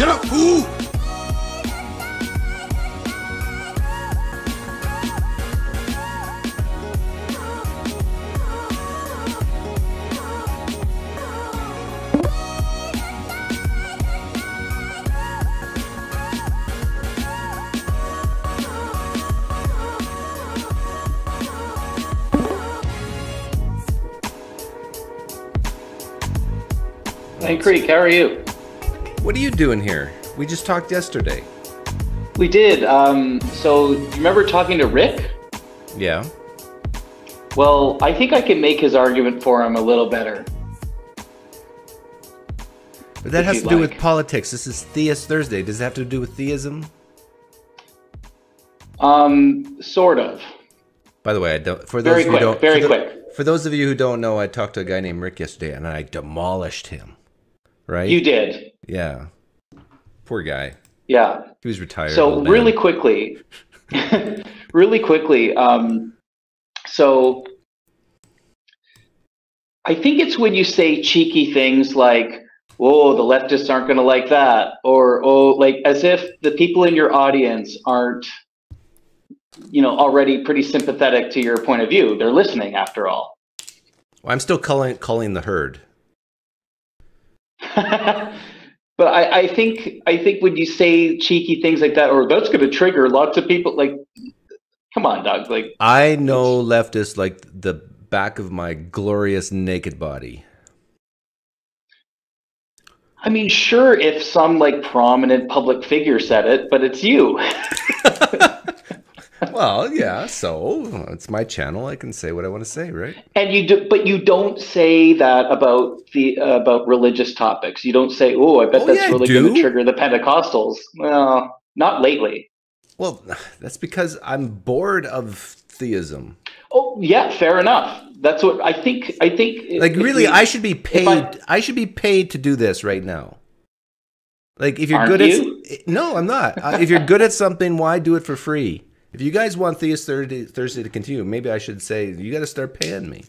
Shut up, fool! Hey Creek, how are you? What are you doing here? We just talked yesterday. We did. Um, so you remember talking to Rick? Yeah. Well, I think I can make his argument for him a little better. But that If has to do with politics. This is Theist Thursday. Does it have to do with theism? Um, sort of. By the way, I don't. For those Very of quick. who don't, Very for tho- quick. For those of you who don't know, I talked to a guy named Rick yesterday, and I demolished him. Right? You did. Yeah. Poor guy. Yeah. He was retired. So man. really quickly, really quickly. Um, so I think it's when you say cheeky things like, "Oh, the leftists aren't going to like that," or "Oh, like as if the people in your audience aren't, you know, already pretty sympathetic to your point of view. They're listening after all." Well, I'm still calling calling the herd. but I, I think I think when you say cheeky things like that, or that's going to trigger lots of people, like, come on, Doug, like. I know leftists like the back of my glorious naked body. I mean, sure, if some like prominent public figure said it, but it's you. Well, yeah. So it's my channel. I can say what I want to say, right? and you do, but you don't say that about the uh, about religious topics. You don't say, "Oh, I bet Oh, that's yeah, really going to trigger the Pentecostals." Well, not lately. Well, that's because I'm bored of theism. Oh, yeah, fair enough. That's what I think. I think. Like really, we- I should be paid. I- I, should be paid to do this right now. Like if you're good you? at no, I'm not. Uh, if you're good at something, why do it for free? If you guys want Theist Thursday, Thursday to continue, maybe I should say you got to start paying me.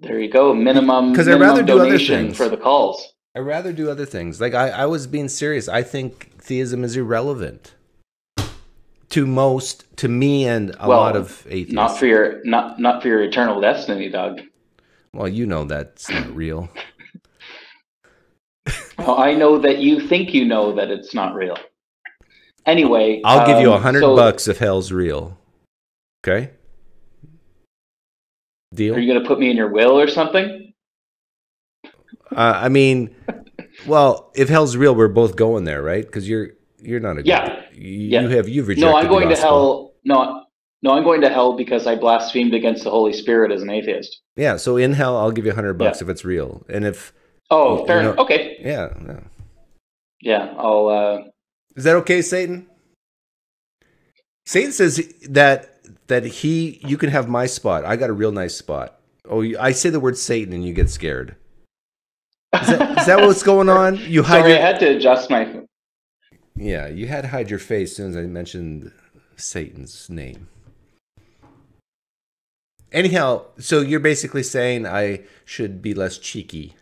There you go. Minimum. 'Cause I'd rather do other things. for the calls. I'd rather do other things. Like I, I was being serious. I think theism is irrelevant to most, to me, and a Well, lot of atheists. Not for your not not for your eternal destiny, Doug. well, you know that's not real. Well, I know that you think you know that it's not real. Anyway, I'll give you a um, hundred so bucks if hell's real. Okay. Deal. Are you going to put me in your will or something? Uh, I mean, well, if hell's real, we're both going there, right? Because you're you're not a good, Yeah. You, Yeah. you have you've rejected. No, I'm going to hell. No, no, I'm going to hell because I blasphemed against the Holy Spirit as an atheist. Yeah. So in hell, I'll give you a hundred bucks Yeah. if it's real, and if Oh, You fair know- enough. Okay, yeah, yeah. yeah, I'll. Uh, Is that okay, Satan? Satan says that that he you can have my spot. I got a real nice spot. Oh, I say the word Satan and you get scared. Is that, is that what's going on? You hide sorry, your I had to adjust my. yeah. You had to hide your face as soon as I mentioned Satan's name. Anyhow, so you're basically saying I should be less cheeky.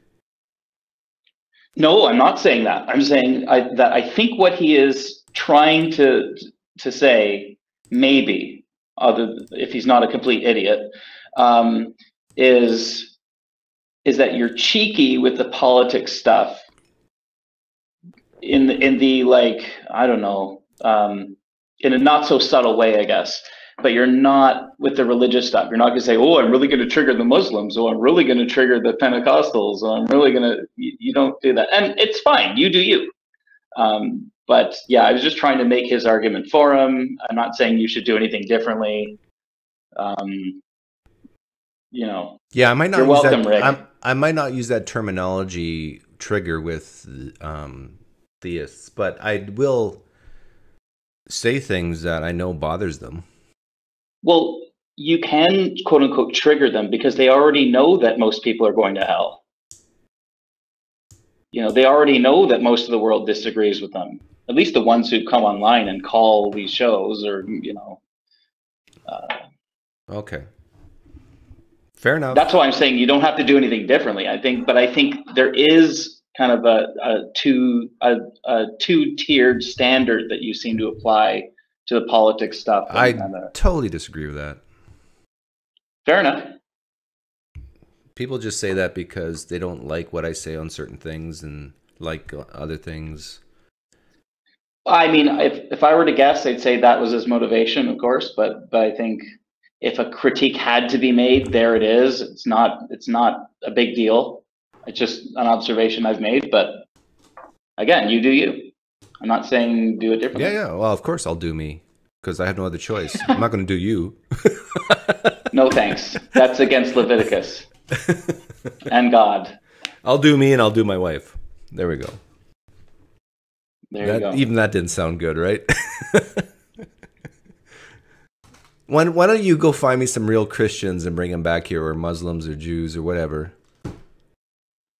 No, I'm not saying that. I'm saying I, that I think what he is trying to to say, maybe, other if he's not a complete idiot, um, is is that you're cheeky with the politics stuff. In the, in the like, I don't know, um, in a not so subtle way, I guess. But you're not with the religious stuff. You're not going to say, "Oh, I'm really going to trigger the Muslims," or "I'm really going to trigger the Pentecostals," or "I'm really going to." You, you don't do that, and it's fine. You do you. Um, but yeah, I was just trying to make his argument for him. I'm not saying you should do anything differently. Um, you know, Yeah, I might not You're use welcome, that. Rick. I'm, I might not use that terminology trigger with um, theists, but I will say things that I know bothers them. Well, you can quote unquote trigger them because they already know that most people are going to hell. You know, they already know that most of the world disagrees with them. At least the ones who come online and call these shows, or you know, uh, Okay, fair enough. that's why I'm saying you don't have to do anything differently. I think, but I think there is kind of a, a two a, a two tiered standard that you seem to apply to the politics stuff. I and, uh, totally disagree with that. fair enough. People just say that because they don't like what I say on certain things and like other things. I mean, if if I were to guess, I'd say that was his motivation, of course. But but I think if a critique had to be made, there it is. It's not it's not a big deal. It's just an observation I've made. But again, you do you. I'm not saying do it differently. Yeah, yeah. Well, of course I'll do me because I have no other choice. I'm not going to do you. No thanks. That's against Leviticus and God. I'll do me and I'll do my wife. There we go. There That- you go. Even that didn't sound good, right? why, why don't you go find me some real Christians and bring them back here, or Muslims, or Jews, or whatever?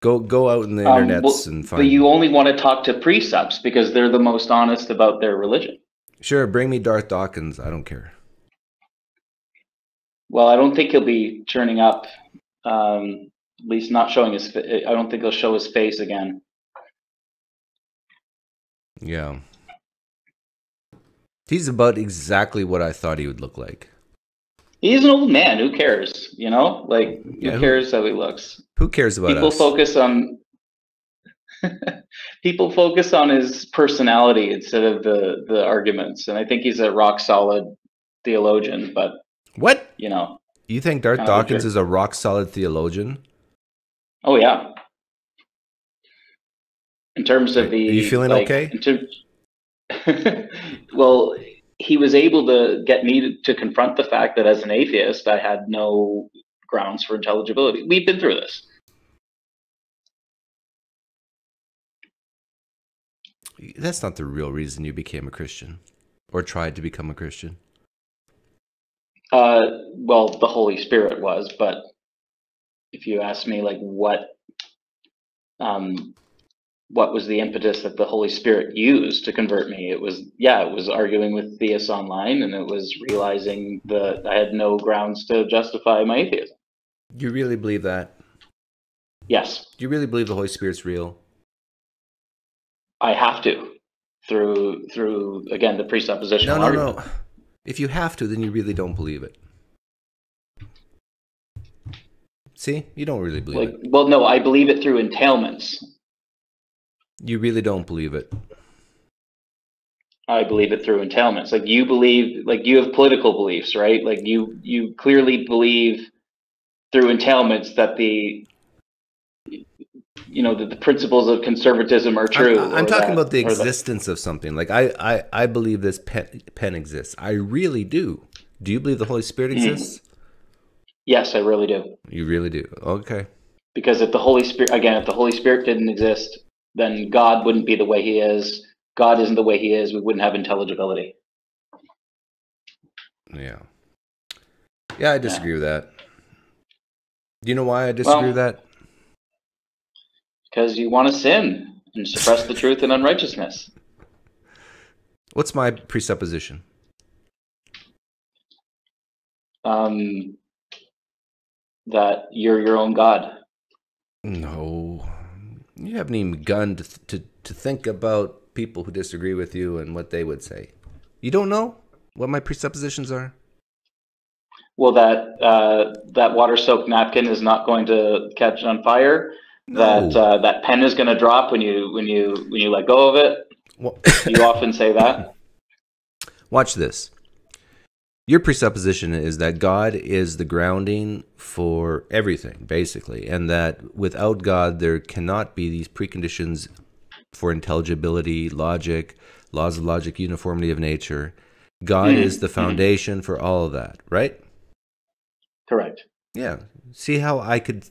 Go go out in the Um, internets well, and But you only want to talk to presups because they're the most honest about their religion. Sure, bring me Darth Dawkins. I don't care. Well, I don't think he'll be turning up. Um, at least not showing his. fa- I don't think he'll show his face again. Yeah. He's about exactly what I thought he would look like. He's an old man. Who cares? You know, like Yeah, who who- cares how he looks? Who cares about People us? focus on. people focus on his personality instead of the the arguments, and I think he's a rock solid theologian. But what? you know, You think Darth Dawkins sure. is a rock solid theologian? oh yeah. In terms of the, Are you feeling like, okay? well, he was able to get me to, to confront the fact that as an atheist, I had no grounds for intelligibility. We've been through this. That's not the real reason you became a Christian or tried to become a Christian. Uh, well, the Holy Spirit was, but if you ask me, like, what, um, what was the impetus that the Holy Spirit used to convert me? It was, yeah, it was arguing with theists online, and it was realizing that I had no grounds to justify my atheism. You really believe that? Yes, Do you really believe the Holy Spirit's real? I have to through through again the presupposition. No, no, argument. no. If you have to, then you really don't believe it. See, you don't really believe Like, it. well, no, I believe it through entailments. You really don't believe it. I believe it through entailments. Like you believe, like you have political beliefs, right? Like you you clearly believe through entailments that the you know that the principles of conservatism are true. I'm, I'm talking that- about the or that- existence of something. Like I, I, I believe this pen, pen exists. I really do. Do you believe the Holy Spirit Mhm. exists? yes, I really do. You really do. Okay. Because if the Holy Spirit, again, if the Holy Spirit didn't exist, then God wouldn't be the way He is. God isn't the way He is. We wouldn't have intelligibility. Yeah. Yeah, I disagree with that. Do you know why I disagree Well- with that? Because you want to sin and suppress the truth and unrighteousness. What's my presupposition? Um, that you're your own God. No, you haven't even begun to, to to think about people who disagree with you and what they would say. You don't know what my presuppositions are. Well, that uh, that water-soaked napkin is not going to catch on fire. That uh, that pen is going to drop when you when you when you let go of it. Well, You often say that. Watch this. Your presupposition is that God is the grounding for everything, basically, and that without God, there cannot be these preconditions for intelligibility, logic, laws of logic, uniformity of nature. God Mhm, is the foundation for all of that, right? Correct. Yeah. See how I could,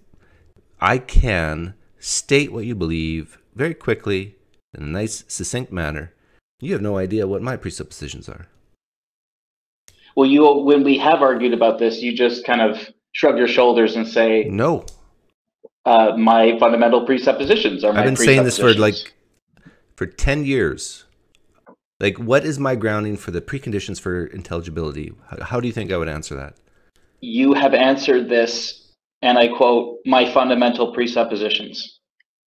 I can state what you believe very quickly in a nice, succinct manner. You have no idea what my presuppositions are. Well, you when we have argued about this, you just kind of shrug your shoulders and say, No, uh, "My fundamental presuppositions are my I've been saying this for like for 10 years. Like what is my grounding for the preconditions for intelligibility? How, how do you think I would answer that? you have answered this, and I quote, "My fundamental presuppositions."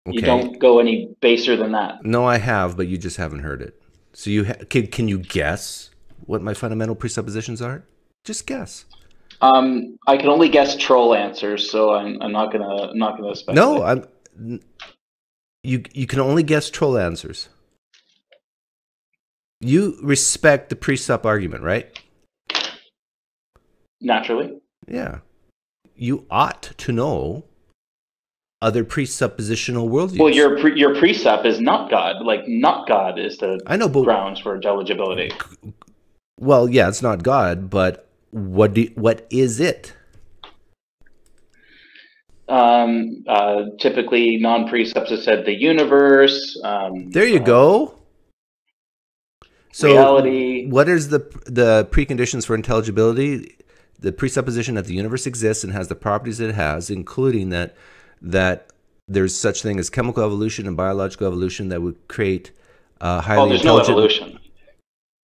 You don't go any baser than that. No, I have, but you just haven't heard it. So you ha- can can you guess what my fundamental presuppositions are? Just guess. Um, I can only guess troll answers, so I'm, I'm not gonna I'm not gonna speculate. No, I'm. You you can only guess troll answers. You respect the presup argument, right? naturally. Yeah. You ought to know other presuppositional worldviews. Well, your pre- your presup is not God. Like not God is the I know, but grounds for eligibility. Well, yeah, it's not God, but what do, what is it? Um, uh, typically, non-presups have said the universe. Um, There you uh, go. So, reality. what is the the preconditions for intelligibility? The presupposition that the universe exists and has the properties it has, including that that there's such thing as chemical evolution and biological evolution that would create uh, highly Oh, there's no intelligent evolution.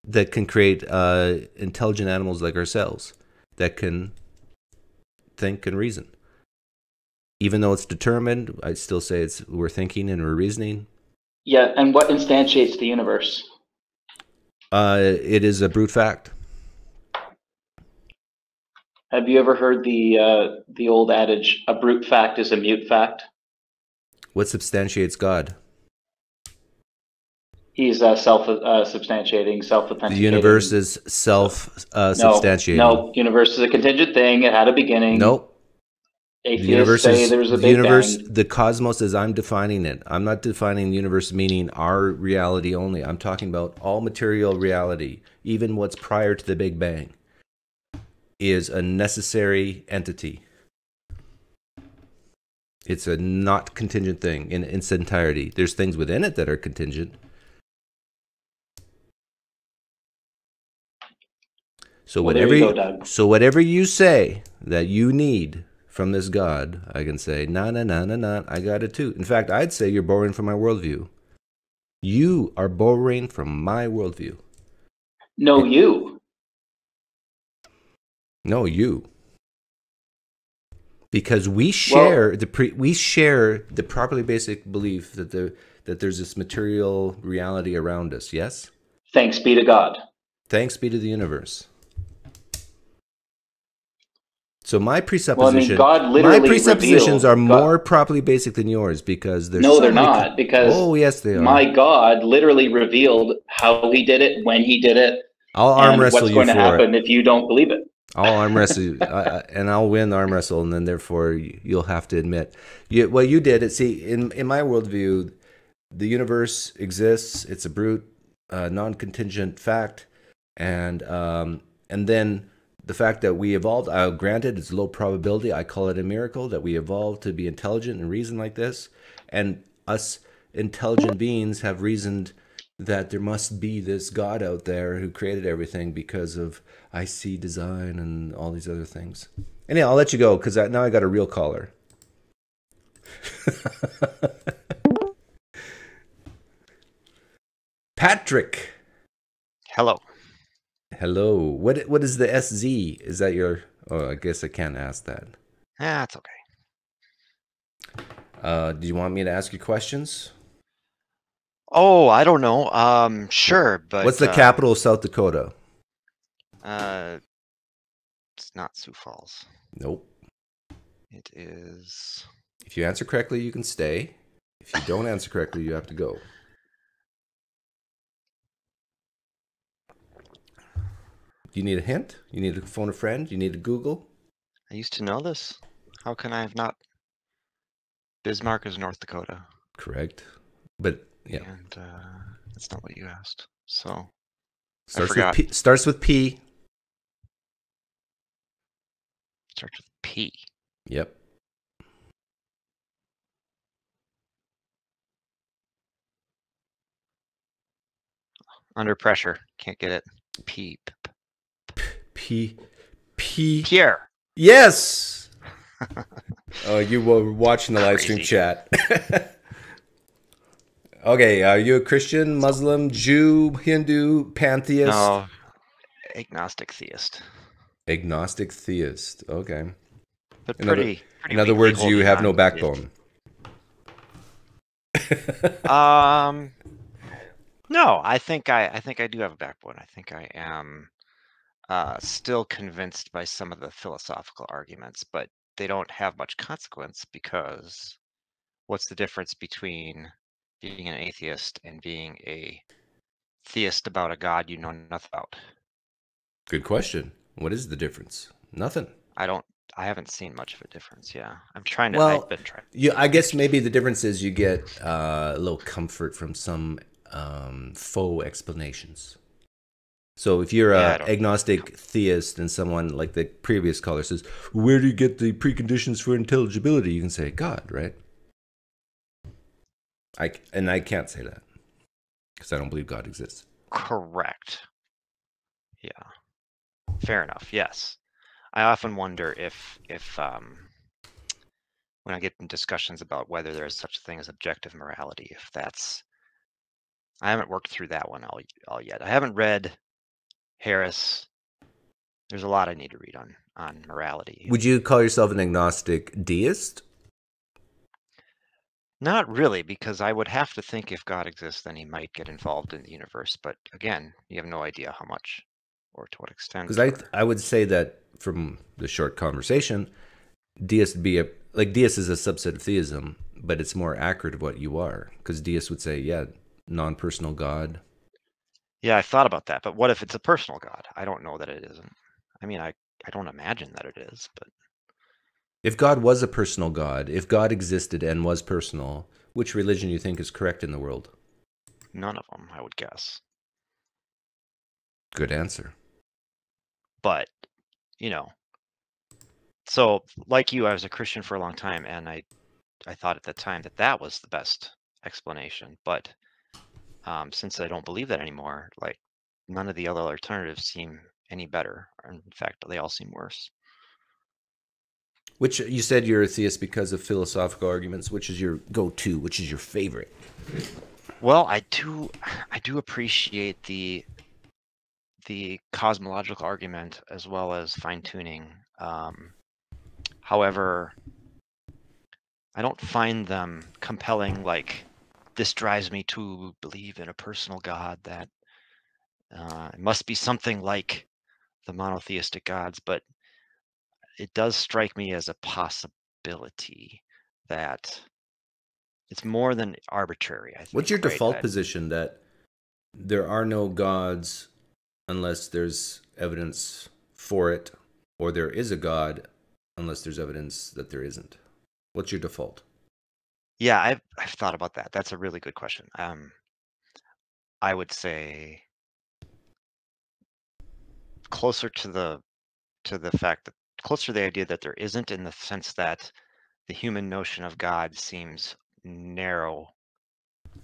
That can create uh, intelligent animals like ourselves that can think and reason. Even though it's determined, I still say it's we're thinking and we're reasoning. Yeah, and what instantiates the universe? Uh, it is a brute fact. Have you ever heard the uh, the old adage, "A brute fact is a mute fact"? What substantiates God? He's uh, self uh, substantiating, self The universe is self uh, substantiating. No, universe is a contingent thing. It had a beginning. Nope. The universe say is there's a the universe. bang. The cosmos, as I'm defining it, I'm not defining the universe meaning our reality only. I'm talking about all material reality, even what's prior to the Big Bang, is a necessary entity. It's a not contingent thing in its entirety. There's things within it that are contingent. So Well, whatever you go, so whatever you say that you need from this God, I can say, nah, nah, nah, nah, nah, I got it too. In fact, I'd say you're borrowing from my worldview. You are borrowing from my worldview. No, you. No, you. Because we share the pre, we share the properly basic belief that the that there's this material reality around us. Yes. Thanks be to God. Thanks be to the universe. So my Well, I presupposition, mean, my presuppositions revealed- are God- more properly basic than yours because there's No, so they're not because oh yes, they are. my God literally revealed how He did it, when He did it, I'll arm wrestle what's you going to happen it. if you don't believe it. I'll arm wrestle I- and I'll win the arm wrestle, and then therefore you- you'll have to admit, you, well, you did it. See, in in my worldview, the universe exists. It's a brute, uh, non-contingent fact, and um, and then the fact that we evolved. Uh, granted, it's low probability. I call it a miracle that we evolved to be intelligent and reason like this, and us intelligent beings have reasoned that there must be this God out there who created everything because of IC design and all these other things. Anyhow, I'll let you go because now I got a real caller. Patrick, Hello. Hello. What what is the SZ? Is that your? Oh, I guess I can't ask that. Ah, it's okay. Uh, do you want me to ask you questions? Oh, I don't know. Um, sure, but What's the uh, capital of South Dakota? Uh, it's not Sioux Falls. Nope. It is. If you answer correctly, you can stay. If you don't answer correctly, you have to go. Do you need a hint? You need to phone a friend? You need to Google? I used to know this. How can I have not? Bismarck is North Dakota, Correct. But yeah, and uh, that's not what you asked. So starts with. P. Starts with P. starts with P. Yep. Under pressure, can't get it. P. p-. P. Pierre. Yes. oh, you were watching the live stream chat. okay, are you a Christian, Muslim, Jew, Hindu, pantheist? No, agnostic theist. Agnostic theist. Okay. But In other- pretty. pretty In other words, you have no backbone. Um, no, I think I, I think I do have a backbone. I think I am uh, still convinced by some of the philosophical arguments, but they don't have much consequence because what's the difference between being an atheist and being a theist about a god you know nothing about? Good question. What is the difference? Nothing. I don't. I haven't seen much of a difference. Yeah, I'm trying to. Well, I've been trying. You, I guess maybe the difference is you get uh, a little comfort from some um, faux explanations. So if you're Yeah, a agnostic theist and someone like the previous caller says, "Where do you get the preconditions for intelligibility?" You can say God, right? I and I can't say that because I don't believe God exists. Correct. Yeah. Fair enough. Yes. I often wonder if if um when I get in discussions about whether there is such a thing as objective morality, if that's I haven't worked through that one all, all yet. I haven't read Harris. There's a lot I need to read on on morality. Would you call yourself an agnostic deist? Not really, because I would have to think if God exists, then he might get involved in the universe. But again, you have no idea how much or to what extent. Because I I would say that from the short conversation, deist be a like deist is a subset of theism, but it's more accurate of what you are. Because deist would say, yeah, non-personal God. Yeah, I thought about that, but what if it's a personal God? I don't know that it isn't. I mean, I, I don't imagine that it is, but If God was a personal God, if God existed and was personal, which religion you think is correct in the world? none of them, I would guess. Good answer. But, you know, so like you, I was a Christian for a long time, and I, I thought at the time that that was the best explanation. But um, since I don't believe that anymore, like none of the other alternatives seem any better. In fact, they all seem worse. Which you said you're a theist because of philosophical arguments. Which is your go-to? Which is your favorite? Well, I do I do appreciate the the cosmological argument as well as fine tuning. Um, however, I don't find them compelling. Like this drives me to believe in a personal God that uh, it must be something like the monotheistic gods, but it does strike me as a possibility that it's more than arbitrary. I think. What's your right, default that- position that there are no gods unless there's evidence for it, or there is a god unless there's evidence that there isn't? What's your default? Yeah, I've I've thought about that. That's a really good question. Um, I would say closer to the to the fact that closer to the idea that there isn't in the sense that the human notion of God seems narrow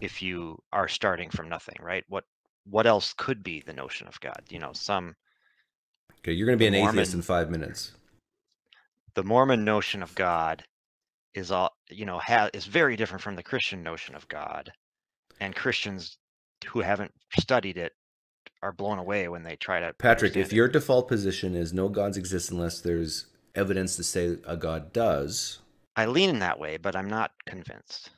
if you are starting from nothing, right? What what else could be the notion of God? You know, some Okay, you're going to be an atheist in five minutes. the Mormon notion of God is all you know ha- is very different from the Christian notion of God, and Christians who haven't studied it are blown away when they try to. Patrick, if it. your default position is no gods exist unless there's evidence to say a god does, I lean in that way, but I'm not convinced.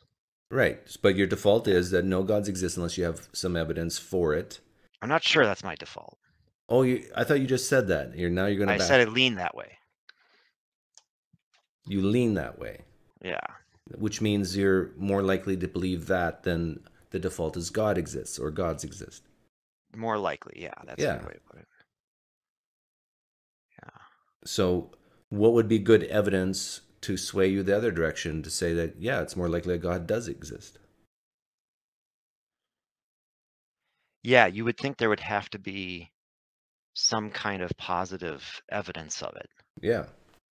right? But your default is that no gods exist unless you have some evidence for it. I'm not sure that's my default. Oh, you, I thought you just said that. You're now you're going to. I to said I lean that way. you lean that way, Yeah, which means you're more likely to believe that than the default is God exists or gods exist. more likely. Yeah, that's Yeah. way to put it. Yeah. So, what would be good evidence to sway you the other direction to say that yeah, it's more likely a God does exist? Yeah, you would think there would have to be some kind of positive evidence of it. Yeah.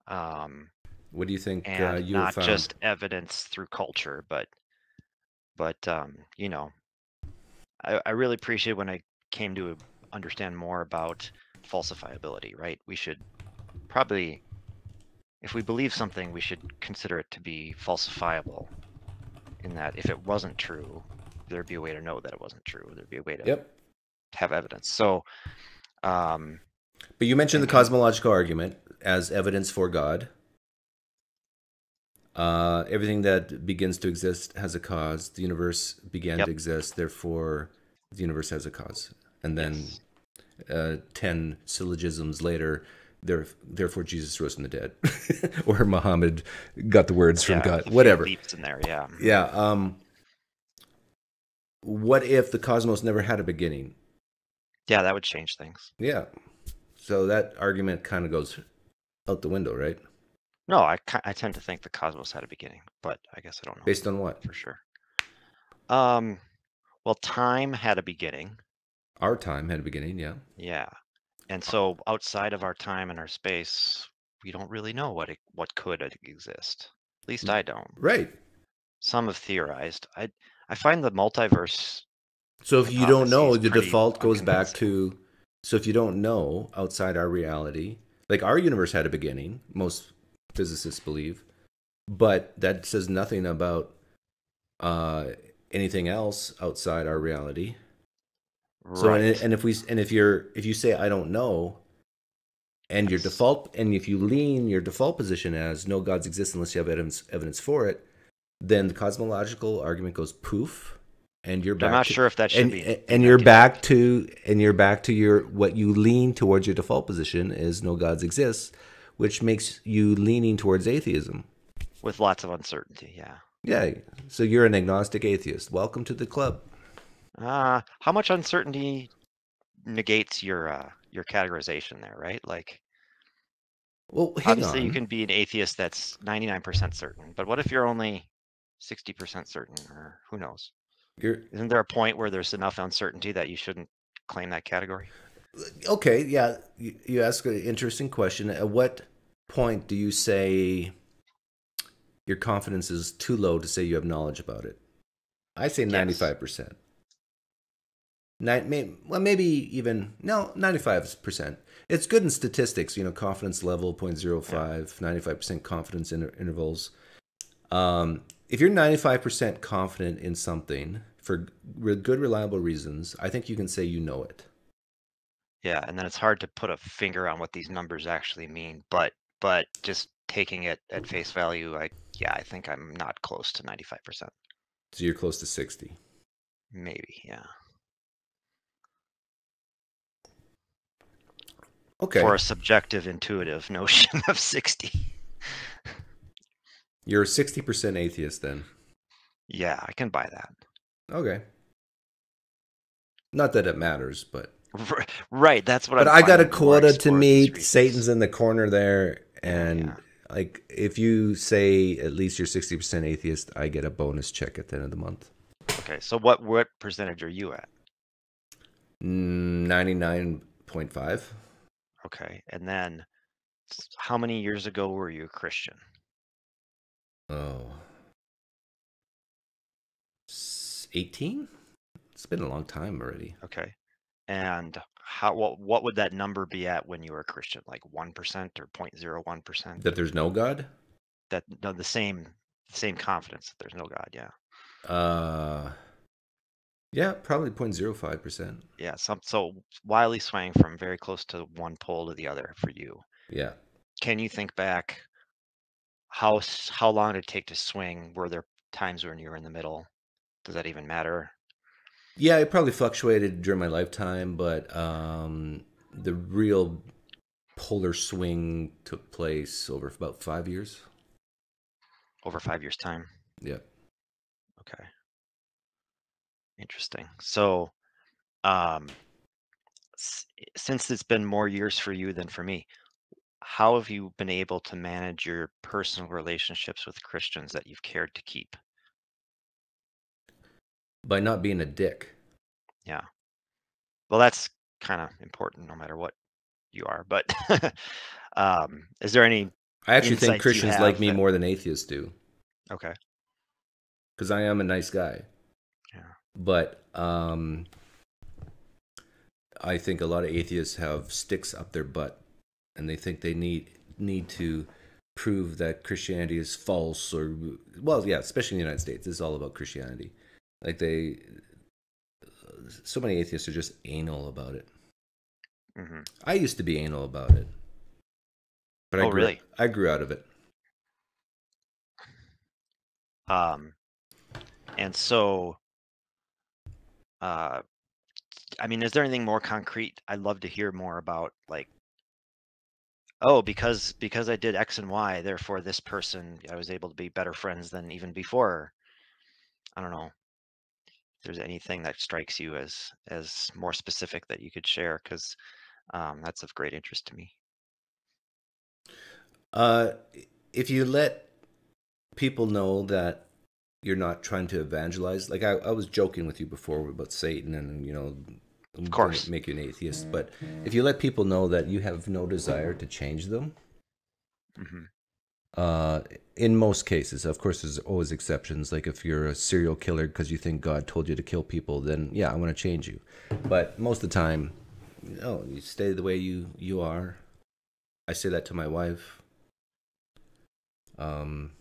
Um, What do you think and uh, you not found? just evidence through culture, but but um, you know, I, I really appreciate when I came to understand more about falsifiability. Right, we should probably, if we believe something, we should consider it to be falsifiable. In that, if it wasn't true, there'd be a way to know that it wasn't true. There'd be a way to Yep. have evidence. So, um, But you mentioned the cosmological argument as evidence for God. Uh, everything that begins to exist has a cause. The universe began Yep. to exist, therefore, the universe has a cause. And then, uh, ten syllogisms later, there, therefore, Jesus rose from the dead, or Muhammad got the words from Yeah, God. Whatever. leaps in there, yeah. Yeah. Um, what if the cosmos never had a beginning? Yeah, that would change things. Yeah. So that argument kind of goes out the window, right? No, I, ki- I tend to think the cosmos had a beginning, but I guess I don't know Based on what? for sure. Um, well, time had a beginning. Our time had a beginning, yeah. Yeah. And so outside of our time and our space, we don't really know what it, what could exist. At least I don't. Right. Some have theorized. I I find the multiverse So if you don't know, Hypotheses the pretty default goes back to so if you don't know outside our reality, like our universe had a beginning, most physicists believe, but that says nothing about uh anything else outside our reality. So right. and, and if we and if you're if you say I don't know and your default and if you lean your default position as no gods exist unless you have evidence evidence for it, then the cosmological argument goes poof and you're back I'm not to- sure if that should and, be and- and you're back to and you're back to your what you lean towards your default position is no gods exist which makes you leaning towards atheism with lots of uncertainty. Yeah. yeah so you're an agnostic atheist welcome to the club Uh, how much uncertainty negates your uh, your categorization there, right? Like well obviously on you can be an atheist that's 99% certain, but what if you're only 60% certain or who knows? you're Isn't there a point where there's enough uncertainty that you shouldn't claim that category? Okay yeah you, you ask an interesting question at what point do you say your confidence is too low to say you have knowledge about it i say 95% Nine, may, well, maybe even no, ninety-five percent. It's good in statistics, you know, confidence level 0.05, 95 percent confidence inter- intervals. Um, if you're ninety-five percent confident in something for re- good, reliable reasons, I think you can say you know it. Yeah, and then it's hard to put a finger on what these numbers actually mean, but but just taking it at face value, I yeah, I think I'm not close to 95%. So you're close to sixty. Maybe, yeah. Okay, For a subjective intuitive notion of 60. you're a sixty percent atheist then. Yeah, I can buy that. Okay. Not that it matters, but Right, that's what but I'm I got a quota to meet. Satan's in the corner there, and yeah. like if you say at least you're sixty percent atheist, I get a bonus check at the end of the month. Okay, so what what percentage are you at? Mm, Ninety nine point five. Okay, and then how many years ago were you a Christian? Oh. Eighteen. It's been a long time already. Okay, and how what what would that number be at when you were a Christian? Like one percent or 0.01 percent? That there's no God. That no, the same same confidence that there's no God. Yeah, Uh. Yeah, probably 0.05 percent. yeah. Some so wildly swaying from very close to one pole to the other for you. Yeah. Can you think back? How how long did it take to swing? Were there times when you were in the middle? Does that even matter? Yeah, it probably fluctuated during my lifetime, but um, the real polar swing took place over about five years. Over five years' time. Yeah. Okay. Interesting. So, um, s- since it's been more years for you than for me, how have you been able to manage your personal relationships with Christians that you've cared to keep? By not being a dick. Yeah. Well, that's kind of important no matter what you are. But um, is there any? I actually think Christians like me that- more than atheists do Okay. because I am a nice guy. Yeah. But um, I think a lot of atheists have sticks up their butt, and they think they need need to prove that Christianity is false or well, yeah, especially in the United States, it's all about Christianity. Like they, so many atheists are just anal about it. hmm I used to be anal about it, but I Oh, grew, really? I grew out of it. Um, and so, uh, I mean, is there anything more concrete? I'd love to hear more about like, oh, because because I did X and Y, therefore this person I was able to be better friends than even before. I don't know. There's anything that strikes you as as more specific that you could share, because um, that's of great interest to me. Uh, if you let people know that you're not trying to evangelize, like I, I was joking with you before about Satan and you know, I'm course. make you an atheist. But if you let people know that you have no desire to change them, hmm uh, in most cases, of course, there's always exceptions. Like if you're a serial killer because you think God told you to kill people, then yeah, I want to change you. But most of the time, you no, you stay the way you you are. I say that to my wife. Um,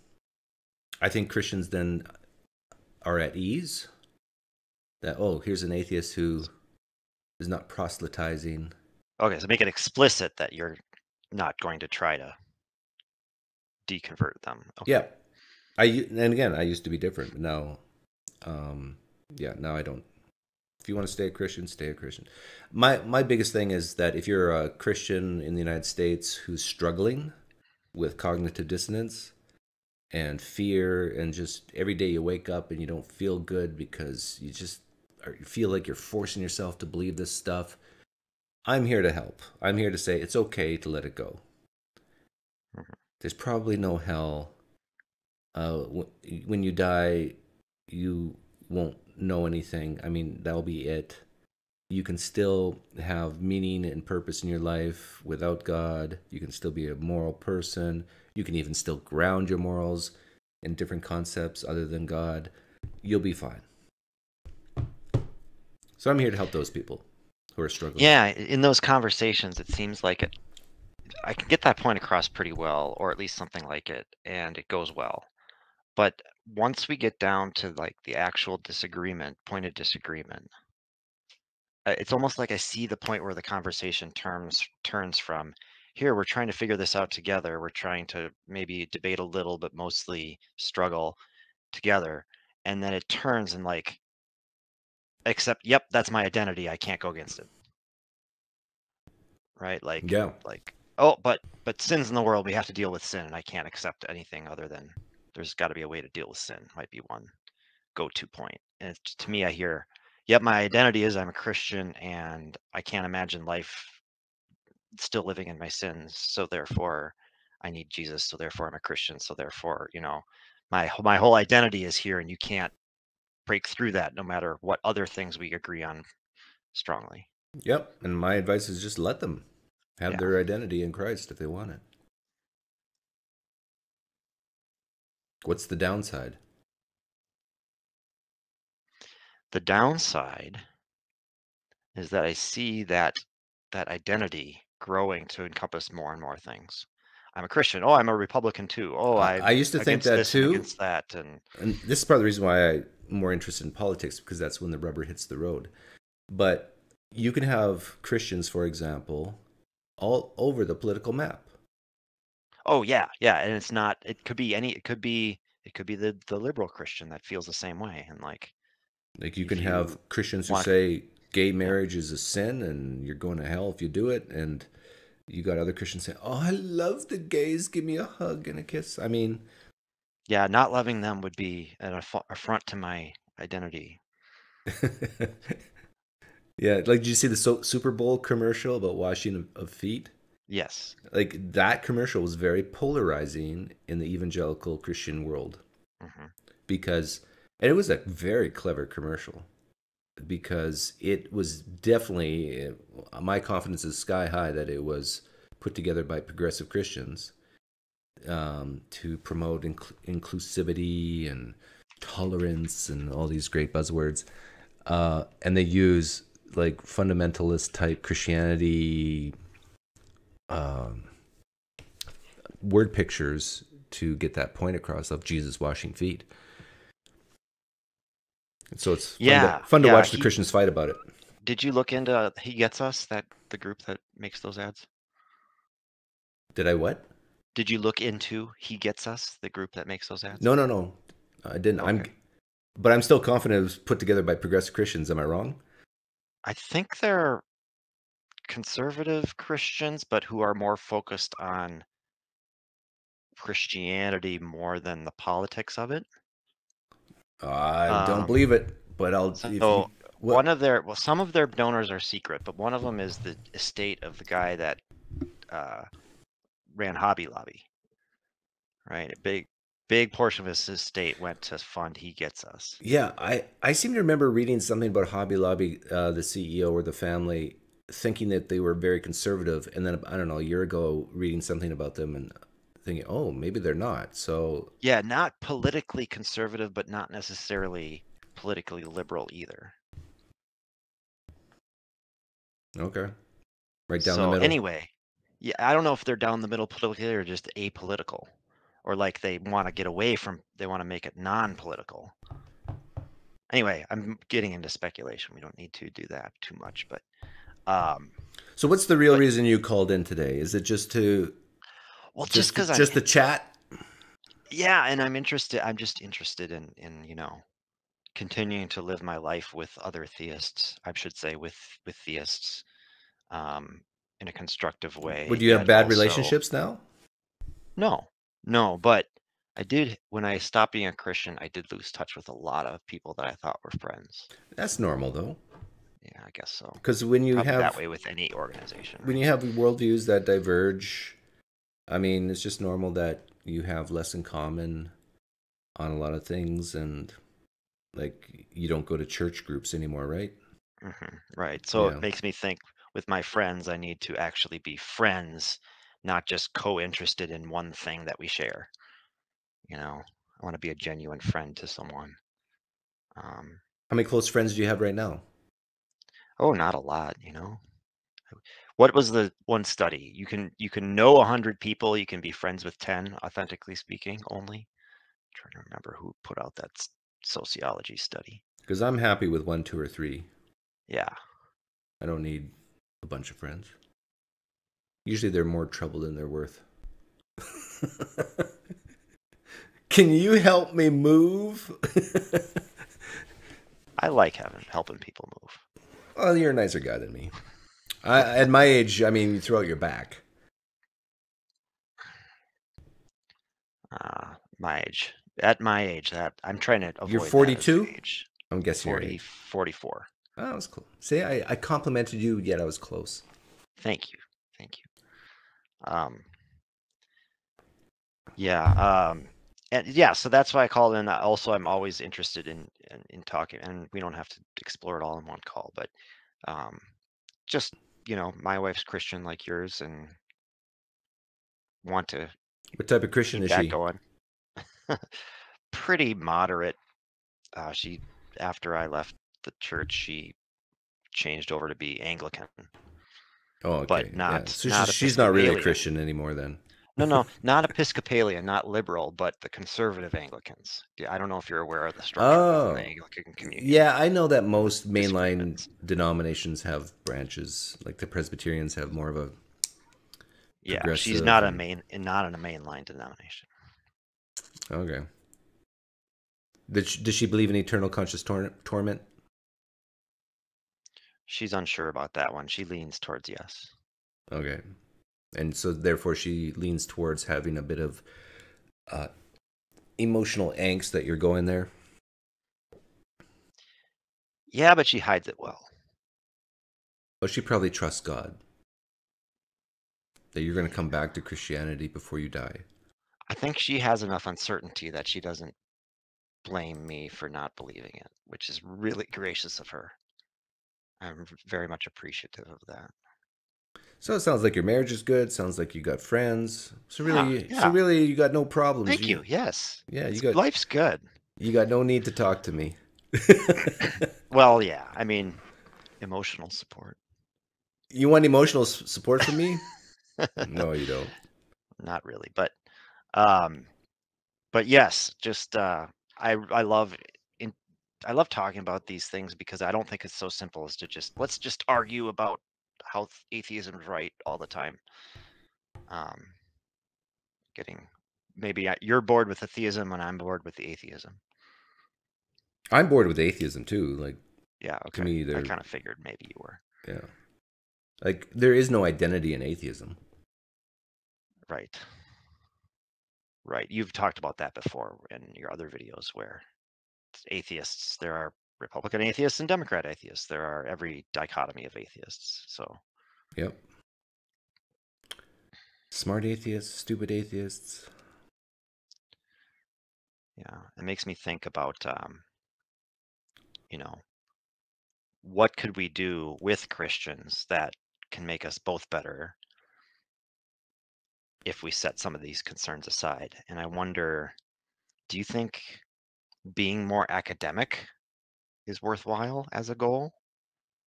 I think Christians then are at ease. That oh, here's an atheist who is not proselytizing. Okay, so make it explicit that you're not going to try to deconvert them. Okay. Yeah, I and again, I used to be different, but now, um, yeah, now I don't. If you want to stay a Christian, stay a Christian. My my biggest thing is that if you're a Christian in the United States who's struggling with cognitive dissonance and fear, and just every day you wake up and you don't feel good because you just or you feel like you're forcing yourself to believe this stuff. I'm here to help. I'm here to say it's okay to let it go. There's probably no hell uh, wh- when you die, you won't know anything. I mean, that'll be it. You can still have meaning and purpose in your life without God. You can still be a moral person. You can even still ground your morals in different concepts other than God. You'll be fine. So I'm here to help those people who are struggling. Yeah, in those conversations, it seems like it, I can get that point across pretty well, or at least something like it, and it goes well. But once we get down to like the actual disagreement, point of disagreement, uh, it's almost like I see the point where the conversation turns turns from here we're trying to figure this out together. We're trying to maybe debate a little, but mostly struggle together, and then it turns and like, except yep, that's my identity. I can't go against it. Right? Like Yeah. like oh but but sin's in the world we have to deal with sin and i can't accept anything other than there's got to be a way to deal with sin might be one go-to point and to me i hear yep my identity is i'm a christian and i can't imagine life still living in my sins so therefore i need jesus so therefore i'm a christian so therefore you know my my whole identity is here and you can't break through that no matter what other things we agree on strongly Yep. And my advice is just let them have Yeah. their identity in Christ if they want it. What's the downside? The downside is that I see that that identity growing to encompass more and more things. I'm a Christian. Oh, I'm a Republican too. Oh, I- I used to think that this and too. Against that, and And this is part of the reason why I'm more interested in politics because that's when the rubber hits the road. But you can have Christians, for example, all over the political map. oh yeah, yeah. And it's not. It could be any. It could be. It could be the the liberal Christian that feels the same way. And like, Like you can have you Christians who want- say gay marriage is a sin and you're going to hell if you do it, and you got other Christians saying, "Oh, I love the gays. Give me a hug and a kiss." I mean, yeah, not loving them would be an aff- affront to my identity. yeah. Like, did you see the so- Super Bowl commercial about washing of, of feet? Yes. Like that commercial was very polarizing in the evangelical Christian world. hmm because and it was a very clever commercial because it was definitely my confidence is sky high that it was put together by progressive Christians um, to promote inc- inclusivity and tolerance and all these great buzzwords, uh, and they use like fundamentalist type Christianity um, word pictures to get that point across of Jesus washing feet. And so it's fun Yeah, to, fun to yeah, watch the he- Christians fight about it. Did you look into He Gets Us, that the group that makes those ads? Did I what? Did you look into He Gets Us, the group that makes those ads? No, no, no. I didn't. I'm, but I'm still confident it was put together by progressive Christians. Am I wrong? I think they're conservative Christians, but who are more focused on Christianity more than the politics of it. I don't Um, believe it, but I'll. if So you- what- one of their well, some of their donors are secret, but one of them is the estate of the guy that uh, ran Hobby Lobby. Right, a big, big portion of his estate went to fund He Gets Us. Yeah, I, I seem to remember reading something about Hobby Lobby, uh, the CEO or the family, thinking that they were very conservative, and then I don't know a year ago reading something about them and thinking, oh, maybe they're not. So Yeah, not politically conservative, but not necessarily politically liberal either. okay, right down so the middle. anyway, yeah, I don't know if they're down the middle politically or just apolitical, or like they want to get away from, they want to make it non-political. Anyway, I'm getting into speculation. We don't need to do that too much, but um, So what's the real but- reason you called in today? Is it just to well, just just because I'm, just the chat? yeah, and I'm interested. I'm just interested in in you know continuing to live my life with other theists. I should say with with theists, um, in a constructive way. Would you have bad also- relationships now? No, no, but I did when I stopped being a Christian, I did lose touch with a lot of people that I thought were friends. That's normal though, Yeah, I guess so. because when you Probably have that way with any organization. when you have worldviews that diverge, I mean, it's just normal that you have less in common on a lot of things, and like you don't go to church groups anymore, right? hmm right. So Yeah. it makes me think with my friends, I need to actually be friends, not just co-interested in one thing that we share. You know, I want to be a genuine friend to someone. Um, How many close friends do you have right now? oh, not a lot, you know. What was the one study? You can you can know a hundred people, you can be friends with ten, authentically speaking, only. trying to remember who put out that sociology study. Because I'm happy with one, two, or three. Yeah. I don't need a bunch of friends. Usually they're more trouble than they're worth. Can you help me move? I like having helping people move. well, you're a nicer guy than me. I, at my age, I mean, you throw out your back. Uh, my age. At my age, that I'm trying to avoid You're 42? I'm guessing you're 44. Oh, that was cool. See, I, I complimented you, yet I was close. Thank you. Thank you. Um, yeah. Um, and yeah, so that's why I called in. Also, I'm always interested in, in, in talking, and we don't have to explore it all in one call, but um, just, you know, my wife's Christian like yours and want to What type of Christian is she? going. Pretty moderate. Uh, she, after I left the church, she changed over to be Anglican. Oh, okay. but yeah. not- So not she's, she's not really a Christian anymore then. No, no, not Episcopalian, not liberal, but the conservative Anglicans. Yeah, I don't know if you're aware of the structure Oh. within the Anglican community. Yeah, I know that most mainline denominations have branches. Like the Presbyterians have more of a. yeah, she's not a main, not in a mainline denomination. Okay. Does she, does she believe in eternal conscious tor- torment? She's unsure about that one. She leans towards yes. Okay. And so therefore she leans towards having a bit of uh, emotional angst that you're going there. Yeah, but she hides it well. But she probably trusts God. That you're going to come back to Christianity before you die. I think she has enough uncertainty that she doesn't blame me for not believing it, which is really gracious of her. I'm very much appreciative of that. So it sounds like your marriage is good. Sounds like you got friends. So really, Yeah, so really, you got no problems. Thank you. Yes. Yeah, you got Life's good. you got no need to talk to me. Well, yeah. I mean, emotional support. you want emotional support from me? no, you don't. Not really, but um, but yes, just uh, I I love I love talking about these things because I don't think it's so simple as to just let's just argue about how atheism is right all the time. Um, getting maybe you're bored with atheism and I'm bored with the atheism. I'm bored with atheism too. Like Yeah, okay. me, I they're- kind of figured maybe you were. yeah, like there is no identity in atheism. Right. Right. You've talked about that before in your other videos where atheists, there are Republican atheists and Democrat atheists. There are every dichotomy of atheists. So, Yep. Smart atheists, stupid atheists. yeah, it makes me think about, um, you know, what could we do with Christians that can make us both better if we set some of these concerns aside? And I wonder, do you think being more academic is worthwhile as a goal?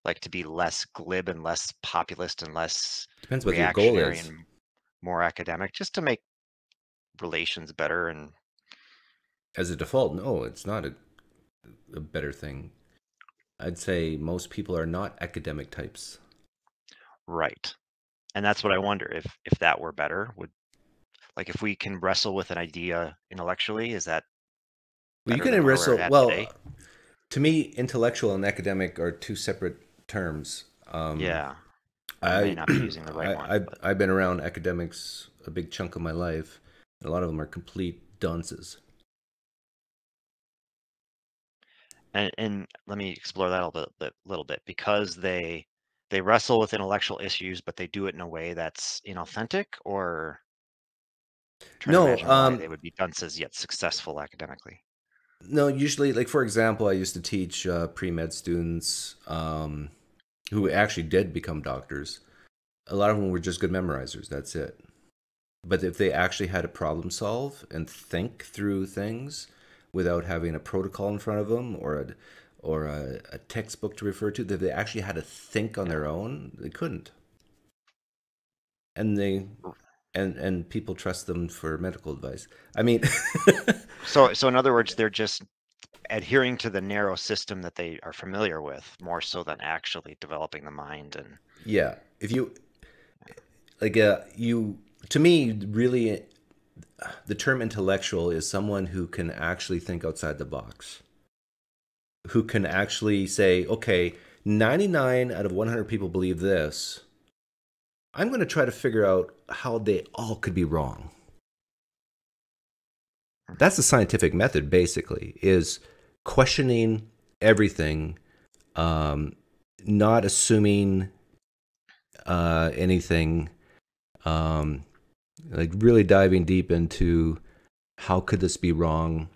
Like to be less glib and less populist and less Depends what your goal is. and more academic, just to make relations better and As a default, no, it's not a, a better thing. I'd say most people are not academic types. right. And that's what I wonder if if that were better, would like if we can wrestle with an idea intellectually, is that Well, you can than where we're wrestle. Well, today? to me, intellectual and academic are two separate terms. Um, yeah, I may not be using the right I, one, I've, but- I've been around academics a big chunk of my life. A lot of them are complete dunces. and and let me explore that a little bit, little bit because they they wrestle with intellectual issues, but they do it in a way that's inauthentic or No, um, they would be dunces yet successful academically. No, usually, like for example, I used to teach uh, pre med students um, who actually did become doctors. A lot of them were just good memorizers. That's it. But if they actually had to problem solve and think through things without having a protocol in front of them or a or a, a textbook to refer to, that they actually had to think on their own, they couldn't. And they and and people trust them for medical advice. I mean. So so in other words, they're just adhering to the narrow system that they are familiar with more so than actually developing the mind and Yeah, if you like, uh, you to me really, the term intellectual is someone who can actually think outside the box, who can actually say, okay, ninety nine out of one hundred people believe this. I'm going to try to figure out how they all could be wrong. That's the scientific method, basically, is questioning everything, um, not assuming uh, anything, um, like really diving deep into how could this be wrong,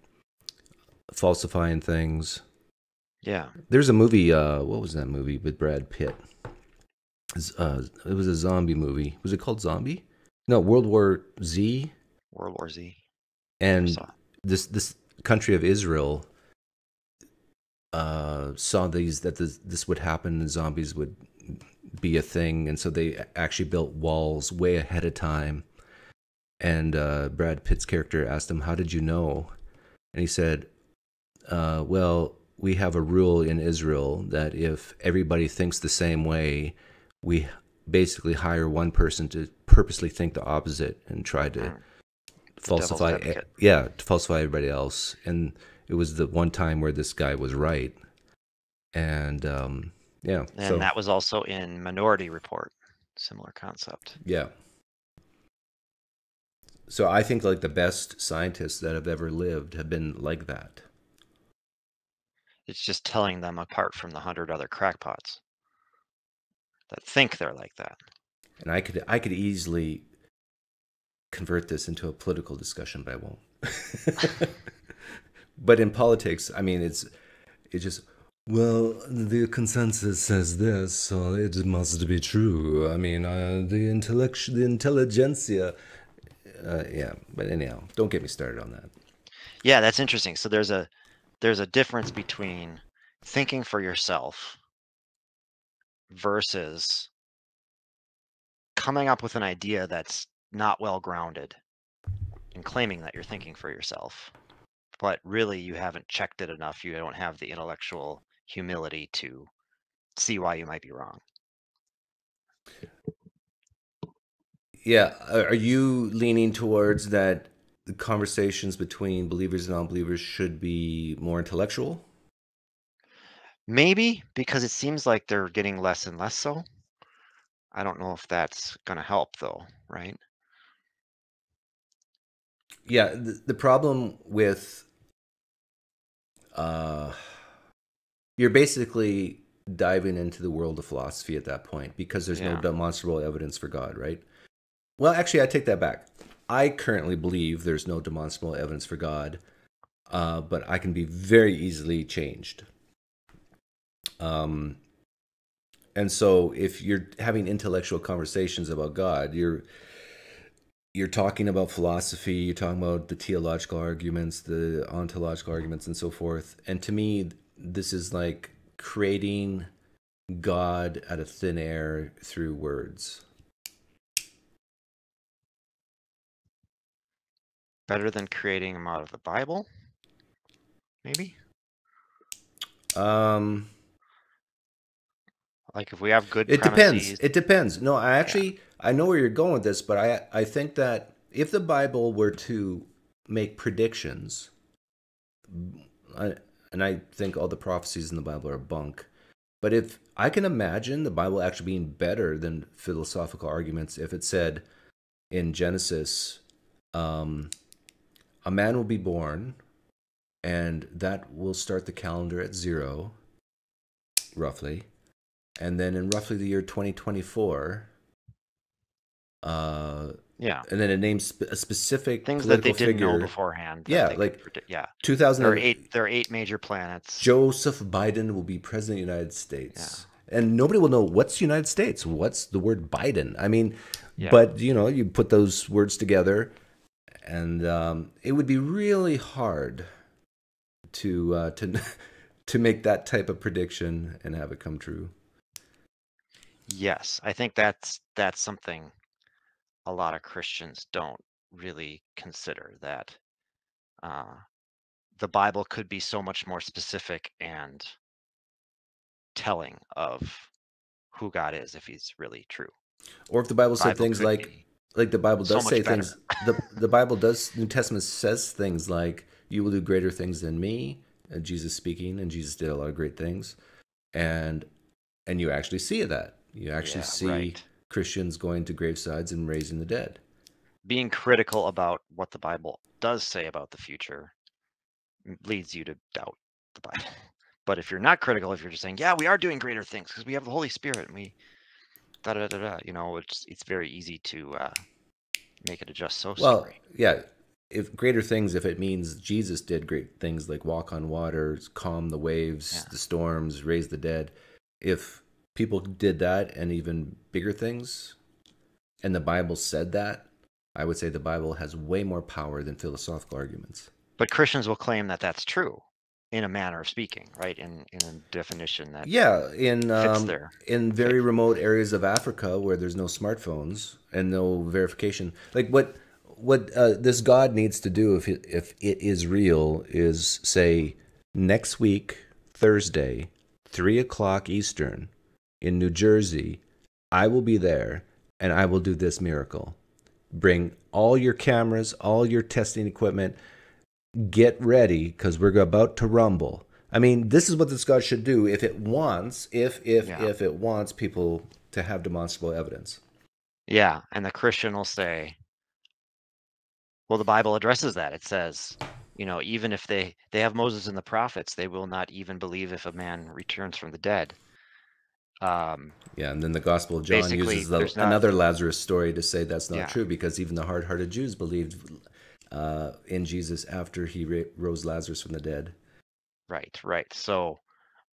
falsifying things. yeah. There's a movie. Uh, what was that movie with Brad Pitt? Uh, it was a zombie movie. Was it called Zombie? No, World War Z. World War Z. And this this country of Israel uh, saw these that this, this would happen and zombies would be a thing, and so they actually built walls way ahead of time. And uh, Brad Pitt's character asked him, "How did you know?" And he said, uh, "Well, we have a rule in Israel that if everybody thinks the same way, we basically hire one person to purposely think the opposite and try to." Mm. falsify yeah to falsify everybody else and it was the one time where this guy was right and um yeah And so that was also in Minority Report. Similar concept. yeah so i think like the best scientists that have ever lived have been like that It's just telling them apart from the hundred other crackpots that think they're like that. and i could i could easily convert this into a political discussion but i won't but in politics i mean it's it's just well the consensus says this so it must be true i mean uh, the intellect the intelligentsia uh, yeah but anyhow don't get me started on that Yeah, that's interesting. So there's a there's a difference between thinking for yourself versus coming up with an idea that's not well grounded and claiming that you're thinking for yourself. But really you haven't checked it enough. You don't have the intellectual humility to see why you might be wrong. yeah are you leaning towards that the conversations between believers and non-believers should be more intellectual Maybe because it seems like they're getting less and less so. I don't know if that's going to help though, right? Yeah, the, the problem with uh you're basically diving into the world of philosophy at that point because there's no demonstrable evidence for God, right? Well, actually, I take that back. I currently believe there's no demonstrable evidence for God, uh, but I can be very easily changed. Um, and so, if you're having intellectual conversations about God, you're you're talking about philosophy, you're talking about the theological arguments, the ontological arguments, and so forth. And to me, this is like creating God out of thin air through words. Better than creating them out of the Bible? Maybe? Um, Like if we have good it depends. It depends. No, I actually I know where you're going with this, but I I think that if the Bible were to make predictions, I, and I think all the prophecies in the Bible are bunk. But if I can imagine the Bible actually being better than philosophical arguments, if it said in Genesis, um, a man will be born, and that will start the calendar at zero, roughly. And then in roughly the year 2024, uh, yeah. and then it names sp- a specific Things that they didn't figure. know beforehand. Yeah, they could like yeah. 2000 There are eight there are eight major planets. Joseph Biden will be president of the United States. And nobody will know what's the United States. What's the word Biden? I mean, Yeah. but you know, you put those words together, and um, it would be really hard to uh, to to make that type of prediction and have it come true. Yes, I think that's that's something a lot of Christians don't really consider that uh, the Bible could be so much more specific and telling of who God is if he's really true. Or if the Bible said Bible things like like the Bible does much say better. things the the Bible does New Testament says things like you will do greater things than me uh, Jesus speaking and Jesus did a lot of great things and and you actually see that you actually Yeah, see right. Christians going to gravesides and raising the dead being critical about what the Bible does say about the future leads you to doubt the Bible. But if you're not critical, if you're just saying, "Yeah, we are doing greater things because we have the Holy Spirit and we da da da da," you know, it's it's very easy to uh, make it a just so well story. yeah if greater things if it means Jesus did great things like walk on water calm the waves Yeah. the storms raise the dead if people did that and even bigger things and the Bible said that I would say the Bible has way more power than philosophical arguments But Christians will claim that that's true in a manner of speaking, right? In in a definition that yeah in um, in very remote areas of Africa where there's no smartphones and no verification. Like what what uh, this God needs to do if it, if it is real is say next week Thursday three o'clock Eastern in New Jersey. I will be there and I will do this miracle. Bring all your cameras, all your testing equipment. Get ready because we're about to rumble. I mean, this is what this God should do if it wants, if if Yeah. if it wants people to have demonstrable evidence. Yeah, and the Christian will say, well, the Bible addresses that. It says, you know, even if they they have Moses and the prophets, they will not even believe if a man returns from the dead. Um, Yeah, and then the Gospel of John uses the, not- another Lazarus story to say that's not Yeah. true because even the hard-hearted Jews believed uh, in Jesus after he ra- rose Lazarus from the dead. right, right. So,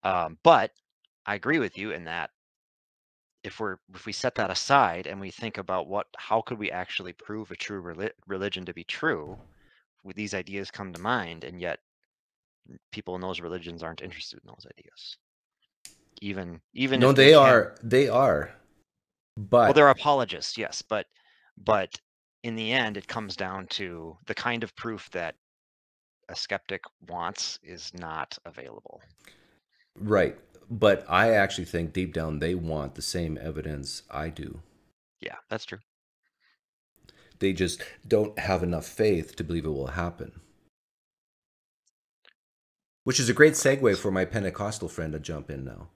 um, but I agree with you in that if we're if we set that aside and we think about what how could we actually prove a true reli- religion to be true, with these ideas come to mind, and yet people in those religions aren't interested in those ideas. Even even no, they can- are. They are. But well, they're apologists, yes, but but in the end, it comes down to the kind of proof that a skeptic wants is not available. right. But I actually think deep down they want the same evidence I do. Yeah, that's true. They just don't have enough faith to believe it will happen. Which is a great segue for my Pentecostal friend to jump in now.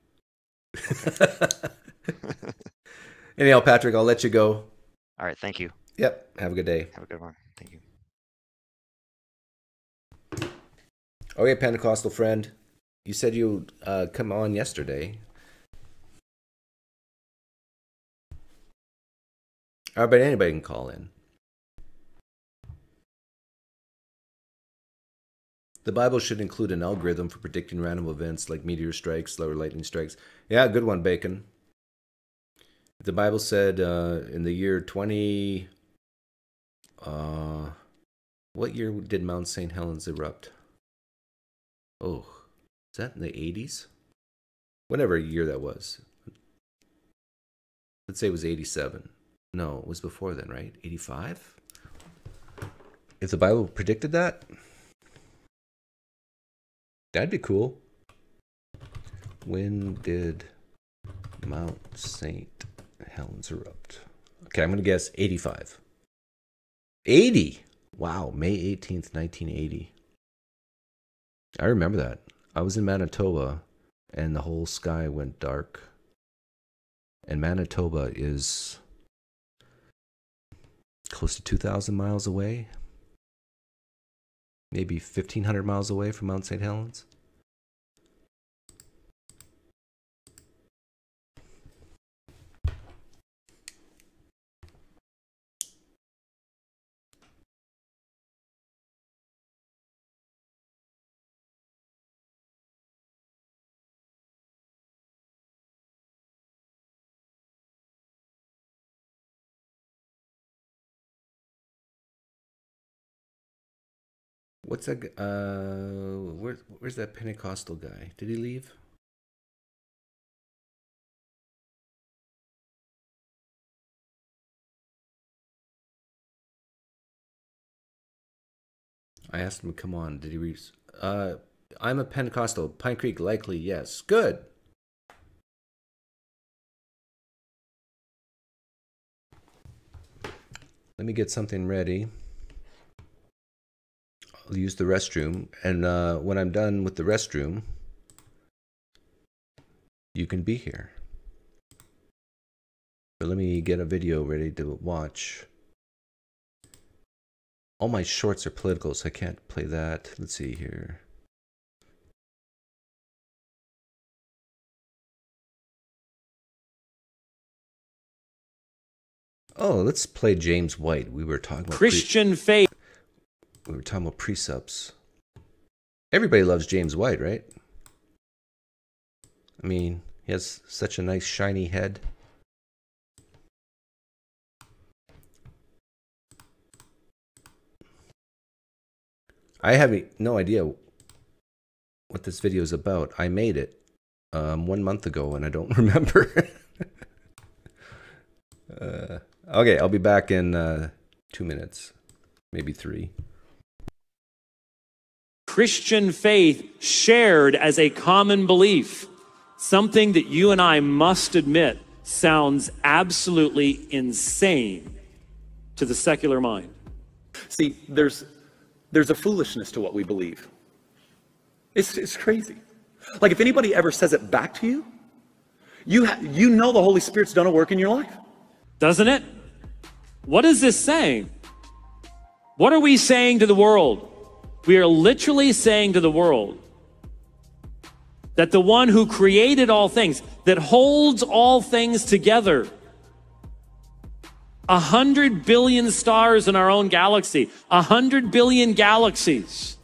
Anyhow, Patrick, I'll let you go. All right. Thank you. Yep. Have a good day. Have a good one. Thank you. Okay, Pentecostal friend. You said you uh, come on yesterday. All right, but anybody can call in. The Bible should include an algorithm for predicting random events like meteor strikes, slower lightning strikes. Yeah, good one, Bacon. The Bible said uh, in the year 20. Uh, what year did Mount St. Helens erupt? Oh, is that in the 80s? Whatever year that was. Let's say it was 87. No, it was before then, right? 85? If the Bible predicted that, that'd be cool. When did Mount St. Helens erupt? Okay, I'm going to guess 85. 80! Wow, May 18th, 1980. I remember that. I was in Manitoba and the whole sky went dark. And Manitoba is close to 2,000 miles away, maybe 1,500 miles away from Mount St. Helens. What's that? Uh, where, where's that Pentecostal guy? Did he leave? I asked him come on. Did he? Re- uh, I'm a Pentecostal. Pine Creek, likely yes. Good. Let me get something ready. I'll use the restroom, and uh, when I'm done with the restroom, you can be here. But let me get a video ready to watch. All my shorts are political, so I can't play that. Let's see here. Oh, let's play James White. We were talking about Christian faith. We were talking about presups. Everybody loves James White, right? I mean, he has such a nice shiny head. I have no idea what this video is about. I made it um, one month ago and I don't remember. uh, okay, I'll be back in uh, two minutes, maybe three. Christian faith shared as a common belief. Something that you and I must admit sounds absolutely insane to the secular mind. See, there's there's a foolishness to what we believe. It's it's crazy. Like if anybody ever says it back to you, you ha- you know the Holy Spirit's done a work in your life. Doesn't it? What is this saying? What are we saying to the world? We are literally saying to the world that the one who created all things, that holds all things together, a hundred billion stars in our own galaxy, a hundred billion galaxies,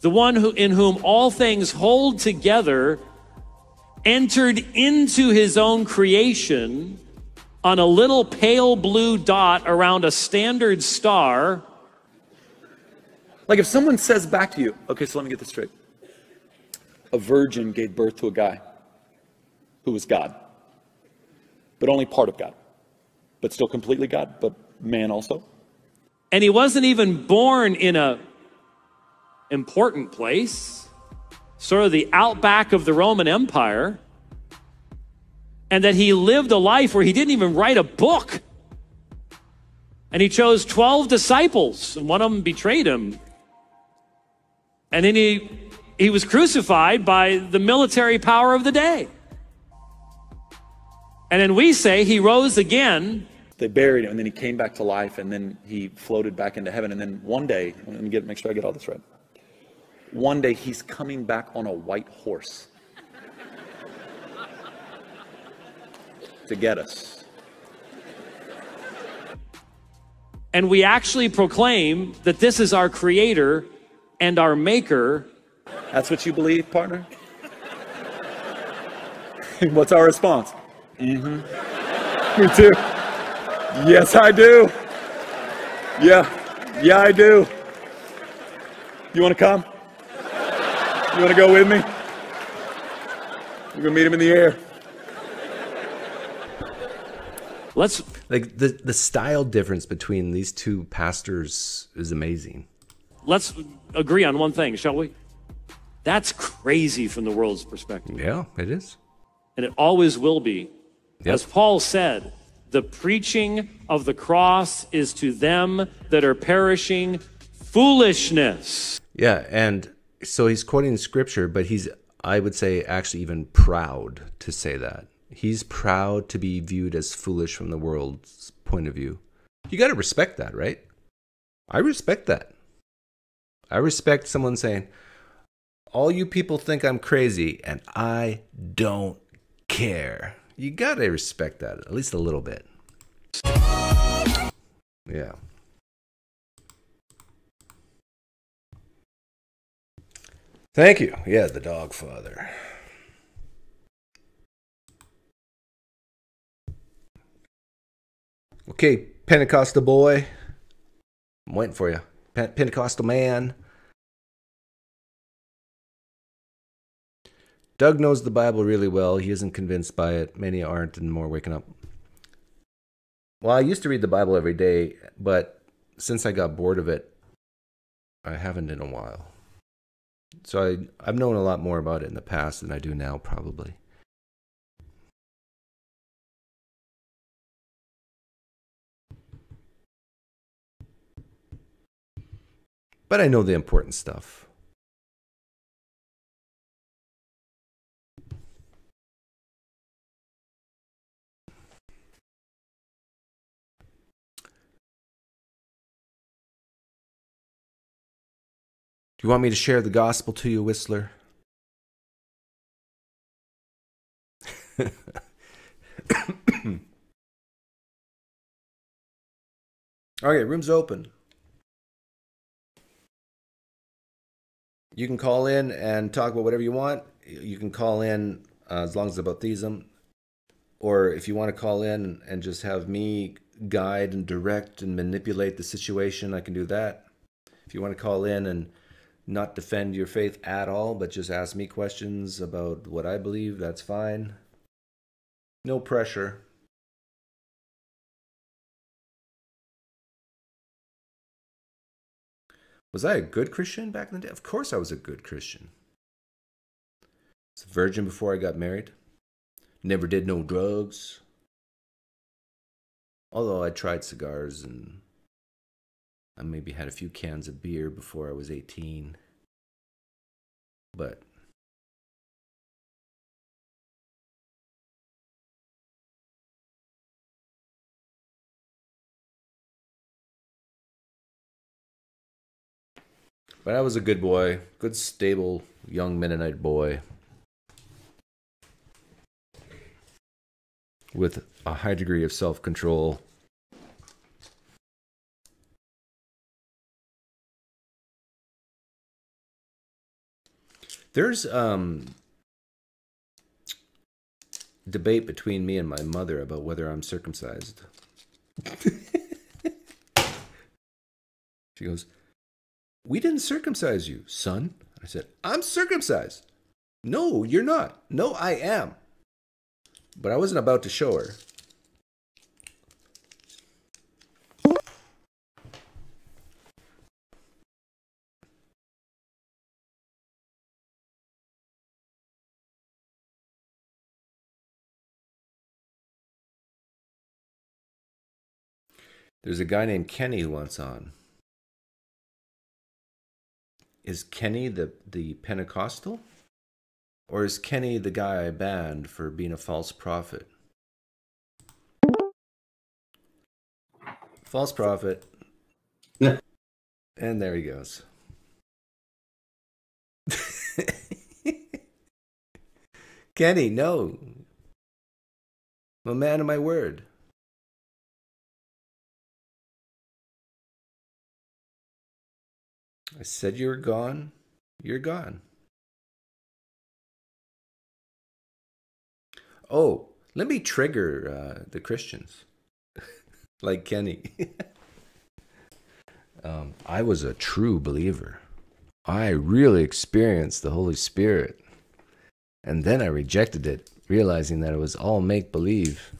the one who, in whom all things hold together, entered into his own creation on a little pale blue dot around a standard star. Like if someone says back to you, okay, so let me get this straight. A virgin gave birth to a guy who was God, but only part of God, but still completely God, but man also. And he wasn't even born in a important place, sort of the outback of the Roman Empire. And that he lived a life where he didn't even write a book. And he chose 12 disciples, and one of them betrayed him. And then he, he was crucified by the military power of the day. And then we say he rose again. They buried him, and then he came back to life, and then he floated back into heaven. And then one day, let me get make sure I get all this right. One day he's coming back on a white horse to get us. And we actually proclaim that this is our creator and our maker. That's what you believe, partner? What's our response? Mm-hmm. Me too. Yes, I do. Yeah. Yeah, I do. You want to come? You want to go with me? We're going to meet him in the air. Let's Like the the style difference between these two pastors is amazing. let's agree on one thing, shall we? That's crazy from the world's perspective. Yeah, it is. And it always will be. Yep. As Paul said, the preaching of the cross is to them that are perishing foolishness. Yeah, and so he's quoting scripture, but he's I would say actually even proud to say that. He's proud to be viewed as foolish from the world's point of view. You got to respect that, right? I respect that. I respect someone saying, "All you people think I'm crazy and I don't care." You got to respect that at least a little bit. Yeah. Thank you. Yeah, the dog father. Okay, Pentecostal boy. I'm waiting for you. Pen- Pentecostal man. Doug knows the Bible really well. He isn't convinced by it. Many aren't, and more waking up. Well, I used to read the Bible every day, but since I got bored of it, I haven't in a while. So I, I've known a lot more about it in the past than I do now, probably. But I know the important stuff. Do you want me to share the gospel to you, Whistler? okay, room's open. You can call in and talk about whatever you want. You can call in uh, as long as it's about theism. Or if you want to call in and just have me guide and direct and manipulate the situation, I can do that. If you want to call in and not defend your faith at all, but just ask me questions about what I believe, that's fine. No pressure. Was I a good Christian back in the day? Of course I was a good Christian. I was a virgin before I got married. Never did no drugs. Although I tried cigars and I maybe had a few cans of beer before I was 18. But But I was a good boy, good stable young Mennonite boy with a high degree of self-control. There's um debate between me and my mother about whether I'm circumcised. she goes, "We didn't circumcise you, son." I said, "I'm circumcised." "No, you're not." "No, I am." But I wasn't about to show her. There's a guy named Kenny who wants on. Is Kenny the the Pentecostal, or is Kenny the guy I banned for being a false prophet? False prophet. Yeah. And there he goes. Kenny, no. I'm a man of my word. I said you were gone. You're gone. Oh, let me trigger uh, the Christians, like Kenny. um, I was a true believer. I really experienced the Holy Spirit. And then I rejected it, realizing that it was all make believe.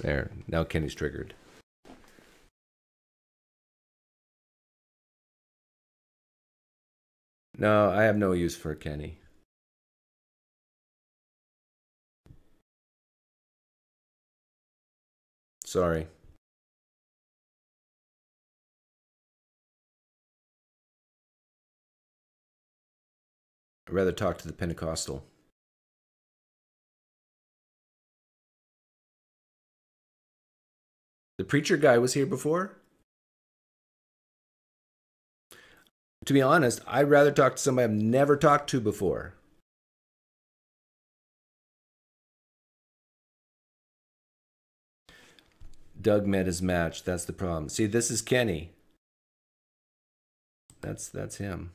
There, now Kenny's triggered. No, I have no use for Kenny. Sorry. I'd rather talk to the Pentecostal. The preacher guy was here before? To be honest, I'd rather talk to somebody I've never talked to before. Doug met his match. That's the problem. See, this is Kenny. That's that's him.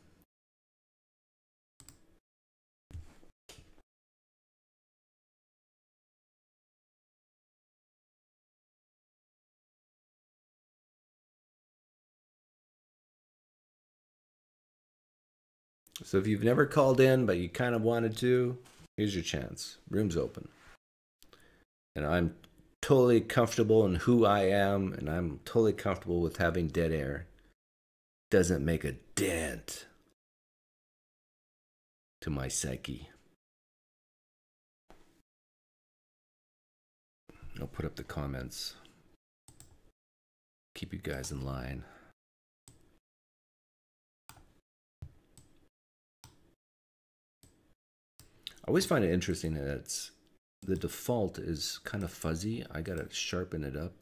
So if you've never called in but you kind of wanted to, here's your chance. Room's open. And I'm totally comfortable in who I am, and I'm totally comfortable with having dead air. Doesn't make a dent to my psyche. I'll put up the comments. Keep you guys in line. Always find it interesting that it's the default is kind of fuzzy. I gotta sharpen it up.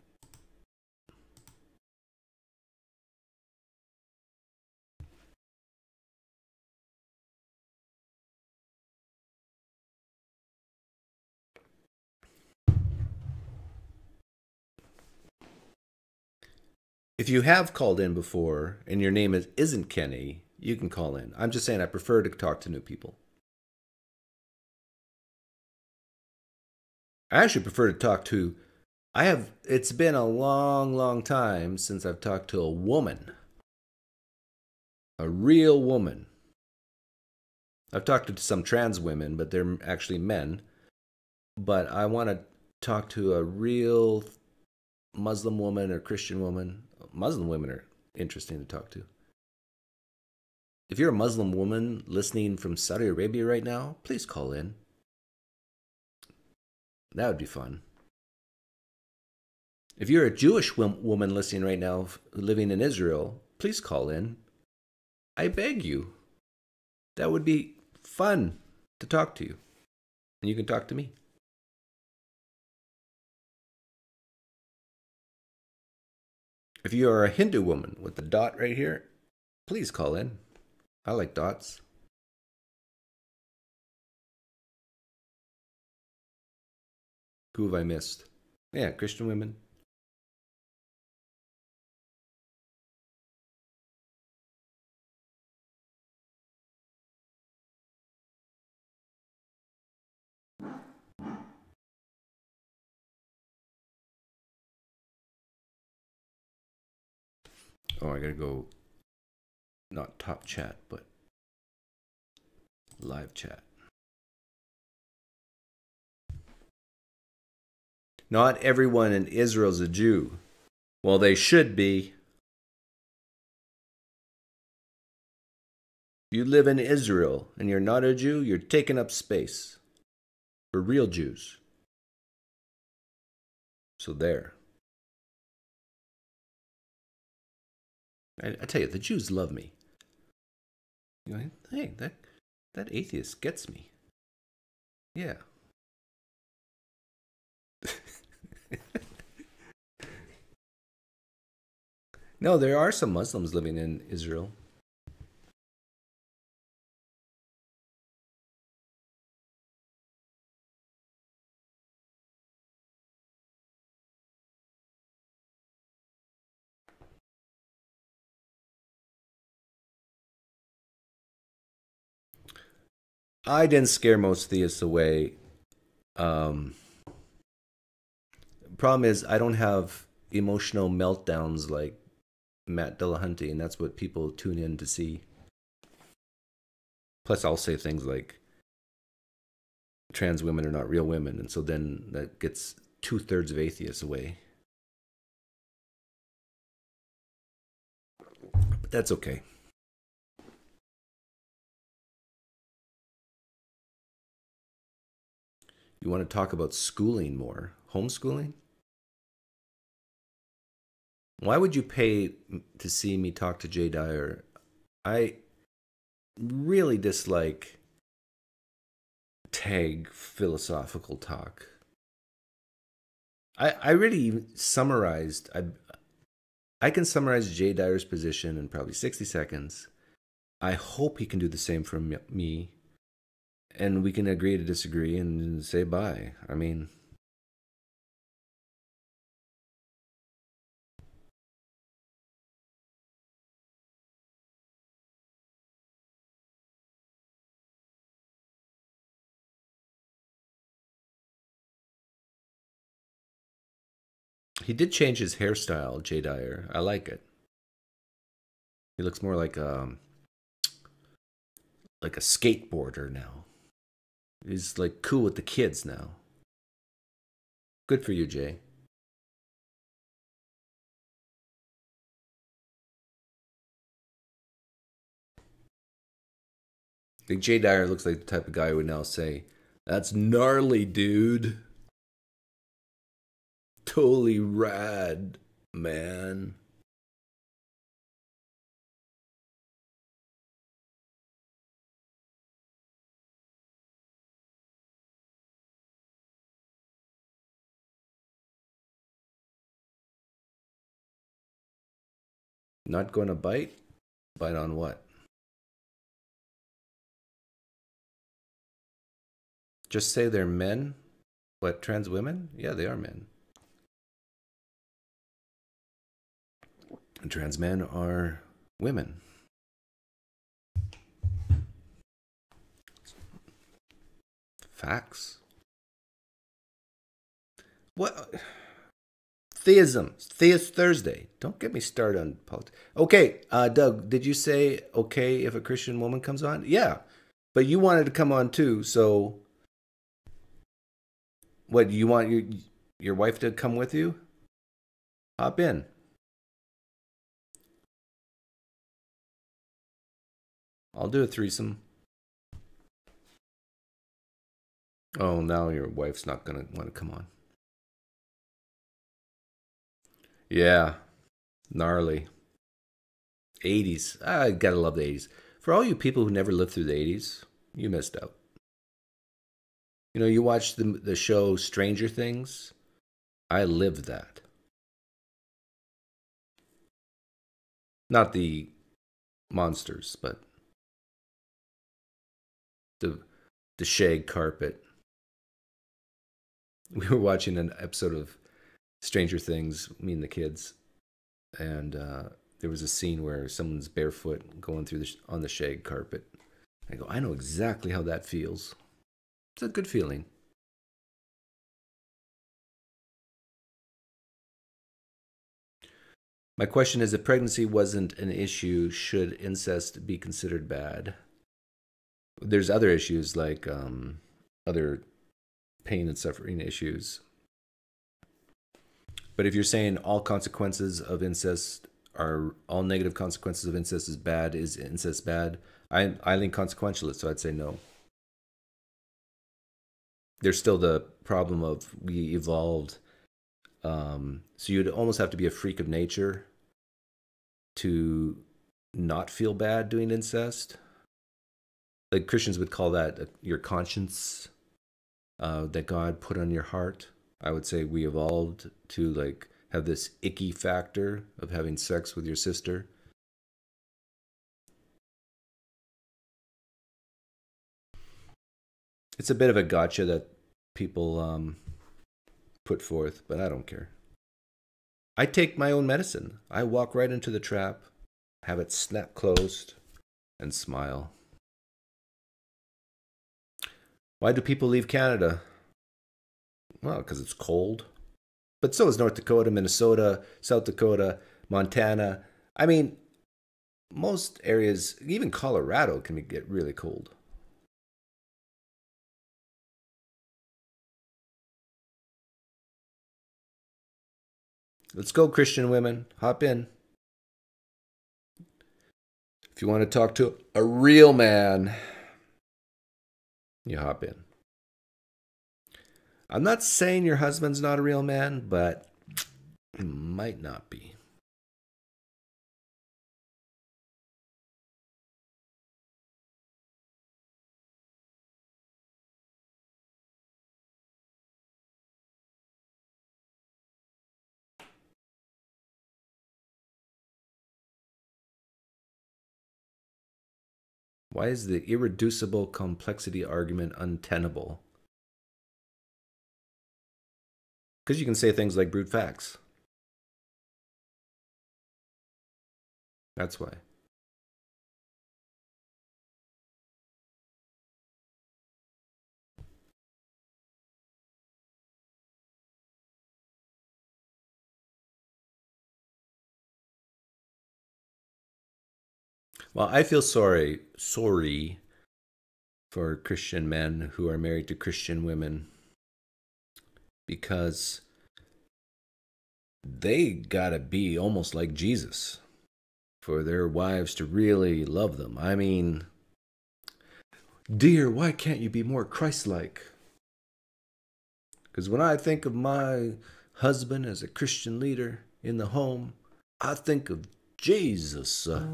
If you have called in before and your name is, isn't Kenny, you can call in. I'm just saying I prefer to talk to new people. I actually prefer to talk to. I have. It's been a long, long time since I've talked to a woman. A real woman. I've talked to some trans women, but they're actually men. But I want to talk to a real Muslim woman or Christian woman. Muslim women are interesting to talk to. If you're a Muslim woman listening from Saudi Arabia right now, please call in. That would be fun. If you're a Jewish woman listening right now, living in Israel, please call in. I beg you. That would be fun to talk to you. And you can talk to me. If you are a Hindu woman with the dot right here, please call in. I like dots. Who have I missed? Yeah, Christian women. Oh, I gotta go. Not top chat, but live chat. Not everyone in Israel is a Jew. Well, they should be. You live in Israel and you're not a Jew, you're taking up space for real Jews. So there. I, I tell you, the Jews love me. You hey, that that atheist gets me. Yeah. no, there are some Muslims living in Israel. I didn't scare most theists away. Um, problem is, I don't have emotional meltdowns like Matt Dillahunty, and that's what people tune in to see. Plus, I'll say things like trans women are not real women, and so then that gets two thirds of atheists away. But that's okay. You want to talk about schooling more? Homeschooling? Why would you pay to see me talk to Jay Dyer? I really dislike tag philosophical talk. I I really summarized I I can summarize Jay Dyer's position in probably 60 seconds. I hope he can do the same for me and we can agree to disagree and say bye. I mean, He did change his hairstyle, Jay Dyer. I like it. He looks more like um, like a skateboarder now. He's like cool with the kids now. Good for you, Jay. I think Jay Dyer looks like the type of guy who would now say, That's gnarly, dude. Totally rad, man. Not going to bite? Bite on what? Just say they're men? What, trans women? Yeah, they are men. Trans men are women. Facts. What? Theism, Theist Thursday. Don't get me started on politics. Okay, uh, Doug, did you say okay if a Christian woman comes on? Yeah, but you wanted to come on too. So, what you want your your wife to come with you? Hop in. I'll do a threesome. Oh, now your wife's not gonna want to come on. Yeah. Gnarly. 80s. I gotta love the 80s. For all you people who never lived through the 80s, you missed out. You know, you watched the, the show Stranger Things. I lived that. Not the monsters, but the shag carpet. We were watching an episode of Stranger Things, me and the kids, and uh, there was a scene where someone's barefoot going through the on the shag carpet. I go, I know exactly how that feels. It's a good feeling. My question is if pregnancy wasn't an issue, should incest be considered bad? There's other issues like um, other pain and suffering issues but if you're saying all consequences of incest are all negative consequences of incest is bad, is incest bad? I I lean consequentialist, so I'd say no. There's still the problem of we evolved. Um, so you'd almost have to be a freak of nature to not feel bad doing incest. Like Christians would call that your conscience uh, that God put on your heart. I would say we evolved to like have this icky factor of having sex with your sister. It's a bit of a gotcha that people um, put forth, but I don't care. I take my own medicine. I walk right into the trap, have it snap closed, and smile. Why do people leave Canada? Well, because it's cold. But so is North Dakota, Minnesota, South Dakota, Montana. I mean, most areas, even Colorado, can get really cold. Let's go, Christian women. Hop in. If you want to talk to a real man, you hop in. I'm not saying your husband's not a real man, but he might not be. Why is the irreducible complexity argument untenable? Because you can say things like brute facts. That's why. Well, I feel sorry, sorry for Christian men who are married to Christian women because they got to be almost like Jesus for their wives to really love them. I mean, dear, why can't you be more Christ like? Because when I think of my husband as a Christian leader in the home, I think of Jesus. Uh,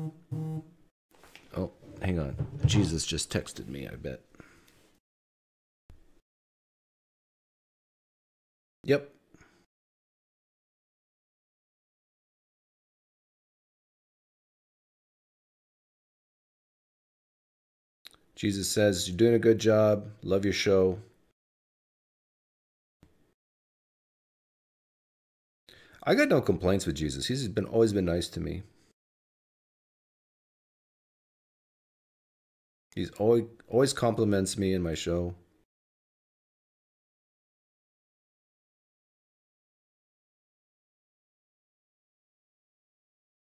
oh, hang on. Jesus just texted me, I bet. Yep. Jesus says, You're doing a good job. Love your show. I got no complaints with Jesus. He's been always been nice to me. He's always always compliments me in my show.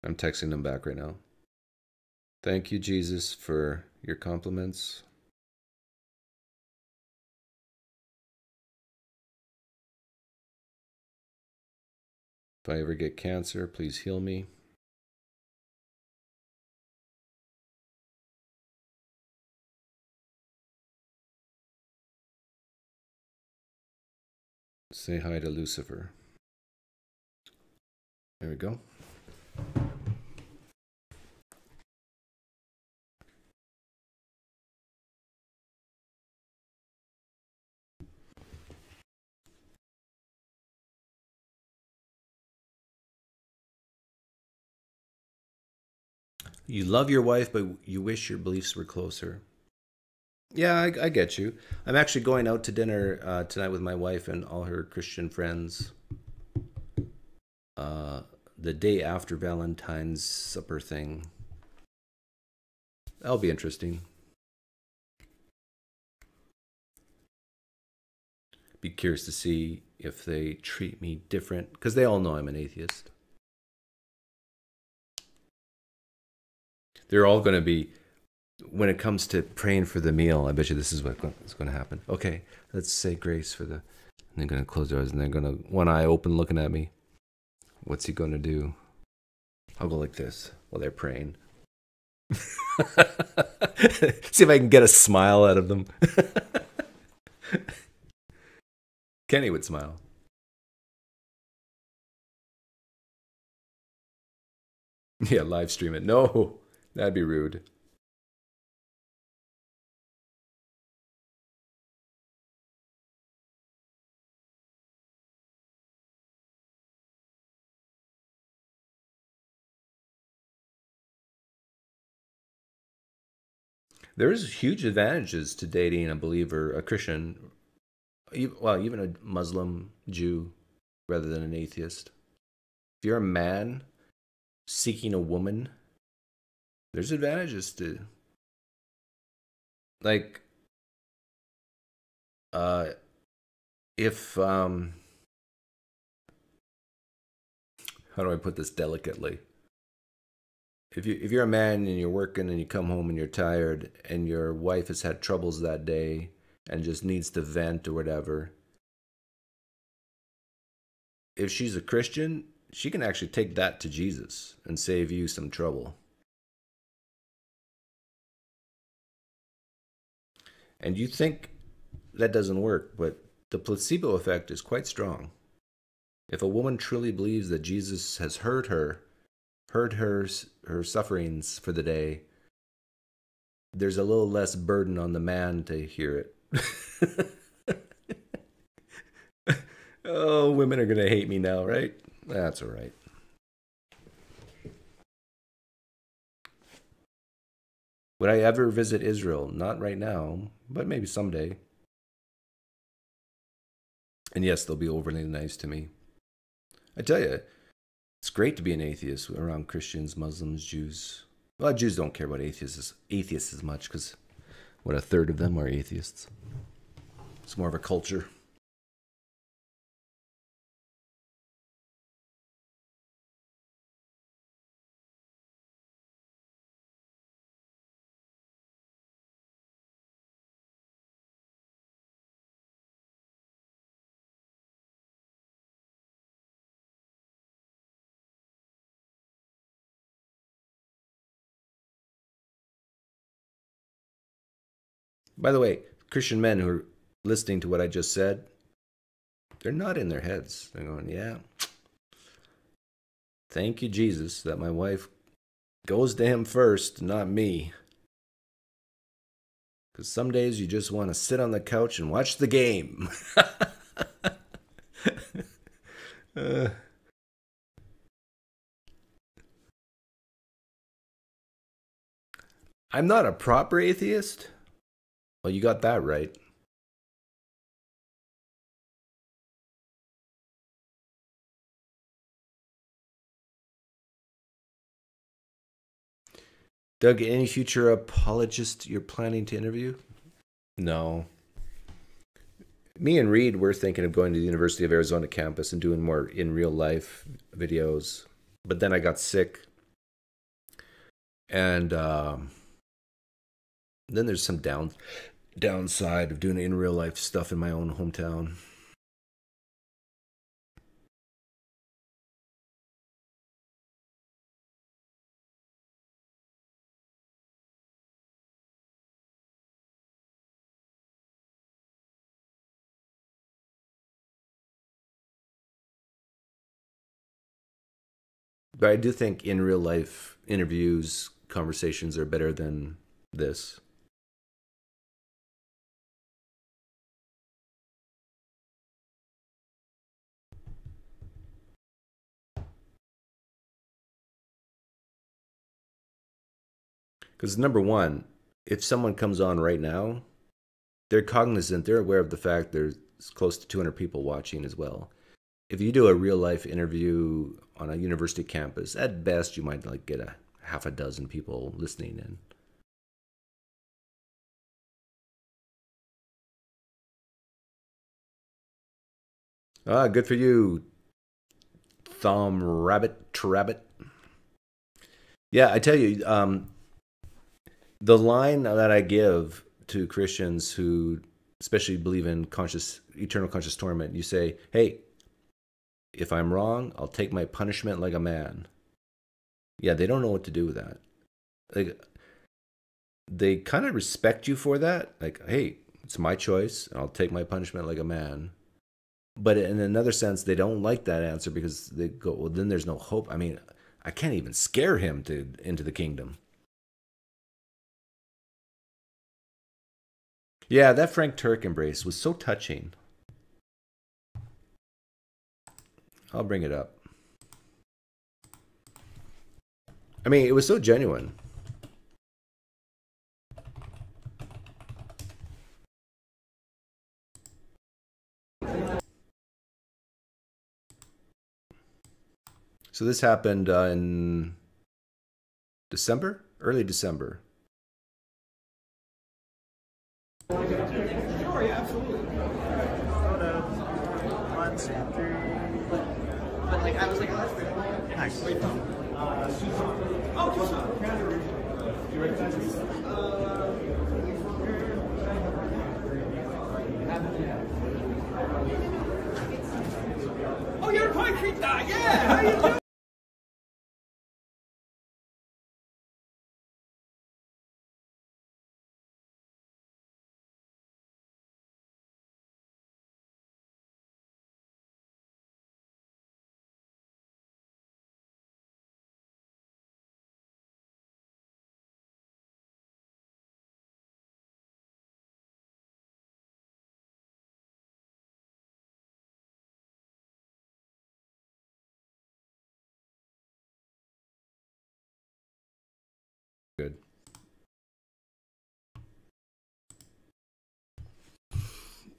I'm texting him back right now. Thank you, Jesus, for your compliments. If I ever get cancer, please heal me. Say hi to Lucifer. There we go. You love your wife, but you wish your beliefs were closer. Yeah, I, I get you. I'm actually going out to dinner uh, tonight with my wife and all her Christian friends. Uh, the day after Valentine's supper thing. That'll be interesting. Be curious to see if they treat me different because they all know I'm an atheist. They're all going to be, when it comes to praying for the meal, I bet you this is what's going to happen. Okay, let's say grace for the, and they're going to close their eyes and they're going to, one eye open looking at me. What's he going to do? I'll go like this while they're praying. See if I can get a smile out of them. Kenny would smile. Yeah, live stream it. No. That'd be rude. There's huge advantages to dating a believer, a Christian, well, even a Muslim, Jew, rather than an atheist. If you're a man seeking a woman, there's advantages to like uh if um how do I put this delicately? If you if you're a man and you're working and you come home and you're tired and your wife has had troubles that day and just needs to vent or whatever, if she's a Christian, she can actually take that to Jesus and save you some trouble. And you think that doesn't work, but the placebo effect is quite strong. If a woman truly believes that Jesus has heard her, heard her her sufferings for the day, there's a little less burden on the man to hear it. oh, women are going to hate me now, right? That's all right. Would I ever visit Israel? Not right now, but maybe someday. And yes, they'll be overly nice to me. I tell you, it's great to be an atheist around Christians, Muslims, Jews. Well, Jews don't care about atheists, atheists as much because what a third of them are atheists. It's more of a culture. By the way, Christian men who are listening to what I just said, they're not in their heads. They're going, yeah. Thank you, Jesus, that my wife goes to him first, not me. Because some days you just want to sit on the couch and watch the game. uh. I'm not a proper atheist. Well, you got that right. Doug, any future apologist you're planning to interview? No. Me and Reed, we're thinking of going to the University of Arizona campus and doing more in real life videos. But then I got sick. And um, then there's some down downside of doing in real life stuff in my own hometown. But I do think in real life interviews, conversations are better than this. Because number one, if someone comes on right now, they're cognizant, they're aware of the fact there's close to 200 people watching as well. If you do a real life interview on a university campus, at best you might like get a half a dozen people listening in. Ah, good for you, Thumb Rabbit Rabbit. Yeah, I tell you, um, the line that I give to Christians who especially believe in conscious eternal conscious torment, you say, "Hey, if I'm wrong, I'll take my punishment like a man." Yeah, they don't know what to do with that. Like they kind of respect you for that. Like, "Hey, it's my choice, and I'll take my punishment like a man." But in another sense, they don't like that answer because they go, "Well, then there's no hope." I mean, I can't even scare him to into the kingdom. Yeah, that Frank Turek embrace was so touching. I'll bring it up. I mean, it was so genuine. So this happened uh, in December, early December. Sure, yeah, absolutely. One, two, three. But, like, I was like, oh, that's pretty cool. Nice. Oh. You ready Oh, you're a Pine Creek guy. Yeah. How you doing?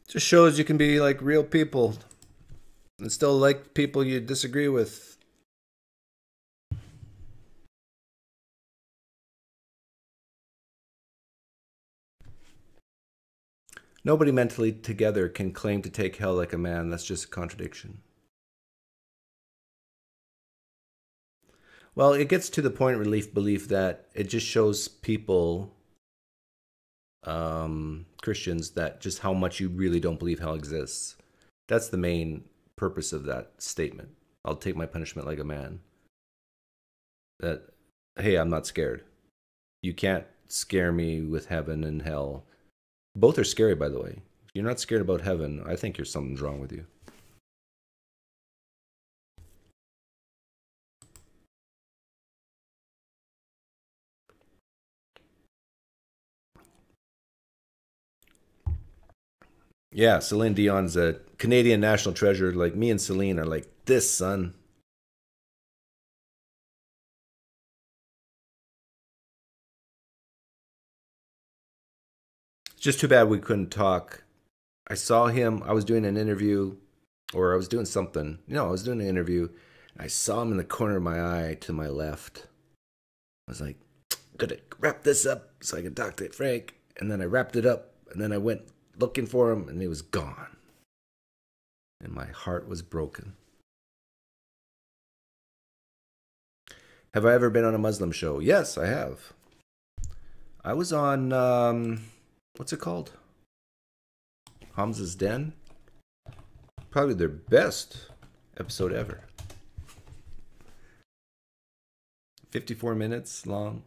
Just shows you can be like real people and still like people you disagree with. Nobody mentally together can claim to take hell like a man. That's just a contradiction. Well, it gets to the point relief belief that it just shows people, um, Christians, that just how much you really don't believe hell exists. That's the main purpose of that statement. I'll take my punishment like a man. That, hey, I'm not scared. You can't scare me with heaven and hell. Both are scary, by the way. If you're not scared about heaven, I think there's something's wrong with you. Yeah, Celine Dion's a Canadian national treasure. Like me and Celine are like this, son. It's just too bad we couldn't talk. I saw him. I was doing an interview, or I was doing something. No, I was doing an interview. I saw him in the corner of my eye to my left. I was like, "Gotta wrap this up so I can talk to Frank." And then I wrapped it up, and then I went looking for him, and he was gone. And my heart was broken. Have I ever been on a Muslim show? Yes, I have. I was on, um, what's it called? Hamza's Den. Probably their best episode ever. 54 minutes long.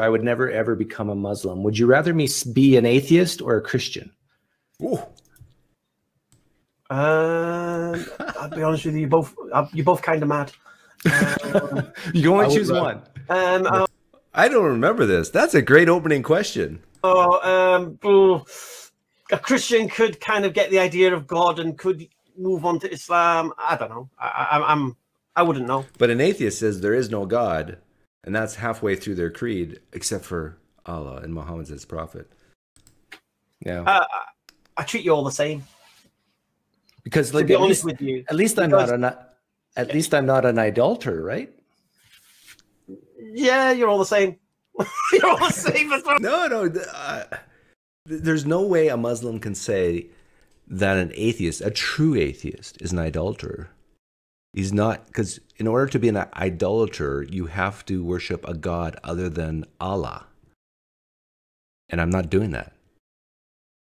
I I would never ever become a Muslim. Would you rather me be an atheist or a Christian? Ooh. Um, I'll be honest with you, you both uh, you're both kind of mad. Um, You can only I choose one. um, I don't remember this. That's a great opening question. oh, um, oh, a Christian could kind of get the idea of God and could move on to Islam. I don't know. I, I, I'm I wouldn't know. But an atheist says there is no God, and that's halfway through their creed, except for Allah and Muhammad as prophet. Yeah. Uh, I, I treat you all the same. Because To like, be honest least, with you, at least I'm not an at least I'm not an idolater, right? yeah, you're all the same. you're all the same as well. No, no. Uh, there's no way a Muslim can say that an atheist, a true atheist, is an idolater. He's not, because in order to be an idolater, you have to worship a God other than Allah. And I'm not doing that.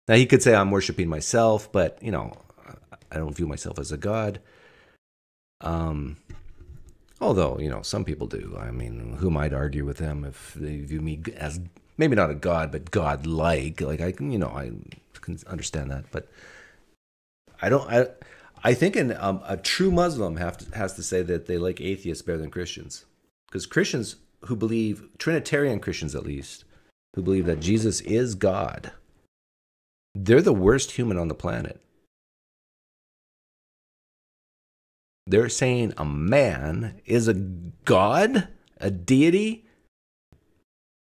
Now, he could say I'm worshiping myself, but, you know, I don't view myself as a God. Um, although, you know, some people do. I mean, who might argue with them if they view me as maybe not a God, but God like? Like, I can, you know, I can understand that. But I don't, I, I think an, um, a true Muslim to, has to say that they like atheists better than Christians. Because Christians who believe, Trinitarian Christians at least, who believe that Jesus is God, they're the worst human on the planet. They're saying a man is a god a deity,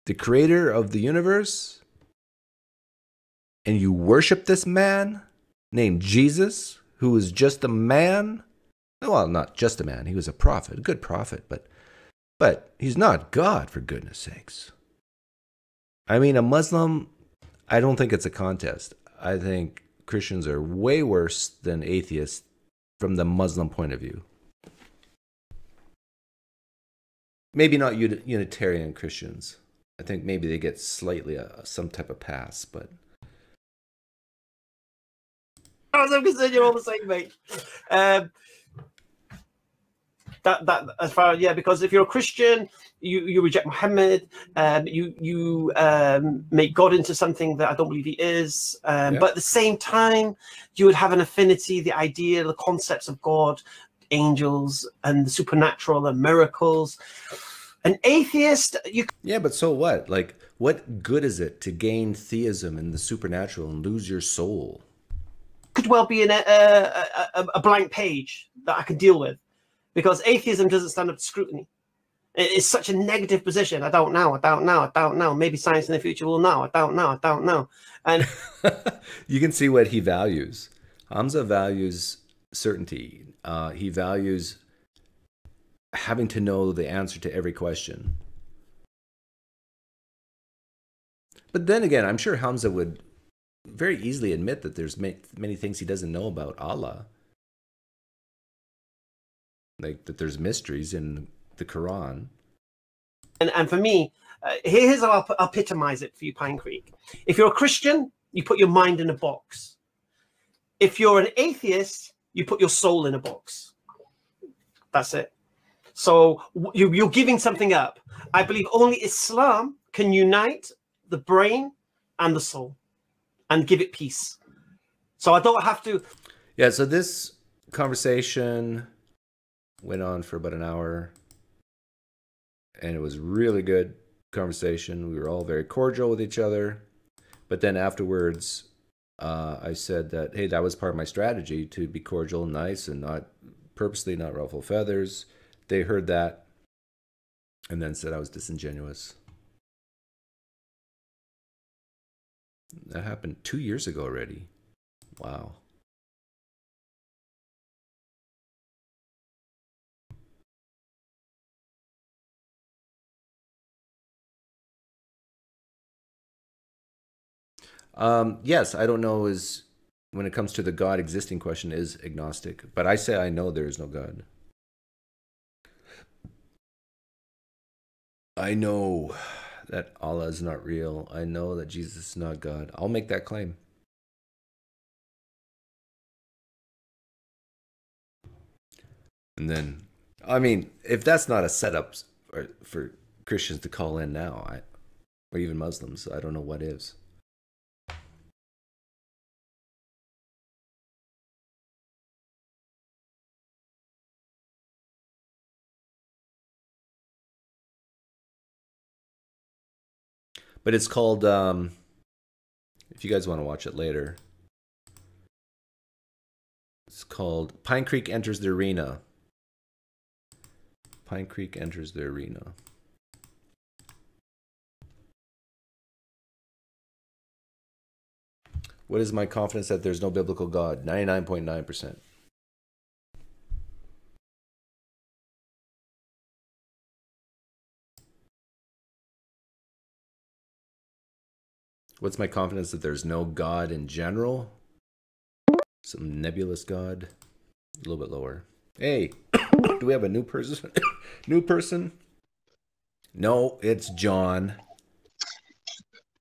the creator of the universe, and you worship this man named Jesus, who is just a man. Well, not just a man. He was a prophet, a good prophet, but but he's not God for goodness sakes. I mean, a Muslim, I don't think it's a contest. I think Christians are way worse than atheists from the Muslim point of view. Maybe not Unitarian Christians. I think maybe they get slightly a, some type of pass, but As I'm concerned, you're all the same, mate. Um, that that as far yeah, because if you're a Christian, you you reject Muhammad, um, you you um, make God into something that I don't believe he is. Um, Yeah. But at the same time, you would have an affinity, the idea, the concepts of God, angels, and the supernatural and miracles. An atheist, you yeah, but so what? Like, what good is it to gain theism and the supernatural and lose your soul? Could well be in a, a, a, a blank page that I could deal with because atheism doesn't stand up to scrutiny. It's such a negative position. I don't know. I don't know. I don't know. Maybe science in the future will know. I don't know. I don't know. And you can see what he values. Hamza values certainty. Uh, he values having to know the answer to every question. But then again, I'm sure Hamza would very easily admit that there's ma- many things he doesn't know about Allah. Like that there's mysteries in the Quran. and, and for me, uh, here's how I'll p- epitomize it for you, Pine Creek. If you're a Christian, you put your mind in a box. If you're an atheist, you put your soul in a box. That's it. So you, you're giving something up. I believe only Islam can unite the brain and the soul and give it peace. So I don't have to. Yeah, so this conversation went on for about an hour and it was really good conversation. We were all very cordial with each other. But then afterwards, uh, I said that, hey, that was part of my strategy to be cordial and nice and not purposely not ruffle feathers. They heard that and then said I was disingenuous. That happened two years ago already. Wow. Um, yes, I don't know is when it comes to the God existing question is agnostic, but I say I know there is no God. I know that Allah is not real. I know that Jesus is not God. I'll make that claim. And then, I mean, if that's not a setup for, Christians to call in now, I, or even Muslims, I don't know what is. But it's called, um, if you guys want to watch it later, it's called Pine Creek Enters the Arena. Pine Creek Enters the Arena. What is my confidence that there's no biblical God? 99.9%. What's my confidence that there's no God in general? Some nebulous God. A little bit lower. Hey, do we have a new person? new person? No, it's John.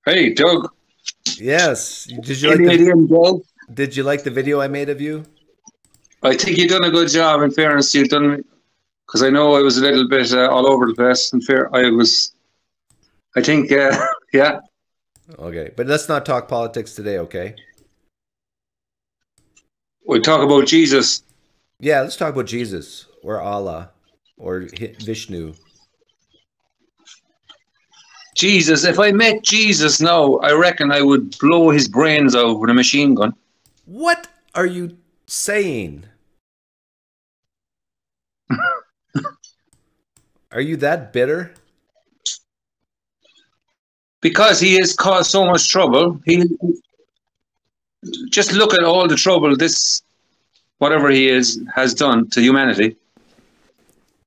Hey, Doug. Yes. Did you like Doug. the, Did you like the video I made of you? I think you've done a good job. In fairness, you've done because I know I was a little bit uh, all over the place. In fair, I was. I think, uh, yeah. Okay, but let's not talk politics today, okay? We talk about Jesus. Yeah, let's talk about Jesus or Allah or Vishnu. Jesus. If I met Jesus now, I reckon I would blow his brains out with a machine gun. What are you saying? Are you that bitter? Because he has caused so much trouble. He just look at all the trouble this, whatever he is, has done to humanity.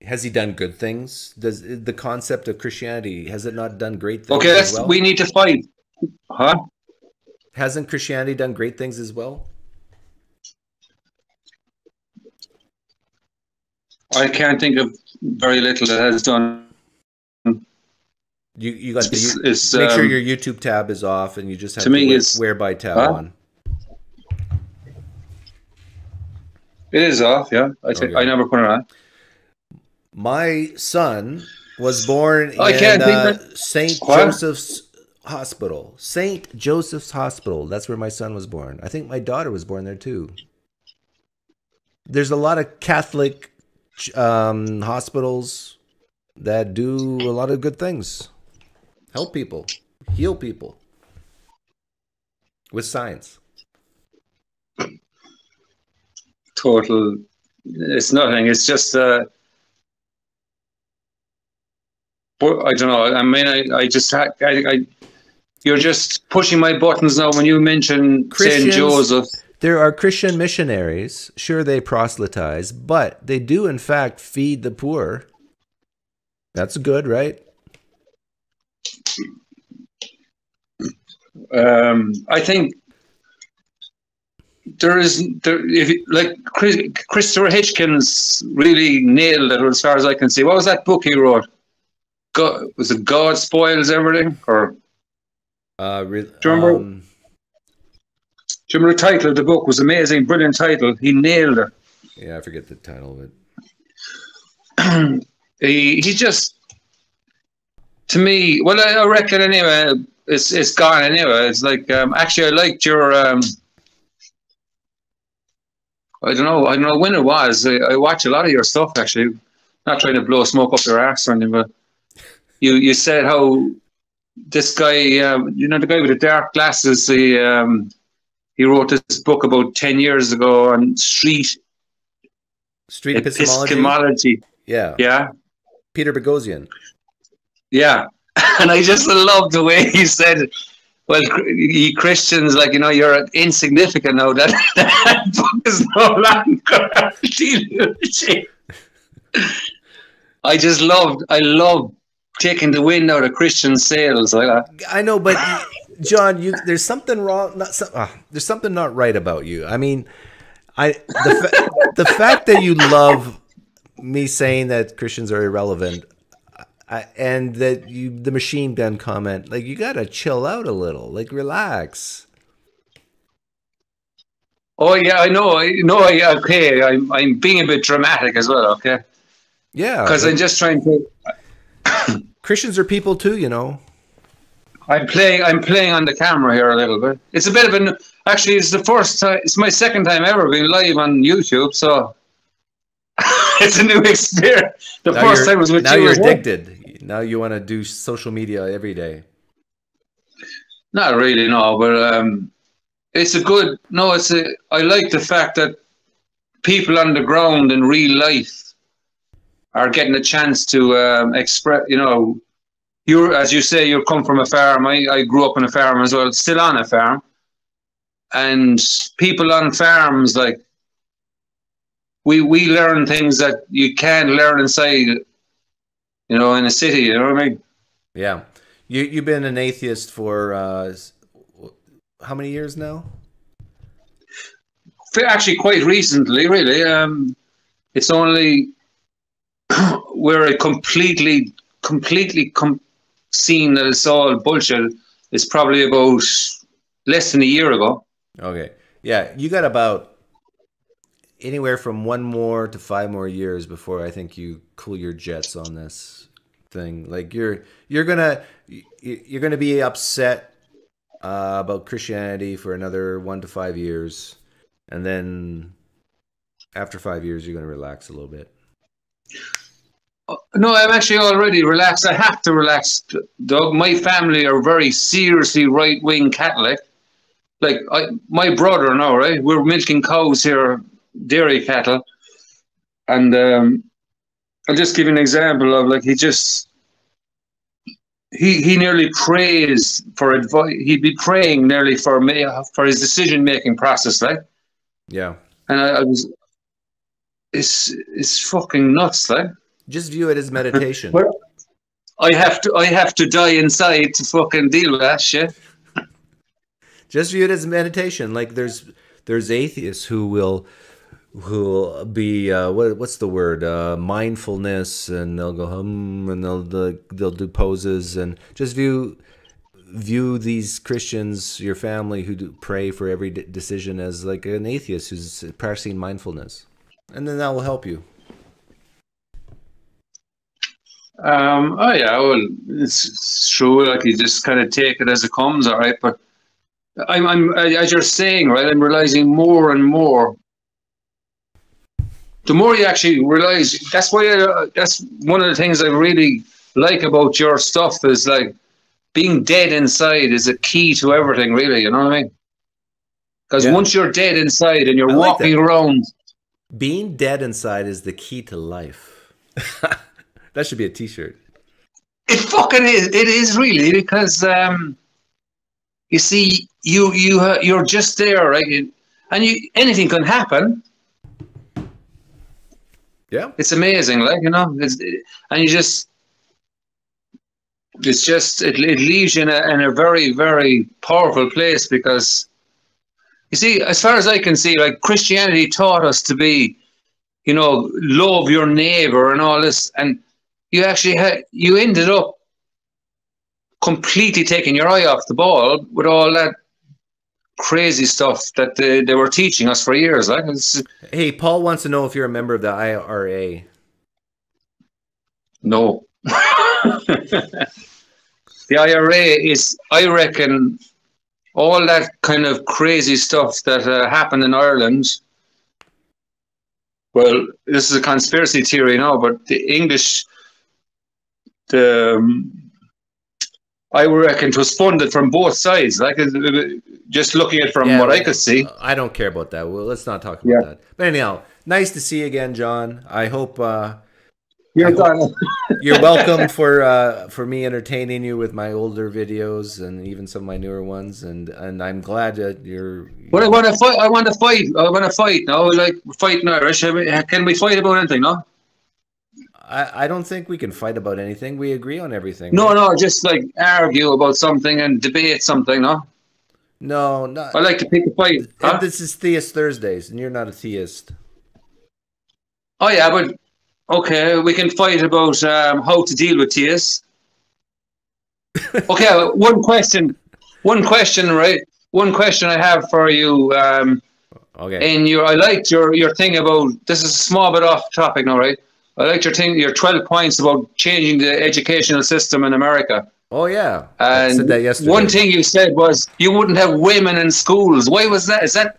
Has he done good things? Does the concept of Christianity has it not done great things? Okay, well? we need to fight, huh? Hasn't Christianity done great things as well? I can't think of very little that has done. You you got the, It's- you- it's, make sure um, your YouTube tab is off and you just have to to, me wear, it's- whereby tab Huh? on. It is off, yeah. I I never put it on. My son was born I in uh, St. What? Joseph's Hospital. St. Joseph's Hospital. That's where my son was born. I think my daughter was born there too. There's a lot of Catholic um, hospitals that do a lot of good things, help people, heal people with science. Total. It's nothing. It's just. Uh, I don't know. I mean, I, I just. I, I, you're just pushing my buttons now when you mention Saint Joseph. There are Christian missionaries. Sure, they proselytize, but they do, in fact, feed the poor. That's good, right? Um, I think there is there if you- like Chris, Christopher Hitchens really nailed it as far as I can see. What was that book he wrote? God, was it God spoils everything or? Uh, re- Do you remember? um, Do you remember the title of the book? was amazing, brilliant title. He nailed it. yeah, I forget the title of it. he he just to me well I, I reckon anyway it's it's gone anyway it's like um actually I liked your um I don't know I don't know when it was I, I watch a lot of your stuff actually not trying to blow smoke up your ass or anything but you you said how this guy um, you know the guy with the dark glasses he um he wrote this book about 10 years ago on street Street epistemology. epistemology Yeah. yeah Peter Boghossian. Yeah, and I just love the way he said, "Well, you Christians, like you know, you're insignificant now. That that book is no longer. I just loved. I love taking the wind out of Christian sails like. I know, but John, you there's something wrong. Not ah, there's something not right about you. I mean, I the fa- the fact that you love me saying that Christians are irrelevant, I, and that you the machine gun comment, like you gotta chill out a little, like relax. Oh yeah, I know. I know. I okay. I'm I'm being a bit dramatic as well. Okay, Yeah, because I'm just trying to. Christians are people too, you know. I'm playing. I'm playing on the camera here a little bit. It's a bit of an. Actually, it's the first time. It's my second time ever being live on YouTube, so it's a new experience. The Now first time was with now you. you're addicted. Now you want to do social media every day. Not really, no, but um, it's a good. No, it's a. I like the fact that people on the ground in real life are getting a chance to um, express. You know, you're as you say, you come from a farm. I, I grew up on a farm as well, still on a farm, and people on farms like we we learn things that you can't learn inside. You know, in a city. You know what I mean? Yeah, you you've been an atheist for uh, how many years now? Actually quite recently, really. Um, it's only where I completely, completely com- seen that it's all bullshit. It's probably about less than a year ago. Okay. Yeah, you got about anywhere from one more to five more years before I think you cool your jets on this thing. Like you're you're gonna you're gonna be upset uh, about Christianity for another one to five years, and then after five years you're gonna relax a little bit. No, I'm actually already relaxed. I have to relax, Doug. My family are very seriously right wing Catholic. Like I, my brother now, right? We're milking cows here, dairy cattle, and um, I'll just give you an example of like he just he he nearly prays for advice. He'd be praying nearly for me for his decision making process, like. Yeah. And I, I was, it's it's fucking nuts, like. Just view it as meditation. Well, I have to I have to die inside to fucking deal with that shit. Just view it as meditation. Like there's there's atheists who will who will be uh, what what's the word uh, mindfulness, and they'll go hum, and they'll they'll do poses, and just view view these Christians, your family who do pray for every de- decision as like an atheist who's practicing mindfulness, and then that will help you. Um, oh yeah, well, it's true. Like you just kind of take it as it comes, all right. But I'm, I'm, as you're saying, right, I'm realizing more and more. The more you actually realize, that's why uh, that's one of the things I really like about your stuff is like being dead inside is a key to everything, really. You know what I mean? Because Yeah. once you're dead inside and you're I walking that. around, Being dead inside is the key to life. that should be a T-shirt. It fucking is. It is really because um, you see, you you uh, you're just there, right? And you anything can happen. Yeah, it's amazing, like you know, it's, and you just it's just it, it leaves you in a, in a very very powerful place because you see, as far as I can see, like Christianity taught us to be, you know, love your neighbor and all this, and you actually had you ended up completely taking your eye off the ball with all that crazy stuff that they, they were teaching us for years. Like, Hey, Paul wants to know if you're a member of the IRA. no. the IRA is, I reckon, all that kind of crazy stuff that uh, happened in Ireland. Well, this is a conspiracy theory now, but the English, the um, I reckon it was funded from both sides. Like just looking at from Yeah, what I could see. I don't care about that. Well, let's not talk about Yeah. that. But anyhow, nice to see you again, John. I hope uh, You're I hope- you're welcome for uh, for me entertaining you with my older videos and even some of my newer ones. And and I'm glad that you're. But I want to fight. I want to fight. I want to fight. No, like fighting Irish. Can we fight about anything? No. I, I don't think we can fight about anything. We agree on everything. No, right? no, just like argue about something and debate something. No. no, not. I like to pick a fight. huh? This is Theist Thursdays, and you're not a theist. Oh yeah, but okay, we can fight about um, how to deal with TS. okay, one question. One question, right? One question I have for you. Um, Okay. in your, I liked your your thing about this is a small bit off topic now, right? I liked your thing, your twelve points about changing the educational system in America. Oh yeah, I And said that yesterday. one thing you said was you wouldn't have women in schools. Why was that? Is that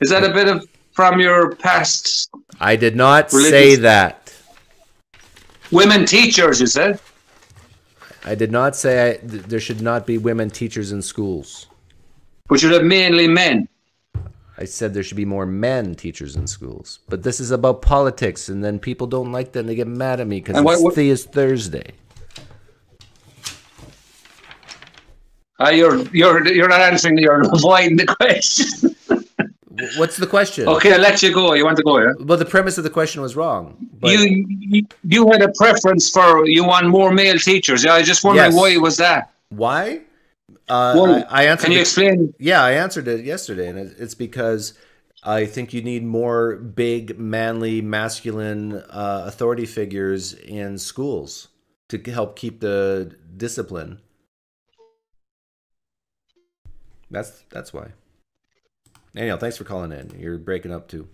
is that a bit of from your past I did not say that. women teachers? You said. I did not say I, th- there should not be women teachers in schools. We should have mainly men. I said there should be more men teachers in schools. But this is about politics, and then people don't like that, and they get mad at me because it's what- Theist Thursday. Uh, you're you're you're not answering. You're avoiding the question. What's the question? okay, I'll let you go. You want to go? Yeah. Well, the premise of the question was wrong. But You, you you had a preference for you want more male teachers. Yeah, I just wondering Yes. why was that? why? Uh, Well, I, I answered. Can you the- explain? Yeah, I answered it yesterday, and it- it's because I think you need more big, manly, masculine uh, authority figures in schools to help keep the discipline. That's that's why. Daniel, thanks for calling in. You're breaking up too.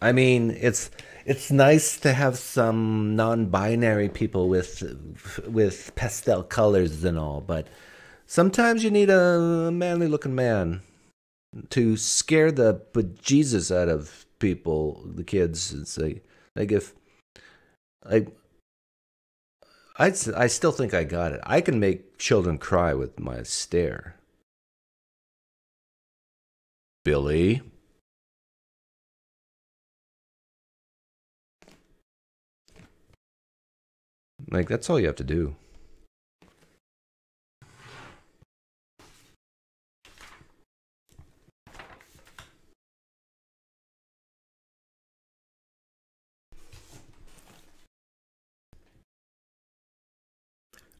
I mean, it's it's nice to have some non-binary people with with pastel colors and all, but sometimes you need a manly-looking man to scare the bejesus out of people, the kids. It's like, like if I, s- I still think I got it. I can make children cry with my stare. Billy. Like that's all you have to do.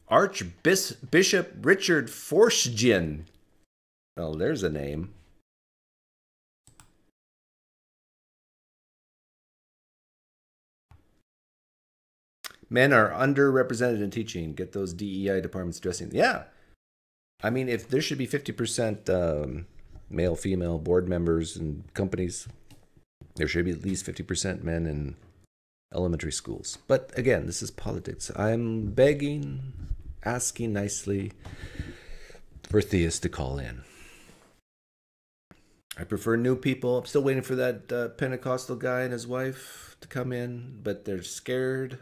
Archbishop Richard Forsgren. Well, there's a name. Men are underrepresented in teaching. Get those DEI departments dressing. Yeah. I mean, if there should be 50% um, male female board members and companies, there should be at least 50% men in elementary schools. But again, this is politics. I'm begging, asking nicely for theists to call in. I prefer new people. I'm still waiting for that uh, Pentecostal guy and his wife to come in, but they're scared.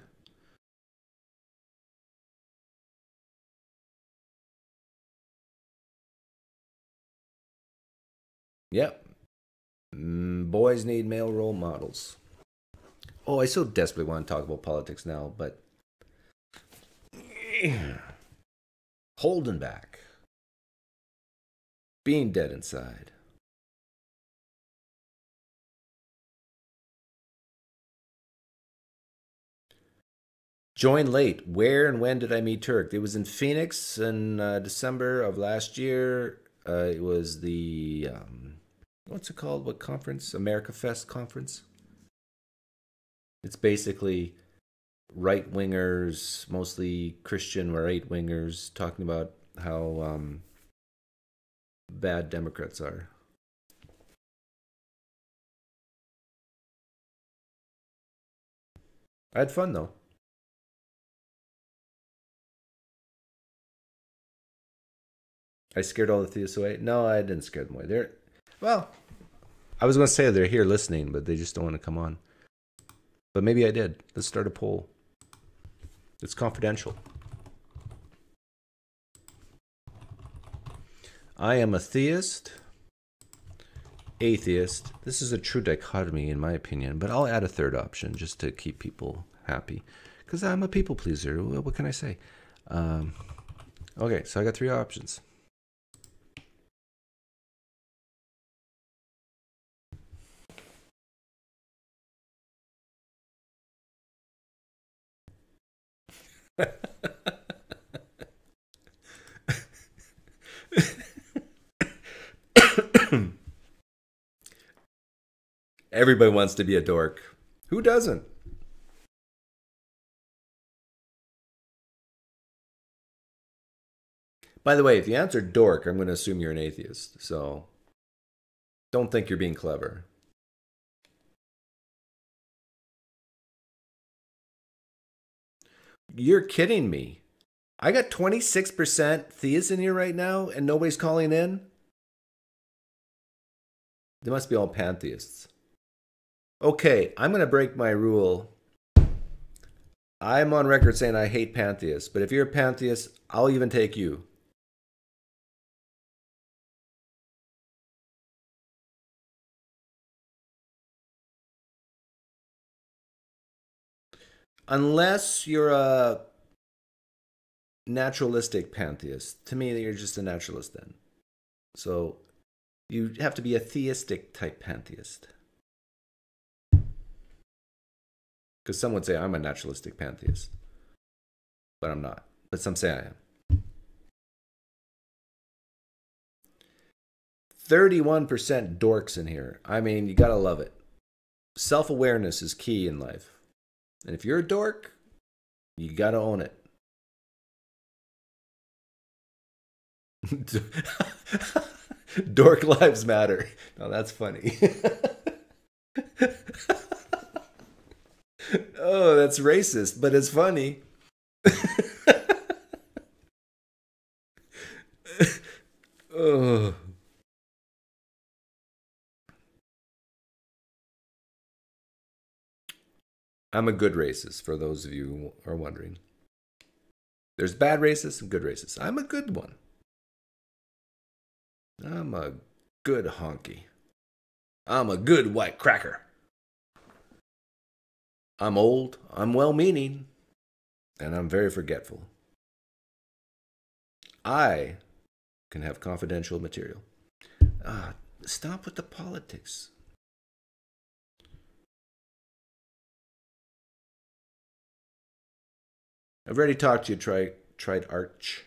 Yep. Mm, boys need male role models. Oh, I so desperately want to talk about politics now, but holding back, being dead inside. Join late. Where and when did I meet Turek? It was in Phoenix in uh, December of last year. Uh, it was the um, what's it called? What conference? America Fest conference. It's basically right wingers, mostly Christian right wingers, talking about how um, bad Democrats are. I had fun though. I scared all the thieves away. No, I didn't scare them away. They're well. I was going to say they're here listening, but they just don't want to come on. But maybe I did. Let's start a poll. It's confidential. I am a theist, atheist. This is a true dichotomy, in my opinion, but I'll add a third option just to keep people happy. Because I'm a people pleaser. What can I say? Um, okay, so I got three options. Everybody wants to be a dork. Who doesn't? By the way, if you answer dork, I'm going to assume you're an atheist. So don't think you're being clever. You're kidding me. I got 26% theists in here right now and nobody's calling in? They must be all pantheists. Okay, I'm going to break my rule. I'm on record saying I hate pantheists, but if you're a pantheist, I'll even take you. Unless you're a naturalistic pantheist. To me, you're just a naturalist then. So you have to be a theistic type pantheist. Because some would say I'm a naturalistic pantheist, but I'm not. But some say I am. 31% dorks in here. I mean, you gotta love it. Self awareness is key in life. And if you're a dork, you gotta own it. dork lives matter. Oh, that's funny. oh, that's racist, but it's funny. oh. I'm a good racist, for those of you who are wondering. There's bad racists and good racists. I'm a good one. I'm a good honky. I'm a good white cracker. I'm old. I'm well meaning. and I'm very forgetful. I can have confidential material. Ah, stop with the politics. I've already talked to you, try, tried Arch.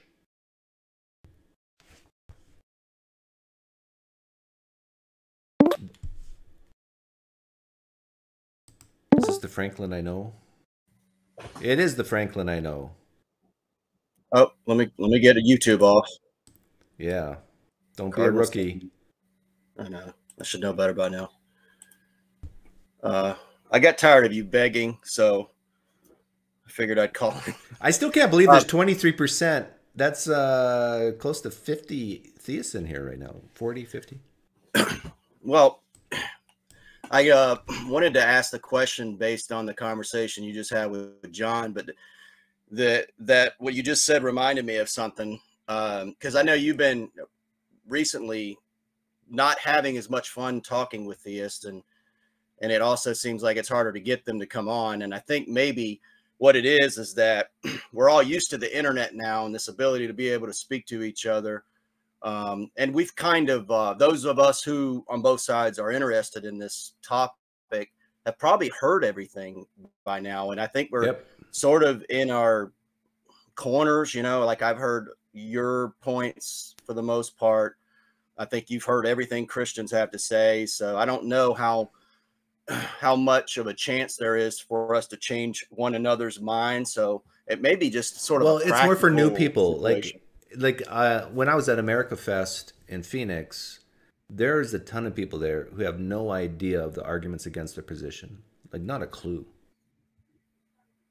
Is this the Franklin I know? It is the Franklin I know. Oh, let me let me get a YouTube off. Yeah. Don't Cardinals be a rookie. I know. I should know better by now. Uh, I got tired of you begging, so I figured I'd call. I still can't believe there's 23%. That's uh close to 50 theists in here right now. 40, 50. Well, I uh, wanted to ask the question based on the conversation you just had with, John, but the that what you just said reminded me of something Um, because I know you've been recently not having as much fun talking with theists, and and it also seems like it's harder to get them to come on. And I think maybe what it is is that we're all used to the internet now and this ability to be able to speak to each other um, and we've kind of uh, those of us who on both sides are interested in this topic have probably heard everything by now and i think we're Yep. sort of in our corners you know like i've heard your points for the most part i think you've heard everything christians have to say so i don't know how how much of a chance there is for us to change one another's minds so it may be just sort of well, it's more for new people. situation. Like, like uh, when I was at America Fest in Phoenix, there's a ton of people there who have no idea of the arguments against their position, like not a clue.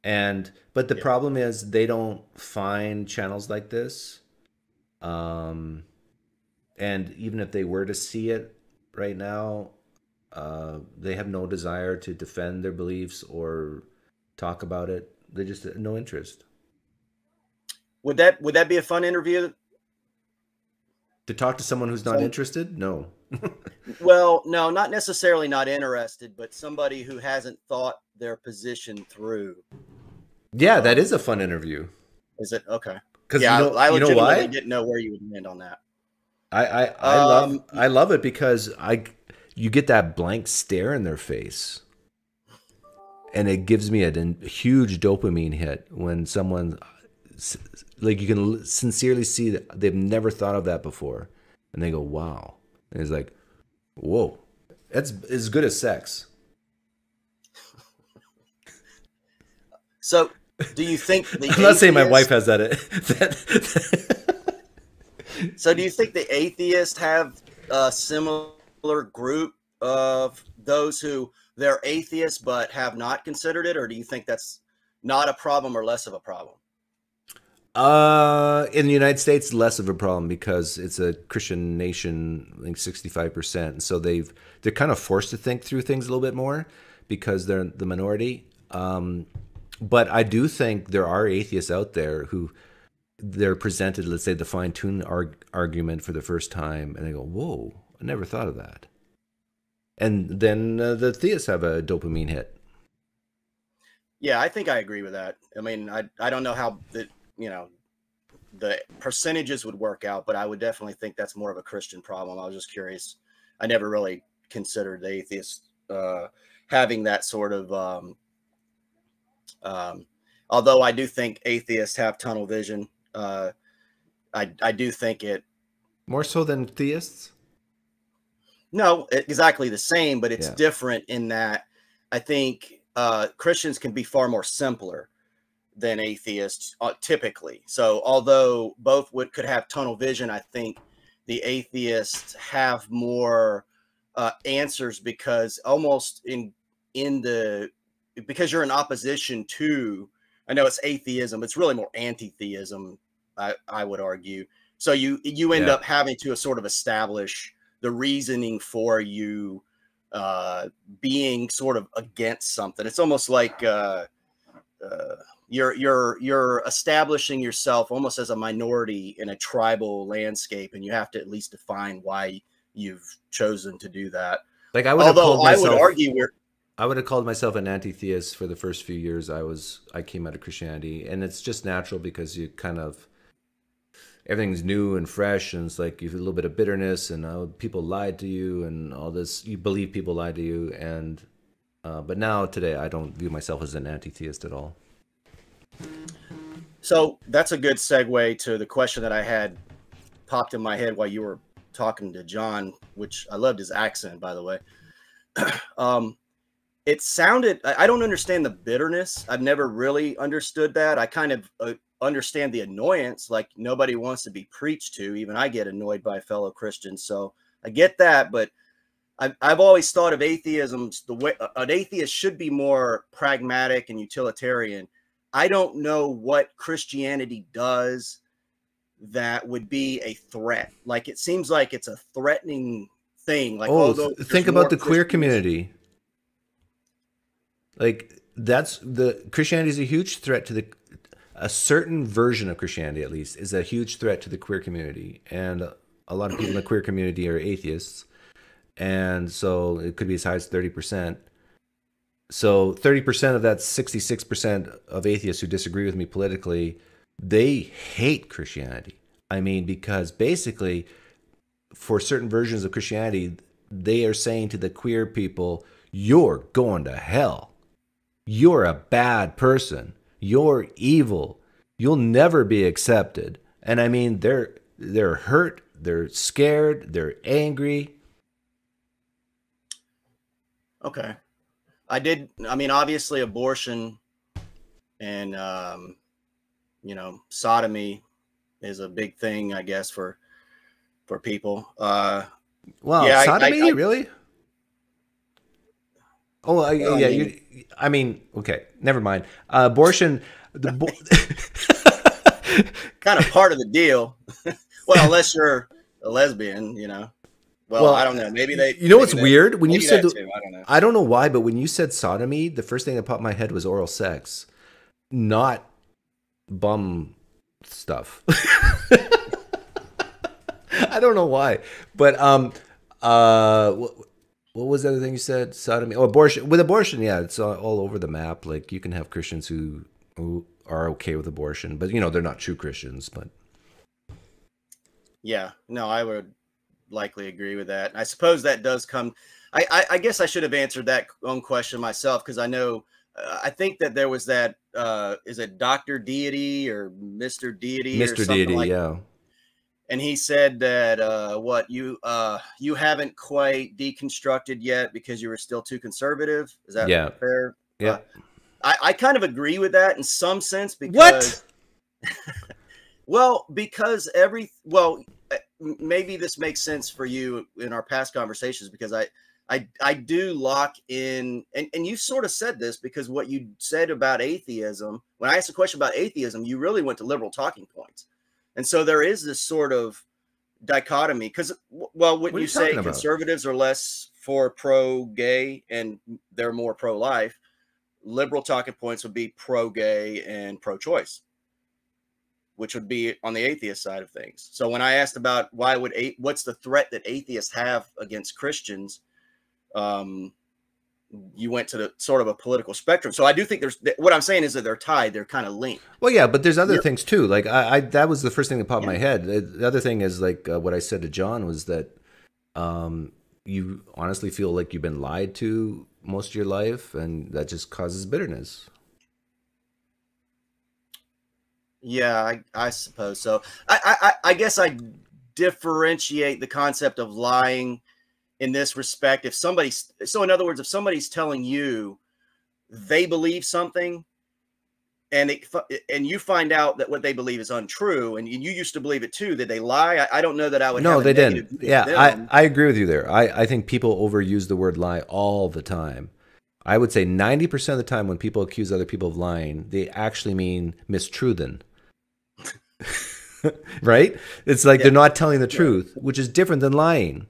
And but the problem is they don't find channels like this. Um, and even if they were to see it right now, uh, they have no desire to defend their beliefs or talk about it. They just no interest. Would that would that be a fun interview? To talk to someone who's not So- interested? No. Well, no, not necessarily not interested, but somebody who hasn't thought their position through. Yeah, that is a fun interview. Is it okay? 'Cause yeah, you know- I, I you know legitimately why? didn't know where you would land on that. I I, I love Um, I love it because I you get that blank stare in their face. And it gives me a, den- huge dopamine hit when someone like you can sincerely see that they've never thought of that before and they go wow. And it's like whoa. That's as good as sex. So, do you think the I'm not saying my wife has that, that So, do you think the atheists have a similar group of those who they're atheists but have not considered it, or do you think that's not a problem or less of a problem? Uh, in the United States, less of a problem because it's a Christian nation, I think sixty-five percent. So they've they're kind of forced to think through things a little bit more because they're the minority. Um, but I do think there are atheists out there who they're presented, let's say, the fine-tune arg- argument for the first time, and they go, "Whoa, I never thought of that." And then uh, the theists have a dopamine hit. Yeah, I think I agree with that. I mean, I I don't know how the you know the percentages would work out, but I would definitely think that's more of a Christian problem. I was just curious. I never really considered the atheists uh, having that sort of. Um, um, although I do think atheists have tunnel vision, uh, I I do think it More so than theists. No, exactly the same, but it's Yeah. different in that I think uh, Christians can be far more simpler than atheists uh, typically. So, although both would could have tunnel vision, I think the atheists have more uh, answers because almost in in the because you're in opposition to. I know it's atheism. It's really more anti-theism. I, I would argue. So you you end Yeah. up having to sort of establish the reasoning for you uh, being sort of against something. It's almost like uh, uh, you're you're you're establishing yourself almost as a minority in a tribal landscape, and you have to at least define why you've chosen to do that. Like I would have Although called I would argue we're I would have called myself an anti-theist for the first few years I was I came out of Christianity, and it's just natural because you kind of everything's new and fresh, and it's like you have a little bit of bitterness, and oh, people lied to you, and all this. You believe people lied to you, and uh, but now today I don't view myself as an anti-theist at all. So that's a good segue to the question that I had popped in my head while you were talking to John, which I loved his accent, by the way. um, it sounded, I I don't understand the bitterness. I've never really understood that. I kind of uh, understand the annoyance, like nobody wants to be preached to. Even I get annoyed by fellow Christians. So I get that. But I've, I've always thought of atheism the way an atheist should be more pragmatic and utilitarian. I don't know what Christianity does that would be a threat. Like it seems like it's a threatening thing. Like oh, think about the queer community. Like that's the Christianity is a huge threat to the a certain version of Christianity at least is a huge threat to the queer community and a lot of people in the queer community are atheists and so it could be as high as 30%. So 30% of that 66% of atheists who disagree with me politically, they hate Christianity. I mean because basically for certain versions of Christianity, they are saying to the queer people, you're going to hell. You're a bad person. You're evil. You'll never be accepted. And I mean, they're they're hurt. They're scared. They're angry. Okay. I did. I mean, obviously, abortion and, um, you know, sodomy is a big thing, I guess, for for people. Uh, Wow, yeah, I- I- sodomy, I- really? Oh, I, Well, I yeah. mean- you, I mean, okay, never mind. Uh, abortion. The bo- kind of part of the deal. well, unless you're a lesbian, you know. Well, Well, I don't know. Maybe they. You know what's they- weird? When you said the- too, I don't know. I don't know why, but when you said sodomy, the first thing that popped my head was oral sex, not bum stuff. I don't know why, but um, uh, what, was the other thing you said? Sodomy, oh, abortion. With abortion, yeah, it's all, over the map. Like you can have Christians who who are okay with abortion, but you know they're not true Christians. But Yeah, no, I would likely agree with that. I suppose that does come. I, I, I guess I should have answered that own question myself because I know. Uh, I think that there was that. Uh, is it Doctor Deity or Mister Deity? something Deity, like- yeah. And he said that uh, what you uh, you haven't quite deconstructed yet because you were still too conservative. Is that Yeah. fair? Yeah. Uh, I, I kind of agree with that in some sense because what? well, because every well, uh, maybe this makes sense for you in our past conversations because I I I do lock in and and you sort of said this because what you said about atheism when I asked a question about atheism, you really went to liberal talking points, and so there is this sort of dichotomy because well, when What you you say about? conservatives are less for pro-gay and they're more pro-life, liberal talking points would be pro-gay and pro-choice which would be on the atheist side of things. So when I asked about why would a- what's the threat that atheists have against Christians, um, you went to the sort of a political spectrum. So I do think there's what I'm saying is that they're tied. They're kind of linked. Well, yeah, but there's other Yeah. things too. Like I, I, that was the first thing that popped in my head. The the other thing is like uh, what I said to John was that um, you honestly feel like you've been lied to most of your life, and that just causes bitterness. Yeah, I, I suppose so. I, I- I guess I differentiate the concept of lying in this respect. If somebody's so, in other words, if somebody's telling you they believe something, and it, and you find out that what they believe is untrue, and you used to believe it too, did they lie? I, I don't know that I would. No, have they didn't. Yeah. I, I agree with you there. I, I think people overuse the word lie all the time. I would say 90% of the time when people accuse other people of lying, they actually mean mistruthen. right? It's like they're not telling the truth, which is different than lying.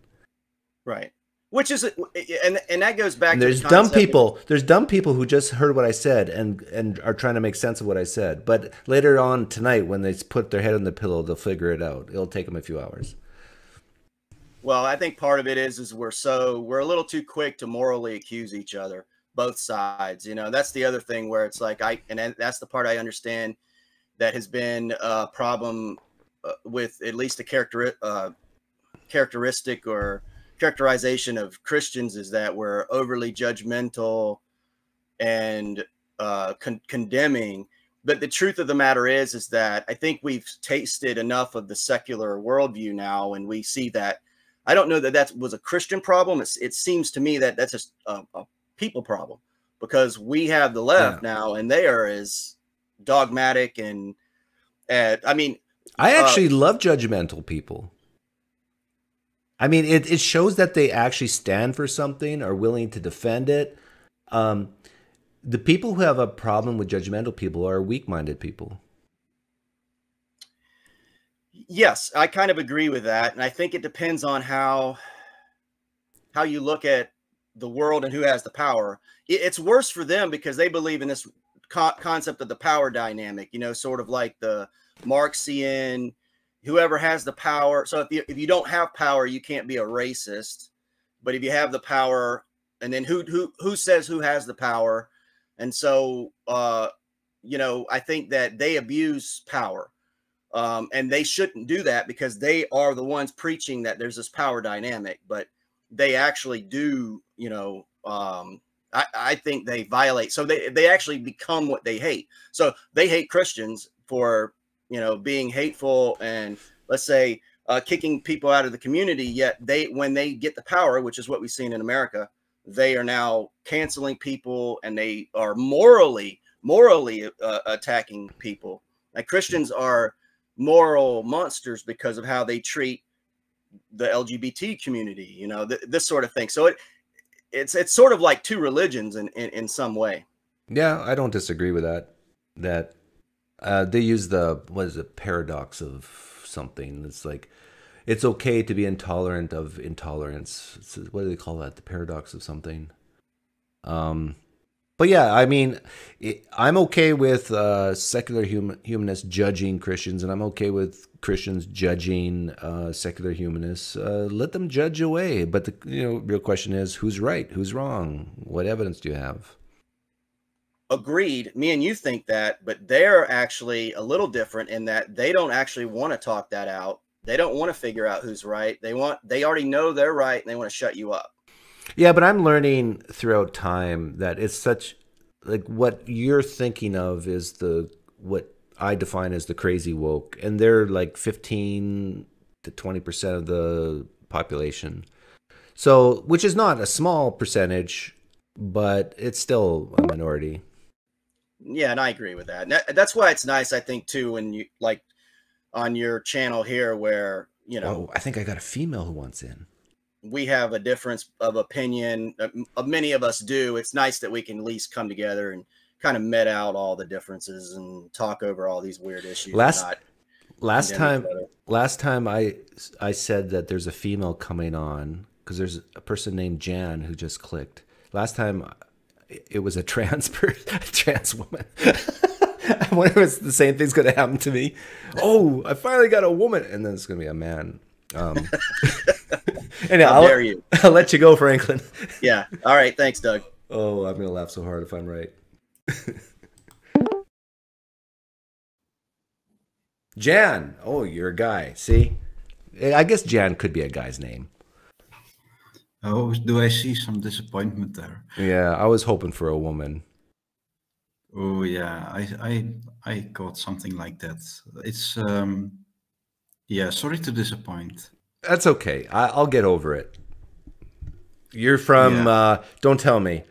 Right. Which is, and and that goes back. And to the there's dumb people. There's dumb people who just heard what I said and and are trying to make sense of what I said. But later on tonight, when they put their head on the pillow, they'll figure it out. It'll take them a few hours. Well, I think part of it is is we're so we're a little too quick to morally accuse each other. both sides. You know, that's the other thing where it's like I and that's the part I understand that has been a problem uh, with at least a character uh, characteristic or characterization of Christians is that we're overly judgmental and uh, con- condemning. But the truth of the matter is, is that I think we've tasted enough of the secular worldview now, and we see that. I don't know that that was a Christian problem. It's, it seems to me that that's just a, a people problem because we have the left yeah. now, and they are as dogmatic and, and I mean, I actually uh, love judgmental people. I mean, it, it shows that they actually stand for something, are willing to defend it. Um, the people who have a problem with judgmental people are weak minded people. Yes, I kind of agree with that. And I think it depends on how how you look at the world and who has the power. It's worse for them because they believe in this co- concept of the power dynamic, you know, sort of like the Marxian whoever has the power. So if you if you don't have power, you can't be a racist. But if you have the power, and then who who who says who has the power? And so uh, you know, I think that they abuse power. Um, and they shouldn't do that because they are the ones preaching that there's this power dynamic, but they actually do, you know, um, I, I think they violate. So they, they actually become what they hate. So they hate Christians for you know, being hateful and let's say uh, kicking people out of the community. Yet they, when they get the power, which is what we've seen in America, they are now canceling people and they are morally, morally uh, attacking people. Like Christians are moral monsters because of how they treat the LGBT community. You know, th- this sort of thing. So it, it's it's sort of like two religions in, in in some way. Yeah, I don't disagree with that. That uh, they use the what is it paradox of something. It's like it's okay to be intolerant of intolerance. It's, what do they call that? The paradox of something. Um, but yeah, I mean, it, I'm okay with uh, secular hum- humanists judging Christians, and I'm okay with Christians judging uh, secular humanists. Uh, let them judge away. But the you know real question is, who's right? Who's wrong? What evidence do you have? Agreed me and you think that but they're actually a little different in that they don't actually want to talk that out. They don't want to figure out who's right. They want they already know they're right and they want to shut you up. Yeah but i'm learning throughout time that it's such like what you're thinking of is the what i define as the crazy woke and they're like 15 to 20 percent of the population. So which is not a small percentage but it's still a minority yeah, and I agree with that. that. That's why it's nice, I think, too, when you like on your channel here, where you know, oh, I think I got a female who wants in. We have a difference of opinion. Uh, many of us do. It's nice that we can at least come together and kind of met out all the differences and talk over all these weird issues. Last last time, last time I I said that there's a female coming on because there's a person named Jan who just clicked. Last time it was a trans person, trans woman. I wonder if the same thing's going to happen to me. Oh, I finally got a woman, and then it's going to be a man. Um, I'll, dare you? I'll let you go, Franklin. yeah. All right. Thanks, Doug. Oh, I'm going to laugh so hard if I'm right. Jan. Oh, you're a guy. See, I guess Jan could be a guy's name. Oh, do I see some disappointment there? Yeah, I was hoping for a woman. Oh yeah, I I I got something like that. It's um yeah, sorry to disappoint. That's okay. I, will get over it. You're from yeah. uh don't tell me.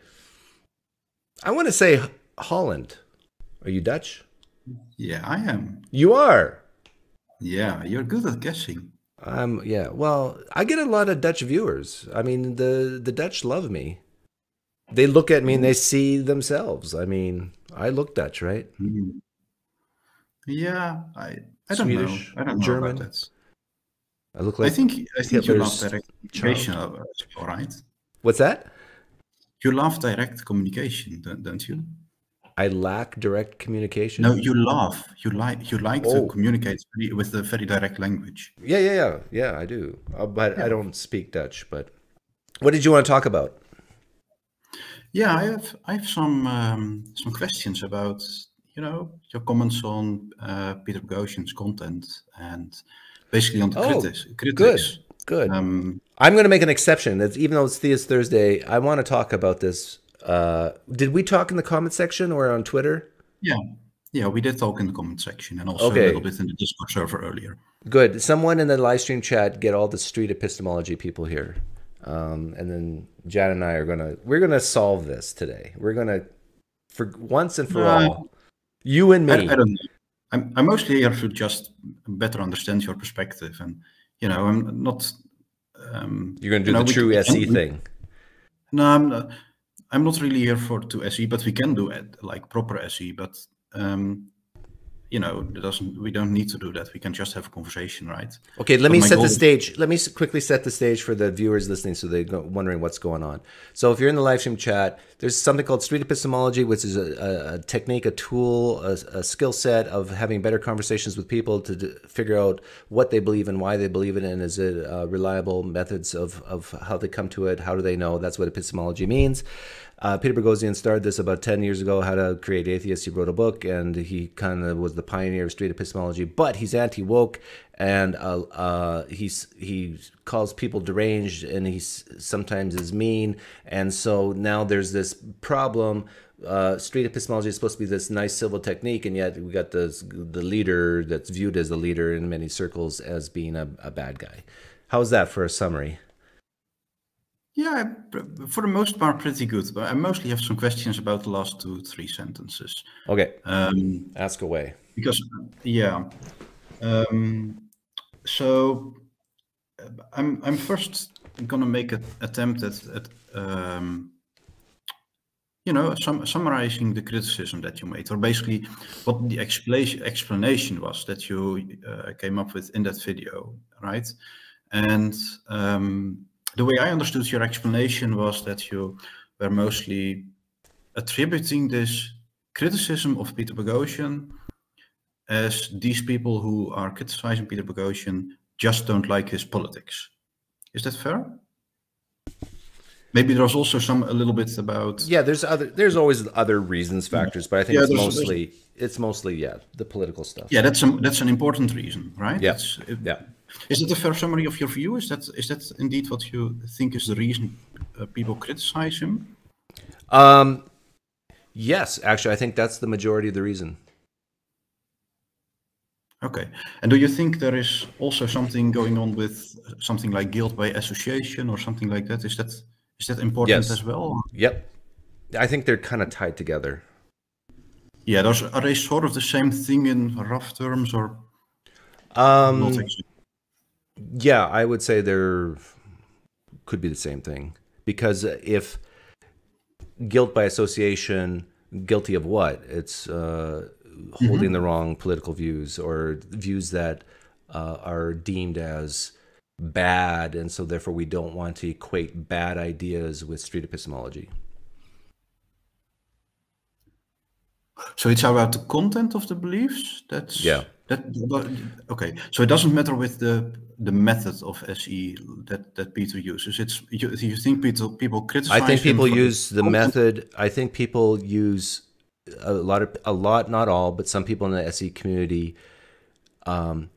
I want to say Holland. Are you Dutch? Yeah, I am. You are. Yeah, you're good at guessing. Um, yeah. Well, I get a lot of Dutch viewers. I mean, the the Dutch love me. They look at me and they see themselves. I mean, I look Dutch, right? Mm-hmm. Yeah, I I don't Swedish, know. I don't German. know about that. I look like I think I think Hitler's you love direct communication, all right? What's that? You love direct communication, don't you? I lack direct communication. No, you laugh. You like you like oh. to communicate with a very direct language. Yeah, yeah, yeah, yeah. I do, uh, but yeah. I don't speak Dutch. But what did you want to talk about? Yeah, I have I have some um, some questions about you know your comments on uh, Peter Boghossian's content and basically on the Oh, critics. good, good. Um, I'm going to make an exception. That's even though it's Theist Thursday, I want to talk about this. Uh, did we talk in the comment section or on Twitter? yeah, yeah, we did talk in the comment section and also Okay. a little bit in the Discord server earlier. Good. Someone in the live stream chat get all the street epistemology people here, um, and then Jan and I are gonna we're gonna solve this today. We're gonna for once and for Uh, all, you and me. I, I don't know. I'm, I'm mostly here to just better understand your perspective, and you know, I'm not. Um, You're gonna do you know, the true SE thing. No, I'm not, I'm not really here for to SE, but we can do it like proper SE. But um, you know, it doesn't. We don't need to do that. We can just have a conversation, right? Okay, let But me set the stage. Let me quickly set the stage for the viewers listening, so they're wondering what's going on. So, if you're in the live stream chat, there's something called street epistemology, which is a, a, technique, a tool, a, a skill set of having better conversations with people to d- figure out what they believe and why they believe it, and is it uh, reliable methods of of how they come to it? How do they know? That's what epistemology means. Uh, Peter Boghossian started this about 10 years ago, How to Create Atheists. He wrote a book and he kind of was the pioneer of street epistemology, but he's anti woke and uh, uh, he's, he calls people deranged and he sometimes is mean. And so now there's this problem. Uh, street epistemology is supposed to be this nice civil technique, and yet we got this, the leader that's viewed as the leader in many circles as being a, a bad guy. How's that for a summary? Yeah, for the most part, pretty good. But I mostly have some questions about the last two, three sentences. Okay. Um, Ask away. Because, yeah. Um, so uh, I'm I'm first gonna make an attempt at, at um, you know, sum, summarizing the criticism that you made, or basically what the explanation explanation was that you uh, came up with in that video, right? And um, the way I understood your explanation was that you were mostly attributing this criticism of Peter Boghossian as these people who are criticizing Peter Boghossian just don't like his politics. Is that fair? Maybe there's also some a little bit about Yeah, there's other there's always other reasons, mm-hmm. factors, but I think Yeah, it's there's- there's- mostly it's mostly yeah the political stuff. yeah that's a, that's an important reason, right? Yeah. It- Yeah. Is that a fair summary of your view? Is that is that indeed what you think is the reason uh, people criticize him? Um, yes, actually, I think that's the majority of the reason. Okay. And do you think there is also something going on with something like guilt by association or something like that? Is that is that important Yes. as well? Yep, I think they're kind of tied together. Yeah, those are they sort of the same thing in rough terms or Um, not actually? Yeah, I would say they're could be the same thing because if guilt by association, guilty of what? It's uh, holding Mhm. the wrong political views or views that uh, are deemed as bad, and so therefore we don't want to equate bad ideas with street epistemology. So it's about the content of the beliefs. That's Yeah. That okay. So it doesn't matter with the the method of SE that that Peter uses. It's you, you think people people criticize. I think people use the content? method. I think people use a lot of a lot, not all, but some people in the SE community. Um,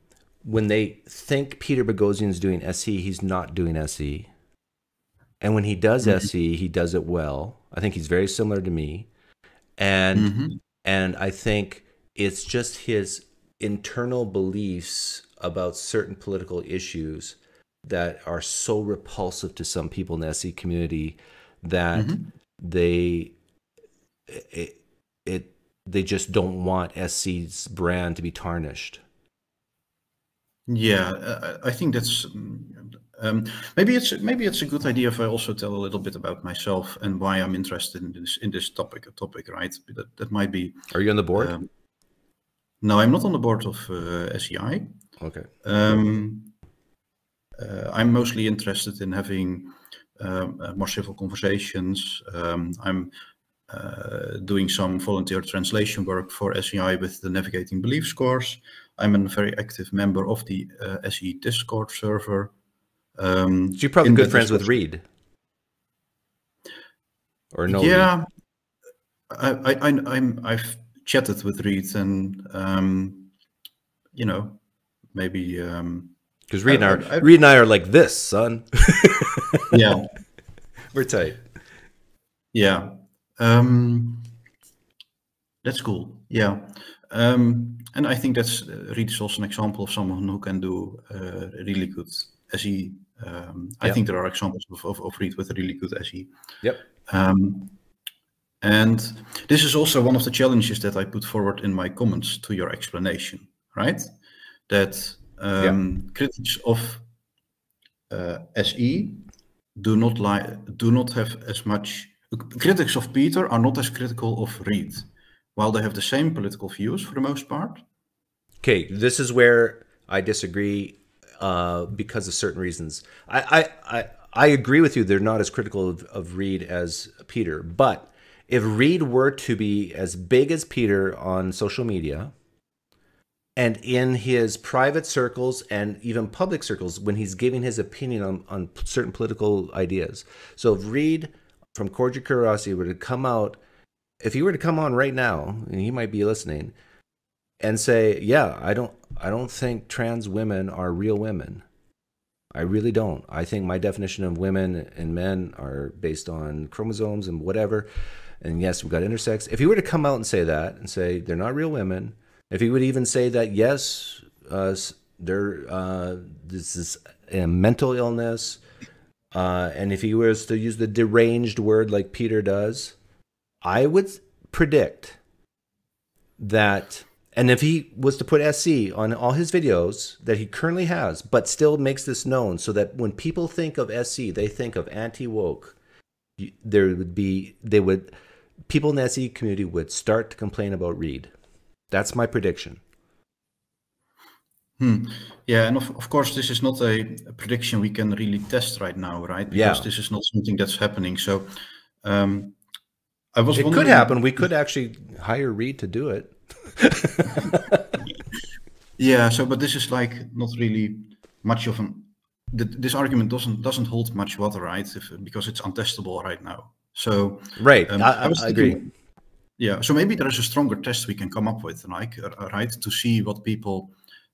when they think Peter Boghossian is doing SE, he's not doing SE. And when he does Mhm. SE, he does it well. I think he's very similar to me, and Mhm. and I think it's just his internal beliefs about certain political issues that are so repulsive to some people in the SE community that Mhm. they it, it they just don't want SE's brand to be tarnished. Yeah, I think that's um, maybe it's maybe it's a good idea if I also tell a little bit about myself and why I'm interested in this in this topic. A topic, right? That that might be. Are you on the board? Um, no, I'm not on the board of uh, SEI. Okay. Um, uh, I'm mostly interested in having um, uh, more civil conversations. Um, I'm uh, doing some volunteer translation work for SEI with the Navigating Beliefs course. I'm a very active member of the uh, SE Discord server. Um, So you're probably in good that friends with Discord- Reed. or no? Yeah, I, I, I, I'm, I've chatted with Reed, and um, you know, maybe um, Because Reed and I, I- are, Reed and I are like this, son. Yeah. we're tight. Yeah. Um, that's cool. Yeah. Um, and I think that's uh, Reed is also an example of someone who can do uh, really good SE. Um, I Yeah. think there are examples of, of, of Reed with a really good SE. Yep. Um, and this is also one of the challenges that I put forward in my comments to your explanation, right? That um, critics of uh, SE do not lie, do not have as much. Critics of Peter are not as critical of Reed, while they have the same political views for the most part. Okay, this is where I disagree uh, because of certain reasons. I, I, I, I agree with you. They're not as critical of, of Reed as Peter. But if Reed were to be as big as Peter on social media and in his private circles and even public circles when he's giving his opinion on, on certain political ideas. So if Reed from Cordial Curiosity were to come out, if he were to come on right now, and he might be listening, and say, "Yeah, I don't I don't think trans women are real women. I really don't. I think my definition of women and men are based on chromosomes and whatever. And yes, we've got intersex. If he were to come out and say that and say they're not real women, if he would even say that yes, uh, they're uh, this is a mental illness, uh, and if he was to use the deranged word like Peter does, I would predict that and if he was to put SE on all his videos that he currently has, but still makes this known so that when people think of SE, they think of anti woke, there would be, they would, people in the SE community would start to complain about Reed. That's my prediction. Hmm. Yeah, and of, of course, this is not a, a prediction we can really test right now, right? Because Yeah. this is not something that's happening. So, um, I was It could happen. We could actually hire Reed to do it. Yeah, so but this is like not really much of an. th- This argument doesn't doesn't hold much water, right? If, because it's untestable right now. So Right, um, I- I- was I agree. thinking- Yeah, so maybe there is a stronger test we can come up with, like uh, right, to see what people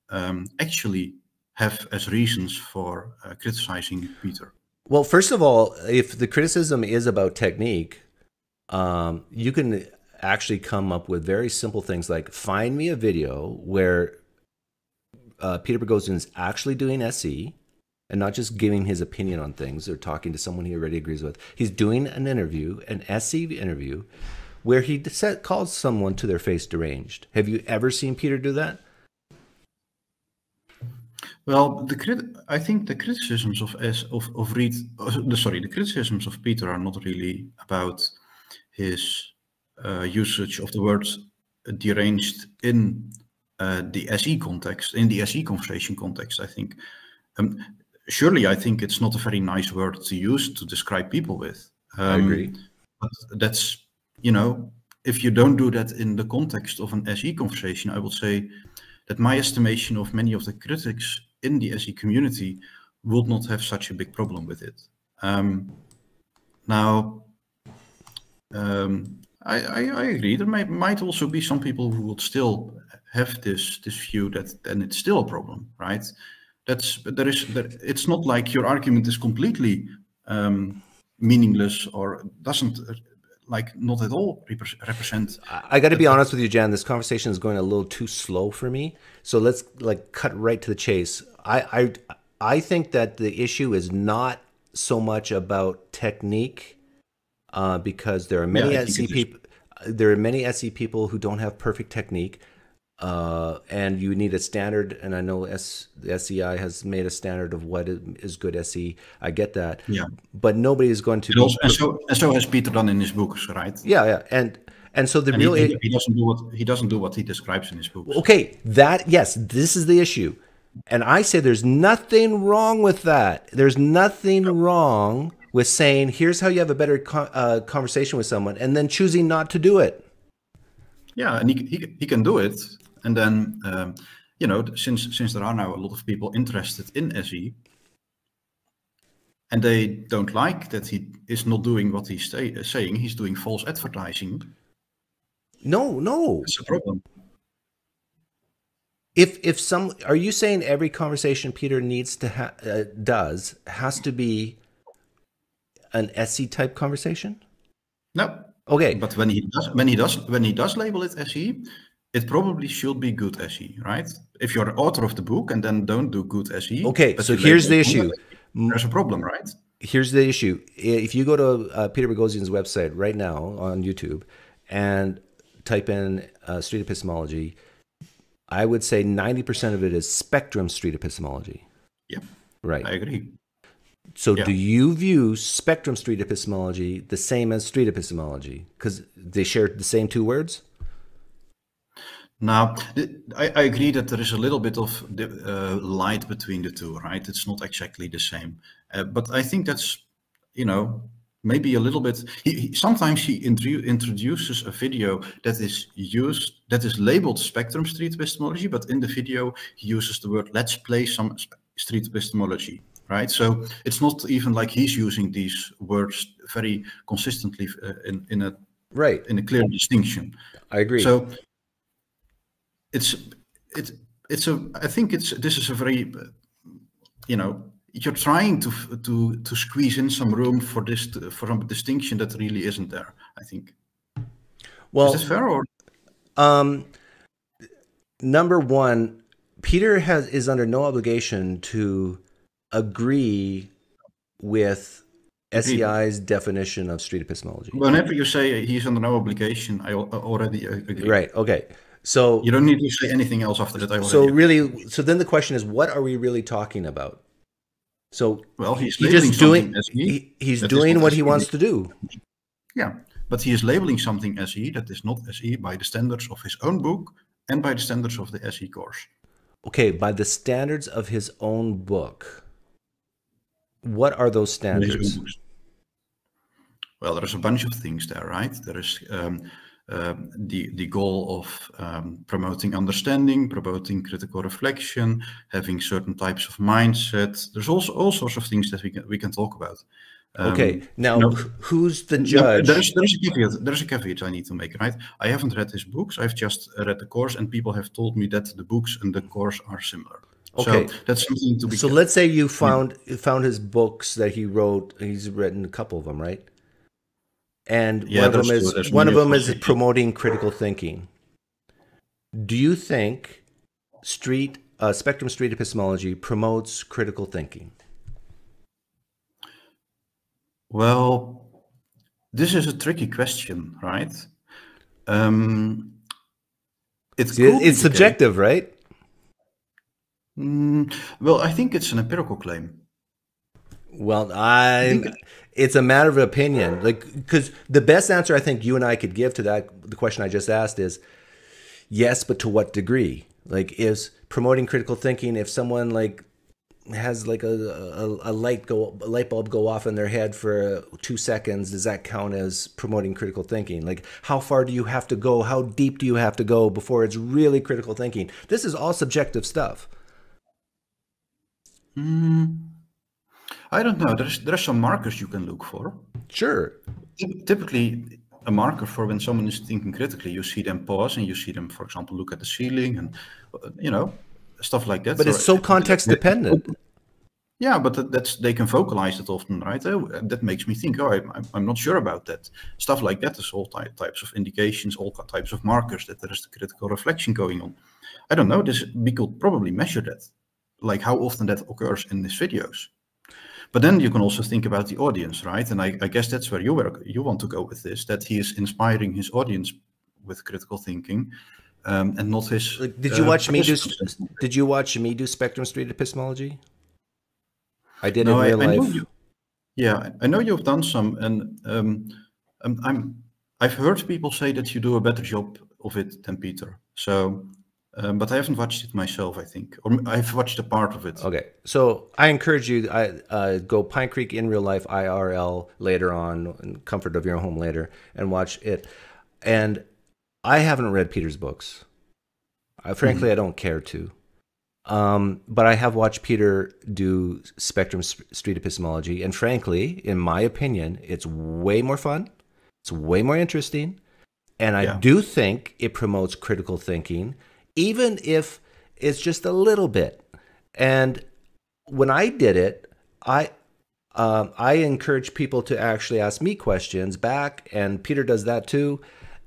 um, actually have as reasons for uh, criticizing Peter. Well, first of all, if the criticism is about technique, um, you can actually come up with very simple things like find me a video where uh, Peter Boghossian is actually doing SE and not just giving his opinion on things or talking to someone he already agrees with. He's doing an interview, an SE interview, where he said, calls someone to their face deranged. Have you ever seen Peter do that? Well, the crit- I think the criticisms of S of of Reed, uh, the sorry, the criticisms of Peter are not really about his uh, usage of the word deranged in uh, the SE context, in the SE conversation context. I think, um, surely, I think it's not a very nice word to use to describe people with. I Um, agree. But that's you know, if you don't do that in the context of an SE conversation, I will say that my estimation of many of the critics in the SE community would not have such a big problem with it. Um, now, um, I, I, I agree. There might, might also be some people who would still have this this view that then it's still a problem, right? That's there is there, it's not like your argument is completely um, meaningless or doesn't like not at all repre- represent. I got to be honest with you, Jan. This conversation is going a little too slow for me. So let's like cut right to the chase. I I I think that the issue is not so much about technique, uh, because there are many Yeah, SE people. There are many SE people who don't have perfect technique, uh, and you need a standard. And I know S, the SEI has made a standard of what is is good SE. I get that. Yeah. But nobody is going to. And, also, and so and so has Peter done in his books, right? Yeah, yeah, and and so the And real he, he, doesn't do what he doesn't do what he describes in his books. Okay, that yes, this is the issue. And I say there's nothing wrong with that. There's nothing wrong with saying here's how you have a better co- uh, conversation with someone and then choosing not to do it. Yeah, and he, he, he can do it. And then, um, you know, since since there are now a lot of people interested in SE, and they don't like that he is not doing what he's say, saying. He's doing false advertising. No, no. It's a problem. If if some are you saying every conversation Peter needs to ha- uh, does has to be an SE type conversation? No. Okay. But when he does when he does when he does label it SE, it probably should be good SE, right? If you're the author of the book and then don't do good SE. Okay, so here's the issue. There's a problem, right? Here's the issue. If you go to uh, Peter Boghossian's website right now on YouTube and type in uh, street epistemology, I would say 90% of it is spectrum street epistemology. Yep. Right. I agree. So Yeah. do you view spectrum street epistemology the same as street epistemology? Because they share the same two words? Now, I, I agree that there is a little bit of the, uh, light between the two, right? It's not exactly the same, uh, but I think that's, you know, maybe a little bit. He, he, sometimes he introduces a video that is used that is labeled spectrum street epistemology, but in the video he uses the word "let's play some street epistemology." Right, so it's not even like he's using these words very consistently uh, in in a right in a clear distinction. I agree. So it's it it's a I think it's this is a very you know you're trying to to to squeeze in some room for this to, for a distinction that really isn't there. I think. Well, is this fair or Um, number one, Peter has is under no obligation to agree with SEI's definition of street epistemology. whenever you say he's under no obligation, I already uh, agree. Right. Okay. So You don't need to say anything else after that. I so really, so then the question is, what are we really talking about? So Well, he's he labeling just doing he, he, he's doing what he wants to do. Yeah, but he is labeling something as SE that is not as SE by the standards of his own book and by the standards of the SE course. Okay, by the standards of his own book. What are those standards? Well, there's a bunch of things there, right? There is um, um, the the goal of um, promoting understanding, promoting critical reflection, having certain types of mindset. There's also all sorts of things that we can we can talk about. Um, Okay, now no- who's the no, judge? there is there is a caveat. There is a caveat I need to make, right? I haven't read his books. I've just read the course, and people have told me that the books and the course are similar. Okay. so that's something to be. So let's say you found you found his books that he wrote. He's written a couple of them, right? And Yeah, one of them is there's one of them is promoting critical thinking. Do you think street uh, spectrum street epistemology promotes critical thinking? Well, this is a tricky question, right? Um, it See, could be the it's subjective, right? Mm, well, I think it's an empirical claim. Well, I it's a matter of opinion. Like because the best answer I think you and I could give to that the question I just asked is yes, but to what degree? Like is promoting critical thinking if someone like has like a, a, a light go a light bulb go off in their head for two seconds does that count as promoting critical thinking like how far do you have to go how deep do you have to go before it's really critical thinking this is all subjective stuff Mm, I don't know. There's there are some markers you can look for. Sure. Typically, a marker for when someone is thinking critically, you see them pause and you see them, for example, look at the ceiling and uh, you know stuff like that. but it's so context dependent Yeah, but that's they can vocalize it often, right? Oh, that makes me think. Oh, I'm, I'm not sure about that. Stuff like that is all ty- types of indications, all types of markers that there is the critical reflection going on. I don't know. This we could probably measure that, like how often that occurs in these videos. But then you can also think about the audience, right? And I, I guess that's where you were you want to go with this. That he is inspiring his audience with critical thinking, um, and not his. Did you uh, watch me do? Did you watch me do Spectrum Street epistemology? I did No, in real I know life. you- yeah, I know you've done some, and um, I'm, I'm I've heard people say that you do a better job of it than Peter. So, um, but I haven't watched it myself. I think, or I've watched a part of it. Okay, so I encourage you. I uh, go Pine Creek in real life IRL later on, in comfort of your home later, and watch it. And I haven't read Peter's books. I, frankly, I don't care to. Um, but I have watched Peter do Spectrum Street Epistemology, and frankly, in my opinion, it's way more fun. It's way more interesting, and I Yeah. do think it promotes critical thinking, even if it's just a little bit. And when I did it, I um, I encourage people to actually ask me questions back, and Peter does that too.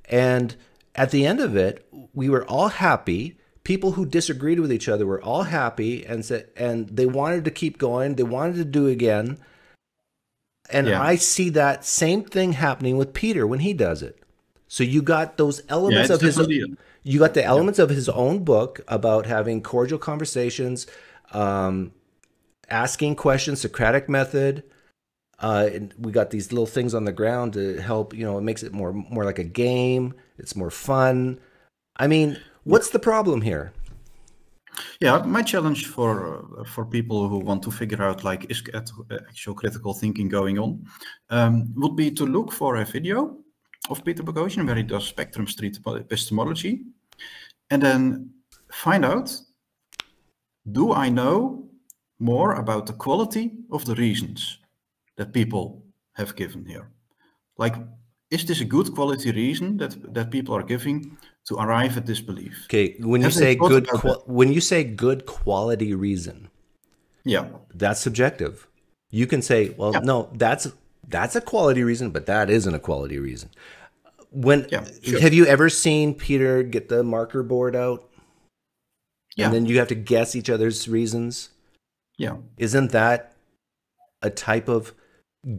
And at the end of it, we were all happy. People who disagreed with each other were all happy, and said, and they wanted to keep going. They wanted to do again. And Yeah. I see that same thing happening with Peter when he does it. So you got those elements it's of his you got the elements of his own book about having cordial conversations, um, asking questions, Socratic method. Uh, and we got these little things on the ground to help. You know, it makes it more more like a game. It's more fun. I mean, what's the problem here? Yeah, my challenge for uh, for people who want to figure out like is actual critical thinking going on um, would be to look for a video of Peter Boghossian where he does spectrum street epistemology, and then find out: Do I know more about the quality of the reasons that people have given here? Like, is this a good quality reason that that people are giving to arrive at this belief? Okay, when you Have say good, when you say good quality reason, Yeah. that's subjective. You can say, well, Yeah. no, that's that's a quality reason, but that isn't a quality reason. When sure. have you ever seen Peter get the marker board out? Yeah. And then you have to guess each other's reasons. Yeah. Isn't that a type of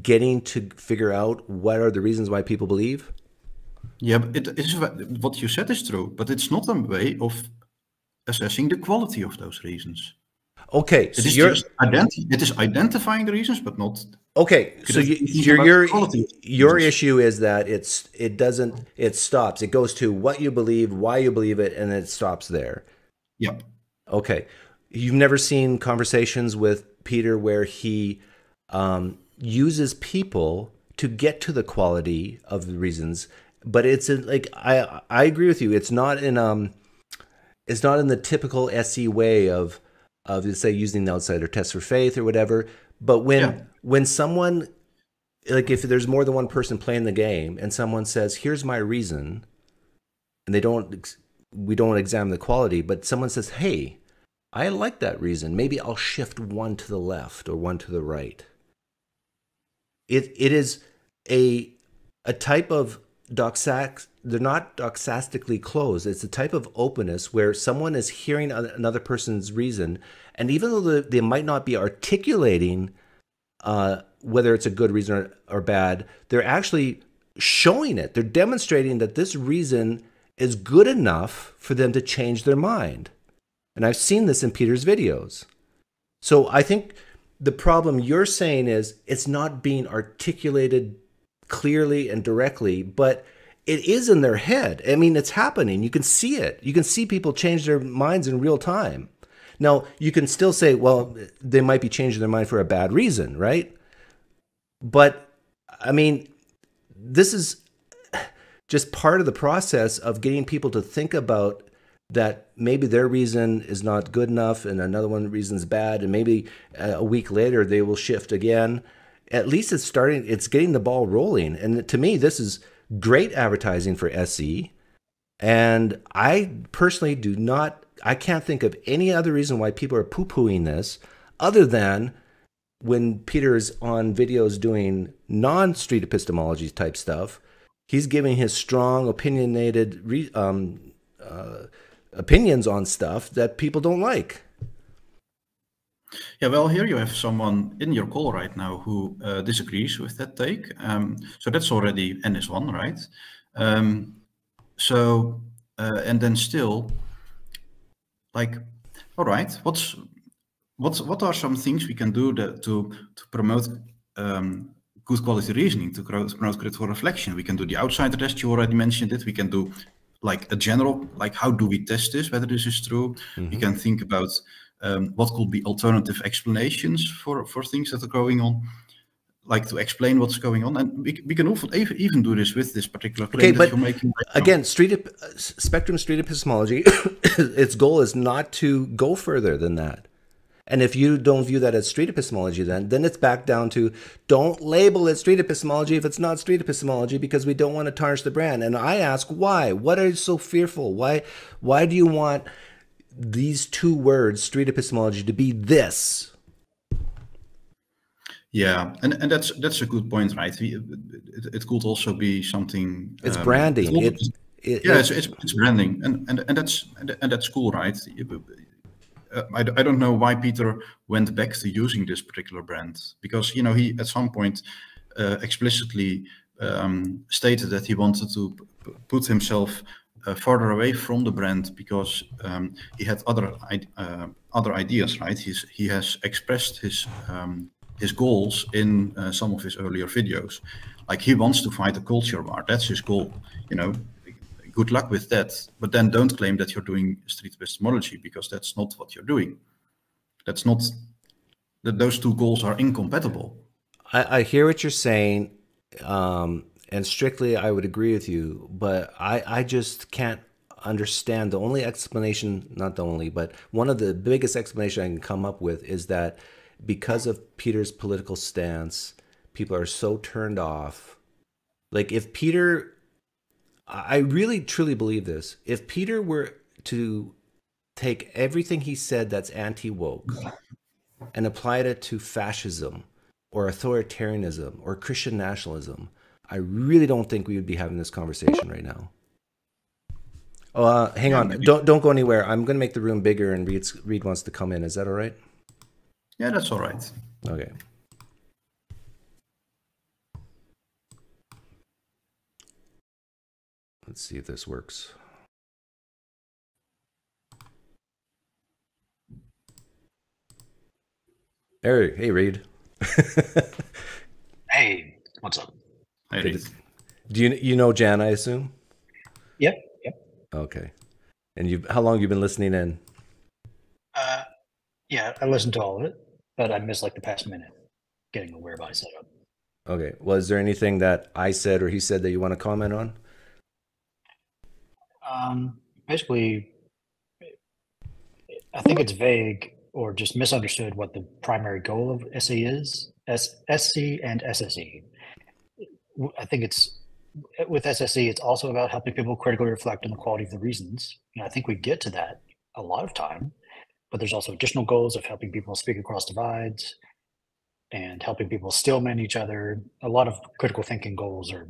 getting to figure out what are the reasons why people believe? Yeah, it is what you said is true, but it's not a way of assessing the quality of those reasons. Okay, It so is just identi- it is identifying the reasons, but not. Okay. So you, your your quality your issue is that it's it doesn't it stops. It goes to what you believe, why you believe it, and it stops there. Yep. Okay. You've never seen conversations with Peter where he um, uses people to get to the quality of the reasons, but it's in, like I I agree with you. It's not in um it's not in the typical SE way of of say using the outsider test for faith or whatever. But when Yeah. when someone like if there's more than one person playing the game and someone says, "Here's my reason," and they don't we don't examine the quality, but someone says, "Hey, I like that reason. Maybe I'll shift one to the left or one to the right." It it is a a type of doxac they're not doxastically closed. It's a type of openness where someone is hearing another person's reason, and even though they, might not be articulating uh, whether it's a good reason or, or bad, they're actually showing it. They're demonstrating that this reason is good enough for them to change their mind. And I've seen this in Peter's videos. So I think the problem you're saying is it's not being articulated clearly and directly, but it is in their head. I mean, it's happening. You can see it. You can see people change their minds in real time. Now, you can still say, well, they might be changing their mind for a bad reason, right? But I mean, this is just part of the process of getting people to think about that maybe their reason is not good enough and another one reason's bad and maybe uh, a week later they will shift again at least it's starting it's getting the ball rolling and to me this is great advertising for SE and I personally do not I can't think of any other reason why people are poo-pooing this other than when Peter's on videos doing non-street epistemology type stuff he's giving his strong opinionated um, uh, opinions on stuff that people don't like Yeah, well, here you have someone in your call right now who uh, disagrees with that take. Um, so that's already NS1, right? Um, so, uh, and then still, like, all right, what's what's what are some things we can do that, to to promote um, good quality reasoning, to promote critical reflection? We can do the outsider test. You already mentioned it. We can do like a general, like how do we test this, whether this is true? We can think about um, what could be alternative explanations for for things that are going on. like to explain what's going on, and we, we can often even even do this with this particular claim Okay, that but you're making. right again, street ep- uh, spectrum street epistemology, its goal is not to go further than that. And if you don't view that as street epistemology, then then it's back down to don't label it street epistemology if it's not street epistemology because we don't want to tarnish the brand. And I ask why? What are you so fearful? Why why do you want these two words, street epistemology, to be this? Yeah, and, and that's that's a good point, right? We, it, it could also be something. It's um, branding. could- It- it- yeah, it's, it's, it's branding, and, and and that's and, and that's cool, right? Uh, I, I don't know why Peter went back to using this particular brand because you know he at some point uh, explicitly um, stated that he wanted to put himself uh, further away from the brand because um, he had other uh, other ideas, right? He's he has expressed his um, his goals in uh, some of his earlier videos, like he wants to fight a culture war. That's his goal, you know. Good luck with that, but then don't claim that you're doing street epistemology because that's not what you're doing. That's not that those two goals are incompatible. I, I hear what you're saying, um, and strictly I would agree with you, but I, I just can't understand. The only explanation, not the only, but one of the biggest explanation I can come up with is that because of Peter's political stance, people are so turned off. Like if Peter, I really truly believe this. If Peter were to take everything he said that's anti woke and applied it to fascism or authoritarianism or Christian nationalism, I really don't think we would be having this conversation right now. Oh, uh, hang Yeah, on. maybe. Don't don't go anywhere. I'm going to make the room bigger, and Reed Reed wants to come in. Is that all right? Yeah, that's all right. Okay. Let's see if this works. Hey, hey, Reed. Hey, what's up? Good. Do you you know Jan? I assume. Yep, yep. Okay. And you, how long you been listening in? Uh, yeah, I listened to all of it, but I missed like the past minute getting the whereby set up. Okay. Was there anything that I said or he said that you want to comment on? Um, basically, I think it's vague or just misunderstood what the primary goal of SE is. S- SE and SSE. I think it's with SSE, it's also about helping people critically reflect on the quality of the reasons. And I think we get to that a lot of time, but there's also additional goals of helping people speak across divides and helping people steelman each other. A lot of critical thinking goals are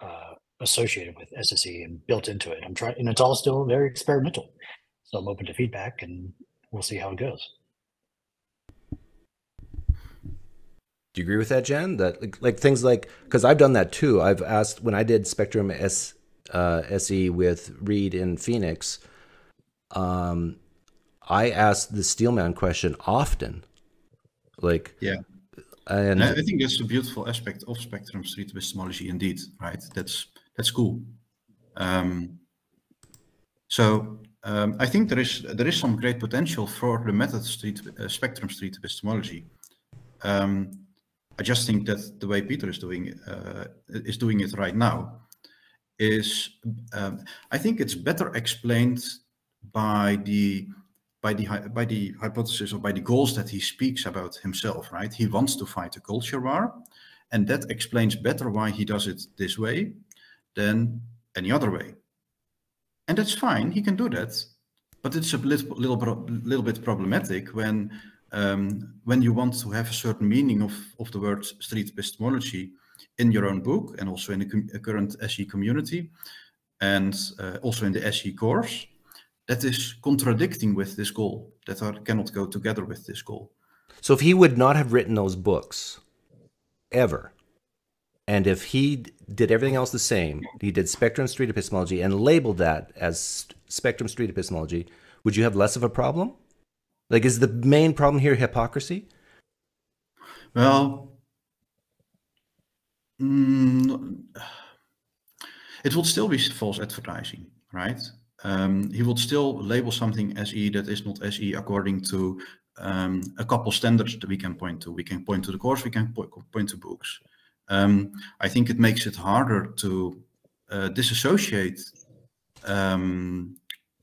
uh, associated with SSE and built into it. I'm trying, and it's all still very experimental. So I'm open to feedback, and we'll see how it goes. Do you agree with that, Jen? That like, like things like because I've done that too. I've asked when I did Spectrum S uh, SE with Reed in Phoenix. Um, I asked the Steelman question often, like Yeah. and And I think that's a beautiful aspect of spectrum street epistemology, indeed. Right? That's that's cool. Um, so um, I think there is there is some great potential for the method street uh, spectrum street epistemology. Um, I just think that the way Peter is doing uh, is doing it right now is um, I think it's better explained by the by the by the hypothesis or by the goals that he speaks about himself. Right? He wants to fight a culture war, and that explains better why he does it this way than any other way. And that's fine. He can do that, but it's a little little, little bit problematic when um, when you want to have a certain meaning of, of the word street epistemology in your own book and also in the uh, current SE community and uh, also in the SE course, that is contradicting with this goal, that are, cannot go together with this goal. So if he would not have written those books ever, and if he did everything else the same, he did Spectrum Street Epistemology and labeled that as Spectrum Street Epistemology, would you have less of a problem? Like, is the main problem here hypocrisy? Well, mm, it would still be false advertising, right? Um, he would still label something as SE that is not SE according to um, a couple standards that we can point to. We can point to the course, we can po point to books. Um, I think it makes it harder to uh, disassociate um,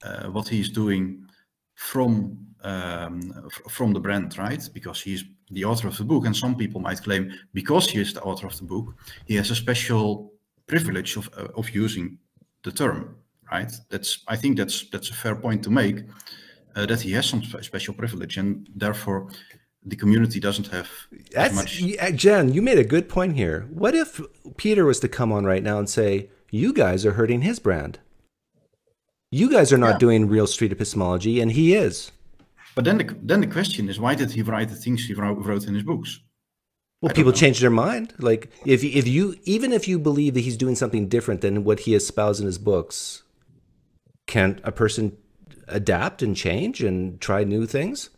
uh, what he's doing from um, from the brand, right? Because he's the author of the book, and some people might claim because he is the author of the book, he has a special privilege of uh, of using the term, right? That's I think that's that's a fair point to make uh, that he has some spe special privilege, and therefore the community doesn't have That's much. Jen. You made a good point here. What if Peter was to come on right now and say, "You guys are hurting his brand. You guys are not Yeah. doing real street epistemology, and he is." But then the then the question is, why did he write the things he wrote, wrote in his books? Well, people know. change their mind. Like if if you even if you believe that he's doing something different than what he espoused in his books, can a person adapt and change and try new things?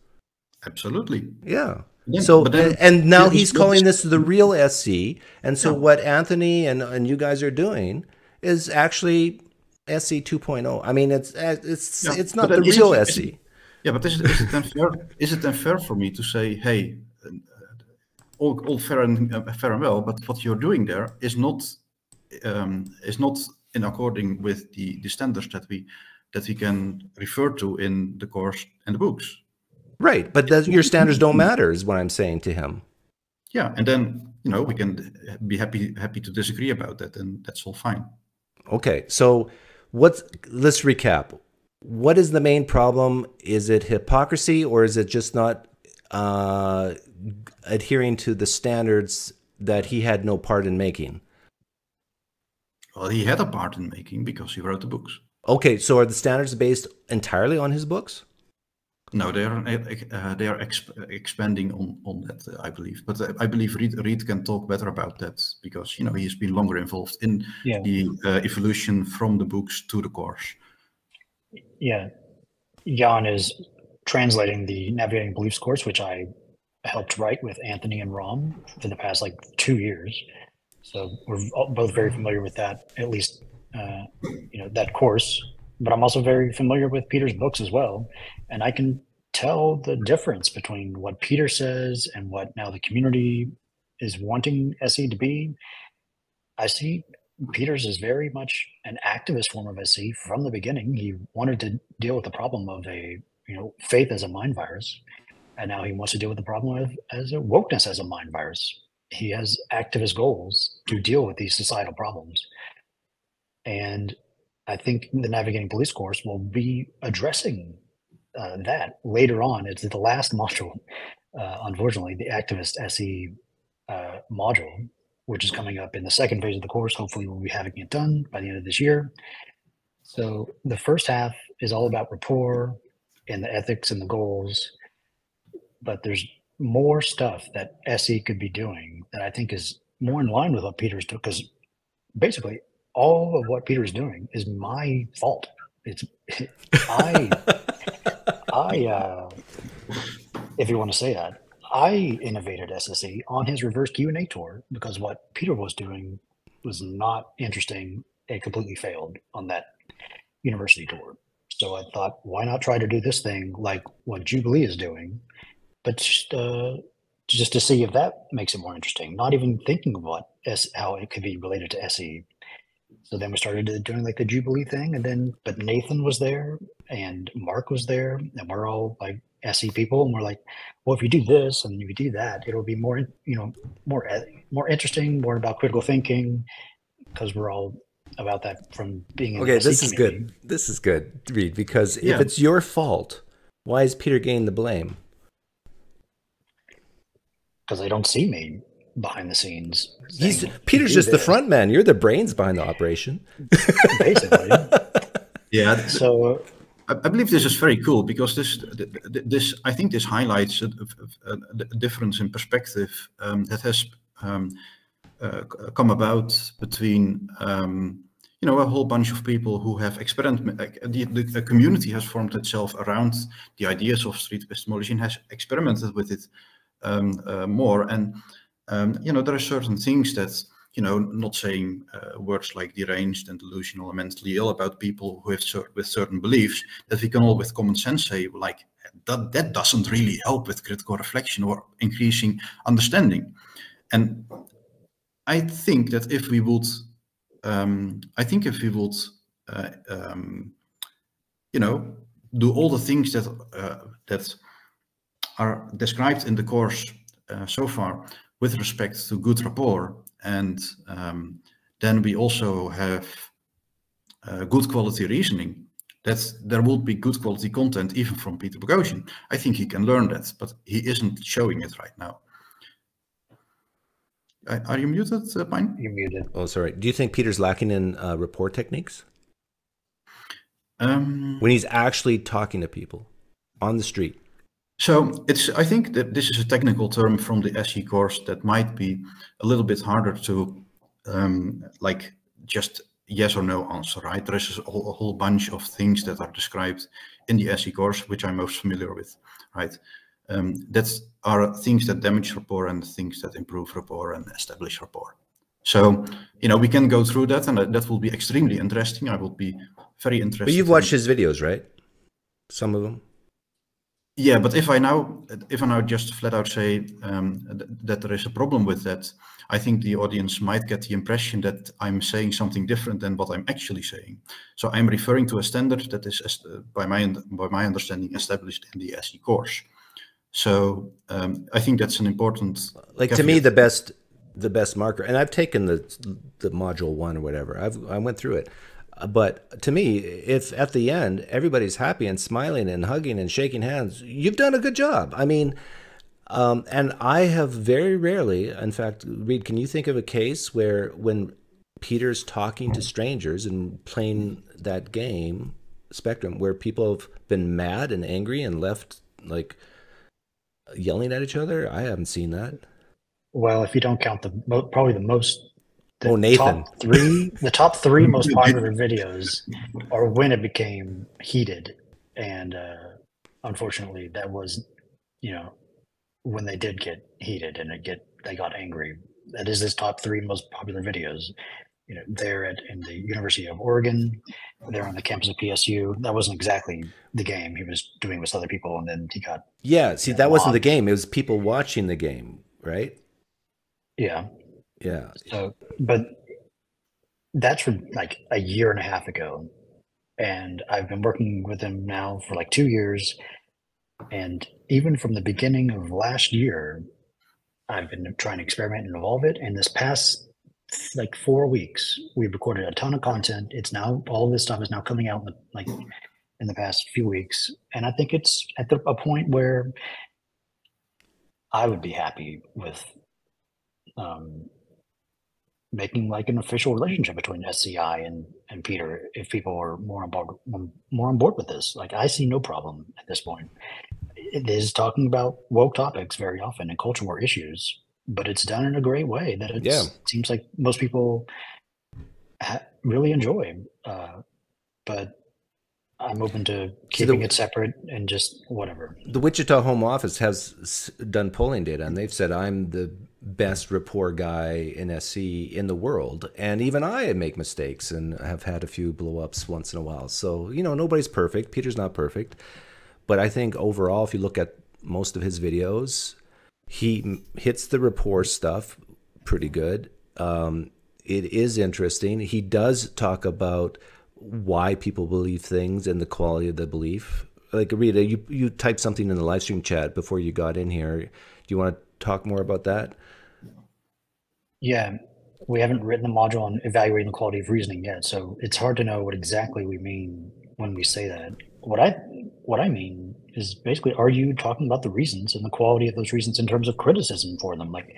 Absolutely. Yeah. Then- so then- and, now he's what's- calling this the real SE, and so Yeah. what Anthony and and you guys are doing is actually SE 2.0. I mean, it's it's Yeah, it's not the real SE. Yeah, but is it, is it unfair? Is it then fair for me to say, hey, uh, all, all fair and uh, fair and well, but what you're doing there is not um, is not in according with the the standards that we that we can refer to in the course and the books. Right, but that, your standards don't matter, is what I'm saying to him. Yeah, and then you know we can be happy happy to disagree about that, and that's all fine. Okay, so what's let's recap. What is the main problem? Is it hypocrisy, or is it just not uh, adhering to the standards that he had no part in making? Well, he had a part in making because he wrote the books. Okay, so are the standards based entirely on his books? No, they are uh, they are exp- expanding on on that, uh, I believe. But uh, I believe Reed, Reed can talk better about that because you know he's been longer involved in Yeah. the uh, evolution from the books to the course. Yeah. Jan is translating the Navigating Beliefs course, which I helped write with Anthony and Rom for the past like two years. So we're both very familiar with that, at least, uh, you know, that course. But I'm also very familiar with Peter's books as well. And I can tell the difference between what Peter says and what now the community is wanting SE to be. I see Peters is very much an activist form of SE from the beginning. He wanted to deal with the problem of a you know faith as a mind virus, and now he wants to deal with the problem of as a wokeness as a mind virus. He has activist goals to deal with these societal problems, and I think the Navigating Beliefs course will be addressing uh, that later on. It's the last module, uh, unfortunately, the activist SE uh, module, which is coming up in the second phase of the course. Hopefully, we'll be having it done by the end of this year. So the first half is all about rapport and the ethics and the goals, but there's more stuff that SE could be doing that I think is more in line with what Peter's doing. Because basically, all of what Peter's doing is my fault. It's I I uh, if you want to say that, I innovated SSE on his reverse Q and A tour because what Peter was doing was not interesting. It completely failed on that university tour. So I thought, why not try to do this thing like what Jubilee is doing, but just uh, just to see if that makes it more interesting. Not even thinking what S how it could be related to SE. So then we started doing like the Jubilee thing, and then but Nathan was there and Mark was there, and we're all like SE people, and we're like, well, if you do this and if you do that, it'll be more, you know, more e- more interesting, more about critical thinking, because we're all about that from being in Okay, SE this is community. good. This is good, Reed, because Yeah. if it's your fault, why is Peter getting the blame? because they don't see me behind the scenes. He's saying, Peter's "Do just the front man. You're the brains behind the operation. Basically. Yeah. So I, believe this is very cool because this th- th- this I think this highlights a, a, a- difference in perspective um, that has um, uh, come about between um, you know a whole bunch of people who have experiment. The, the, the community has formed itself around the ideas of street epistemology and has experimented with it um, uh, more. And um, you know there are certain things that you know, not saying uh, words like deranged and delusional and mentally ill about people who have cer- with certain beliefs, that we can all with common sense say like that that doesn't really help with critical reflection or increasing understanding. And I think that if we would, um, I think if we would, uh, um, you know, do all the things that uh, that are described in the course uh, so far with respect to good rapport, and um, then we also have uh, good quality reasoning. That there will be good quality content even from Peter Boghossian. I think he can learn that, but he isn't showing it right now. Are are you muted, uh, Pine? You're muted. Oh, sorry. Do you think Peter's lacking in uh, rapport techniques Um, when he's actually talking to people on the street? So it's. I think that this is a technical term from the SE course that might be a little bit harder to, um, like, just yes or no answer. Right? There is a whole, a whole bunch of things that are described in the SE course, which I'm most familiar with. Right? Um, that are things that damage rapport and things that improve rapport and establish rapport. So you know we can go through that, and that that will be extremely interesting. I will be very interested. But you've in- watched his videos, right? Some of them. Yeah, but if I now if I now just flat out say um, th- that there is a problem with that, I think the audience might get the impression that I'm saying something different than what I'm actually saying. So I'm referring to a standard that is, by my by my understanding, established in the SE course. So um, I think that's an important. like to me the best the best marker and i've taken the the module one or whatever i've i went through it but to me if at the end everybody's happy and smiling and hugging and shaking hands you've done a good job. I mean um, and i have very rarely in fact reed can you think of a case where when peter's talking to strangers and playing that game spectrum where people have been mad and angry and left like yelling at each other? I haven't seen that. Well, if you don't count the probably the most, the Oh, Nathan. top three, the top three most popular videos are when it became heated, and uh, unfortunately, that was, you know, when they did get heated and it get they got angry. That is his top three most popular videos. You know, there at in the University of Oregon, there on the campus of PSU. That wasn't exactly the game he was doing with other people, and then he got Yeah, see, that wasn't the game. It was people watching the game, right? Yeah. Yeah. So, but that's from like a year and a half ago. And I've been working with him now for like two years. And even from the beginning of last year, I've been trying to experiment and evolve it. And this past like four weeks, we've recorded a ton of content. It's now all of this stuff is now coming out in the, like in the past few weeks. And I think it's at the, a point where I would be happy with um, making like an official relationship between SEI and and Peter if people are more on board more on board with this. Like I see no problem at this point. It is talking about woke topics very often and culture war issues, but it's done in a great way that it's, Yeah. it seems like most people ha- really enjoy. Uh, but I'm open to See, the- keeping it separate and just whatever. The Wichita Home Office has done polling data, and they've said I'm the best rapport guy in SE in the world. And even I make mistakes and have had a few blow ups once in a while. So, you know, nobody's perfect. Peter's not perfect. But I think overall, if you look at most of his videos, he hits the rapport stuff pretty good. Um, it is interesting. He does talk about why people believe things and the quality of the belief. Like Reed, you you typed something in the live stream chat before you got in here. Do you want to talk more about that? Yeah, we haven't written the module on evaluating the quality of reasoning yet, so it's hard to know what exactly we mean when we say that. What I what I mean is basically, are you talking about the reasons and the quality of those reasons in terms of criticism for them, like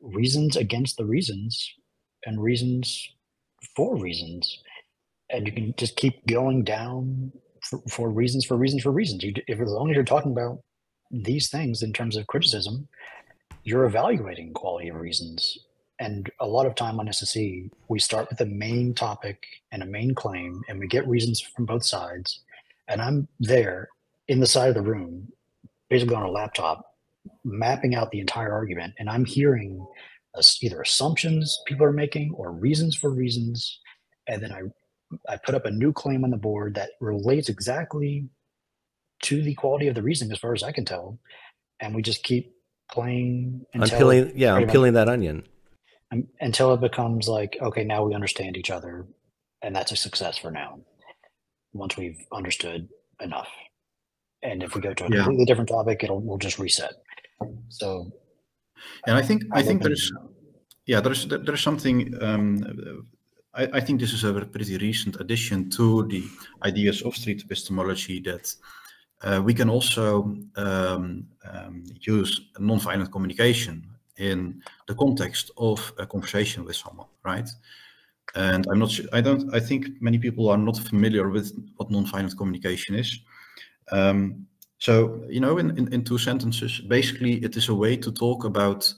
reasons against the reasons and reasons for reasons, and you can just keep going down for, for reasons for reasons for reasons. You, if as long as you're talking about these things in terms of criticism, you're evaluating quality of reasons. And a lot of time on SSE, we start with a main topic and a main claim, and we get reasons from both sides. And I'm there in the side of the room, basically on a laptop, mapping out the entire argument. And I'm hearing either assumptions people are making or reasons for reasons, and then I I put up a new claim on the board that relates exactly to the quality of the reasoning, as far as I can tell, and we just keep playing I'm until peeling, yeah, I'm peeling that onion. Um, until it becomes like okay now we understand each other and that's a success for now once we've understood enough. And if we go to a Yeah. completely different topic it'll we'll just reset. So And I think I I'm think there's yeah there's there's something um, I, I think this is a pretty recent addition to the ideas of street epistemology that uh, we can also um, um, use nonviolent communication in the context of a conversation with someone, right? And I'm not sure, I don't, I think many people are not familiar with what nonviolent communication is. Um, so, you know, in, in, in two sentences, basically it is a way to talk about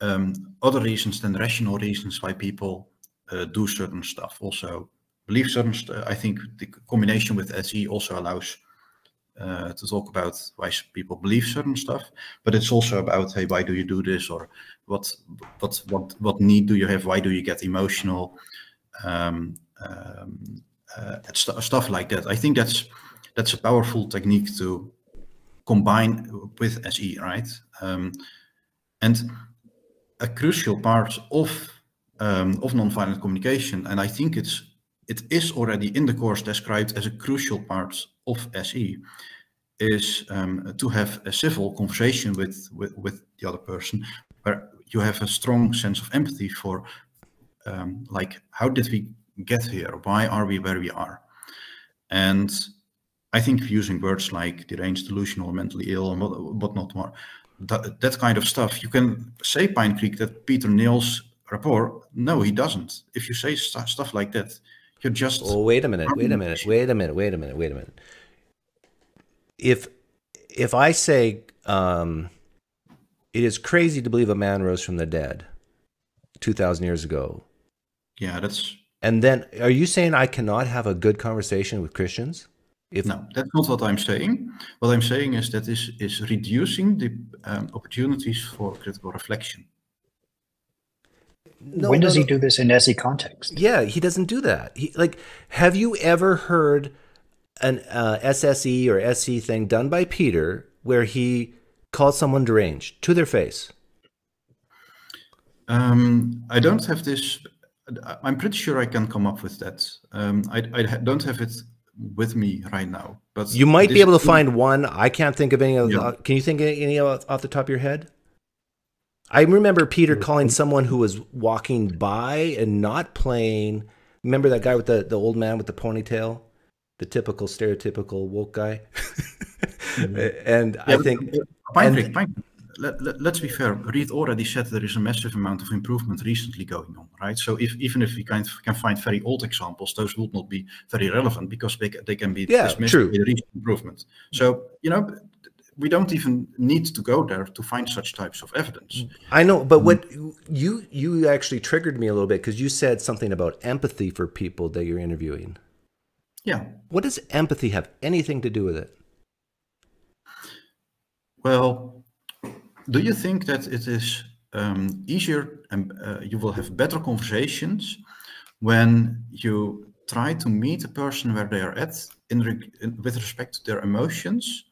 um, other reasons than rational reasons why people uh, do certain stuff. Also, believe certain. I think the combination with SE also allows uh, to talk about why people believe certain stuff. But it's also about hey, why do you do this, or what what what what need do you have? Why do you get emotional? Um, um, uh, st- stuff like that. I think that's that's a powerful technique to combine with SE, right? Um, and a crucial part of um, of nonviolent communication, and I think it's it is already in the course described as a crucial part of SE, is um, to have a civil conversation with, with with the other person, where you have a strong sense of empathy for, um, like, how did we get here? Why are we where we are? And I think using words like deranged, delusional, mentally ill, and what, whatnot more, that, that kind of stuff, you can say Pine Creek that Peter Nails rapport. No, he doesn't. If you say st- stuff like that, you're just. Oh, wait a minute. Wait a minute. Wait a minute. Wait a minute. Wait a minute. If if I say um, it is crazy to believe a man rose from the dead two thousand years ago, Yeah, that's and then are you saying I cannot have a good conversation with Christians? If no, that's not what I'm saying. What I'm saying is that is is reducing the um, opportunities for critical reflection. No, when no, does he no. do this in SE context? Yeah, he doesn't do that. He like, have you ever heard an uh, SSE or SE thing done by Peter where he called someone deranged to their face? Um, I don't have this. I'm pretty sure I can come up with that. Um, I, I don't have it with me right now, but You might be able to find one. I can't think of any. Of, Yeah. can you think of any off off the top of your head? I remember Peter calling someone who was walking by and not playing. Remember that guy with the, the old man with the ponytail, the typical stereotypical woke guy. Mm-hmm. and I Yeah, but, think Pine and- Pine- let, let's be fair. Reed already said there is a massive amount of improvement recently going on, right? So if even if we of can find very old examples, those would not be very relevant because they, they can be Yeah, dismissed true. recent improvement. So you know, we don't even need to go there to find such types of evidence. I know, but Mm. what you you actually triggered me a little bit because you said something about empathy for people that you're interviewing. Yeah. What does empathy have anything to do with it? Well, do you think that it is um, easier and uh, you will have better conversations when you try to meet a person where they are at in, in with respect to their emotions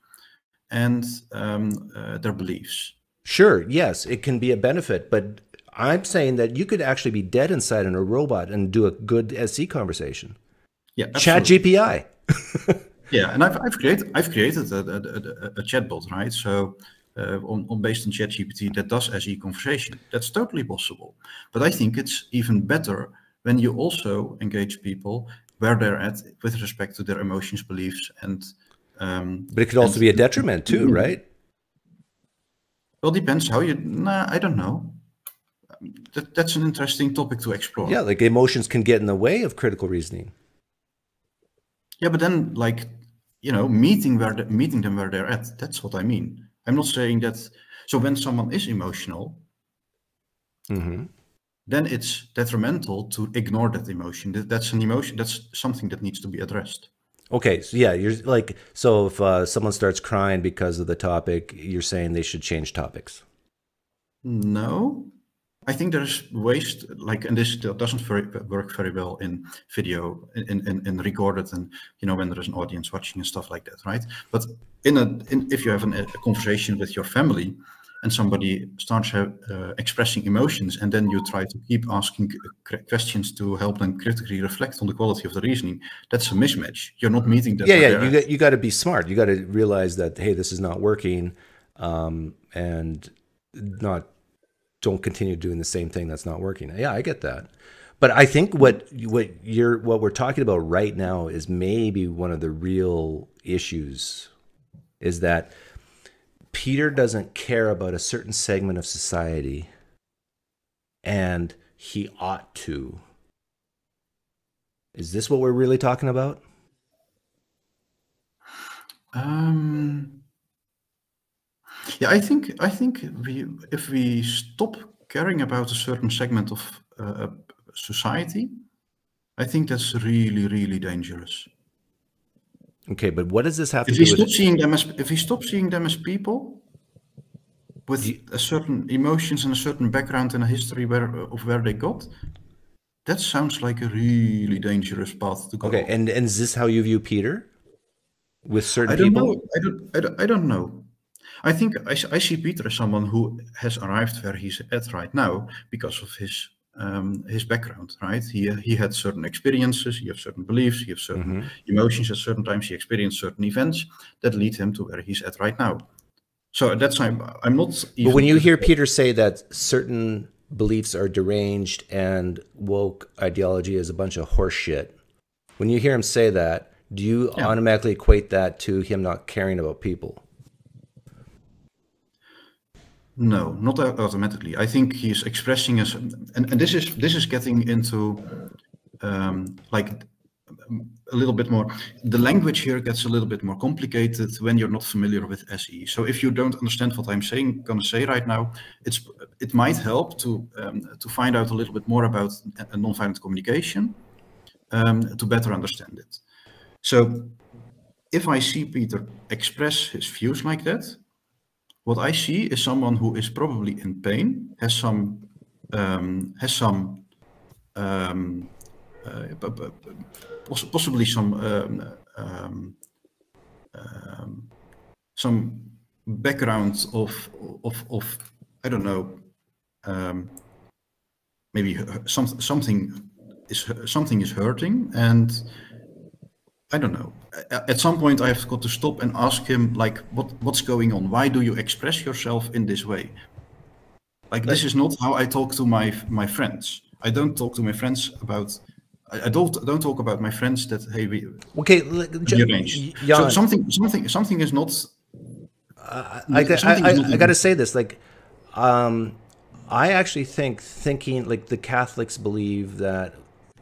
and um, uh, their beliefs? Sure, yes, it can be a benefit, but I'm saying that you could actually be dead inside in a robot and do a good SE conversation. Yeah, Chat. GPT. Yeah, and I've, I've created I've created a, a, a, a chatbot, right? So uh, on, on based on ChatGPT that does SE conversation. That's totally possible. But I think it's even better when you also engage people where they're at with respect to their emotions, beliefs, and. Um, But it could also be a detriment too, right? Well, depends how you. Nah, I don't know. That, that's an interesting topic to explore. Yeah, like emotions can get in the way of critical reasoning. Yeah, but then like you know, meeting where the, meeting them where they're at. That's what I mean. I'm not saying that. So when someone is emotional, Mhm. then it's detrimental to ignore that emotion. That, that's an emotion. That's something that needs to be addressed. Okay, so yeah, you're like so if uh, someone starts crying because of the topic, you're saying they should change topics. No, I think there's ways like, and this doesn't very, work very well in video, in, in, in recorded, and you know when there is an audience watching and stuff like that, right? But in a, in, if you have an, a conversation with your family, and somebody starts uh, expressing emotions, and then you try to keep asking questions to help them critically reflect on the quality of the reasoning, that's a mismatch. You're not meeting that. yeah, yeah. You got you got to be smart. You got to realize that hey, this is not working, um, and not don't continue doing the same thing that's not working. Yeah, I get that. But I think what what you're what we're talking about right now is maybe one of the real issues is that Peter doesn't care about a certain segment of society and he ought to. Is this what we're really talking about? Um, yeah, I think I think we if we stop caring about a certain segment of uh, society, I think that's really really dangerous. Okay, but what does this have to If do we with stop seeing them as if we stop seeing them as people with a certain emotions and a certain background and a history where of where they got, that sounds like a really dangerous path to go. Okay, and and is this how you view Peter? With certain I don't people? know. I don't, I don't. I don't know. I think I see Peter as someone who has arrived where he's at right now because of his um, his background. Right? He he had certain experiences. He has certain beliefs. He has certain emotions at certain times. He experienced certain events that lead him to where he's at right now. So that's I'm I'm not. But when you hear Peter say that certain beliefs are deranged and woke ideology is a bunch of horse shit, when you hear him say that, do you Yeah. automatically equate that to him not caring about people? No, not automatically. I think he's expressing us, and, and this is this is getting into um, like a little bit more. The language here gets a little bit more complicated when you're not familiar with SE. So if you don't understand what I'm saying, gonna say right now, it's it might help to um, to find out a little bit more about nonviolent communication um, to better understand it. So if I see Peter express his views like that, what I see is someone who is probably in pain, has some um, has some um, uh, possibly some um, um, um, some background of of of I don't know um, maybe some, something is something is hurting and I don't know. At some point, I have got to stop and ask him, like, what what's going on? Why do you express yourself in this way? Like, this is not how I talk to my my friends. I don't talk to my friends about. I I don't don't talk about my friends that hey we Okay, rearranged. So something something something is not. I, got, I, I, I got to say this like um i actually think thinking like the catholics believe that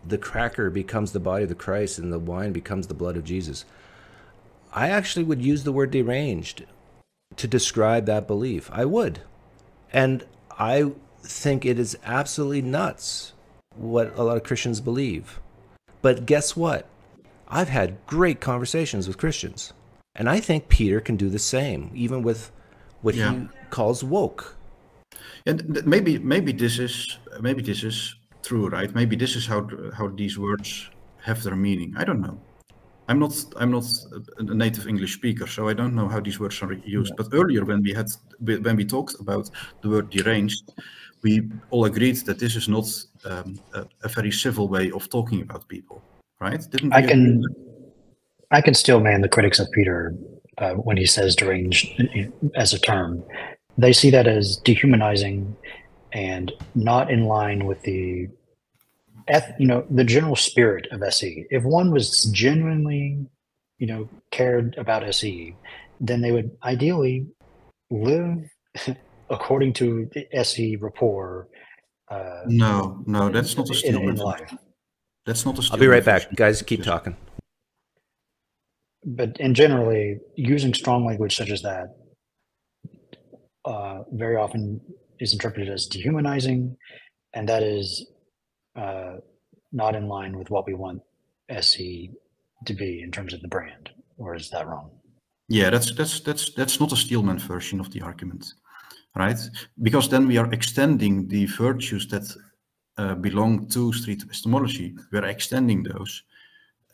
the cracker becomes the body of the christ and the wine becomes the blood of jesus. I actually would use the word deranged to describe that belief. I would. And i think it is absolutely nuts what a lot of christians believe. But guess what? I've had great conversations with christians. And I think Peter can do the same, even with what Yeah. he calls woke. And maybe maybe this is maybe this is true, right? Maybe this is how how these words have their meaning. I don't know. I'm not I'm not a native English speaker, so I don't know how these words are used. But earlier, when we had when we talked about the word deranged, we all agreed that this is not um, a, a very civil way of talking about people, right? Didn't I can agree? I can steelman the critics of Peter uh, when he says deranged as a term. They see that as dehumanizing and not in line with the eth- you know the general spirit of SE. If one was genuinely you know cared about SE, then they would ideally live according to the SE rapport. Uh, No, no, that's not a in, steel in man. life. That's not a I'll be right back. Guys, keep talking. but in generally using strong language such as that uh, very often is interpreted as dehumanizing and that is uh, not in line with what we want se to be in terms of the brand or is that wrong Yeah, that's that's that's that's not a Steelman version of the argument. right? Because then we are extending the virtues that uh, belong to street epistemology. We are extending those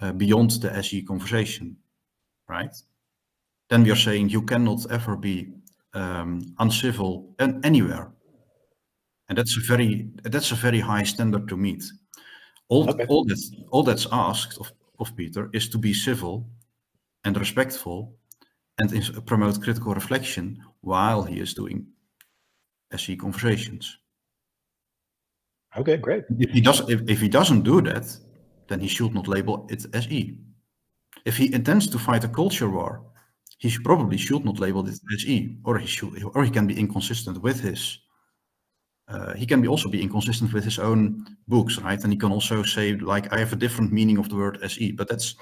uh, beyond the SE conversation, right? Then we are saying you cannot ever be um, uncivil and anywhere, and that's a very that's a very high standard to meet. All Okay. all that all that's asked of, of Peter is to be civil and respectful and is, promote critical reflection while he is doing SE conversations. Okay, great. If he does, if, if he doesn't do that, then he should not label it as E. If he intends to fight a culture war, he should, probably should not label it as E, or he should, or he can be inconsistent with his. Uh, he can be also be inconsistent with his own books, right? And he can also say like, I have a different meaning of the word SE, but that's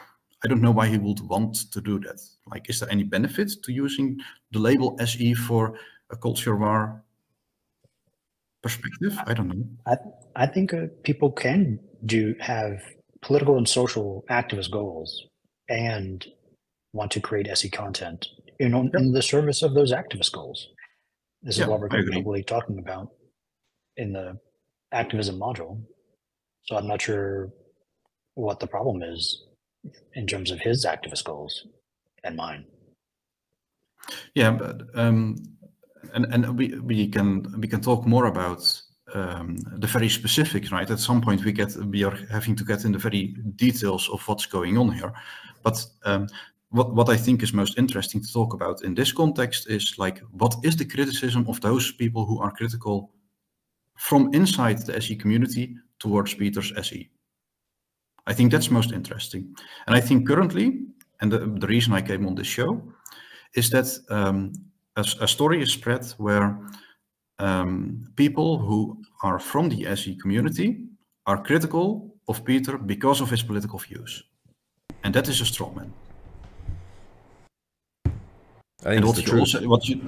I don't know why he would want to do that. Like, is there any benefit to using the label SE for a culture war perspective? I don't know. I I think uh, people can do have political and social activist goals and want to create SE content in in the service of those activist goals. This Yeah, is what we're I agree. probably talking about in the activism module. So I'm not sure what the problem is in terms of his activist goals and mine. Yeah, but um, and and we we can we can talk more about um, the very specifics, right? At some point, we get we are having to get in the very details of what's going on here. But um, what what I think is most interesting to talk about in this context is like what is the criticism of those people who are critical from inside the SE community towards Peter's SE. I think that's most interesting, and I think currently, and the, the reason I came on this show is that um, a, a story is spread where um, people who are from the SE community are critical of Peter because of his political views. And that is a straw man. I think and what the you, truth. also, what, you,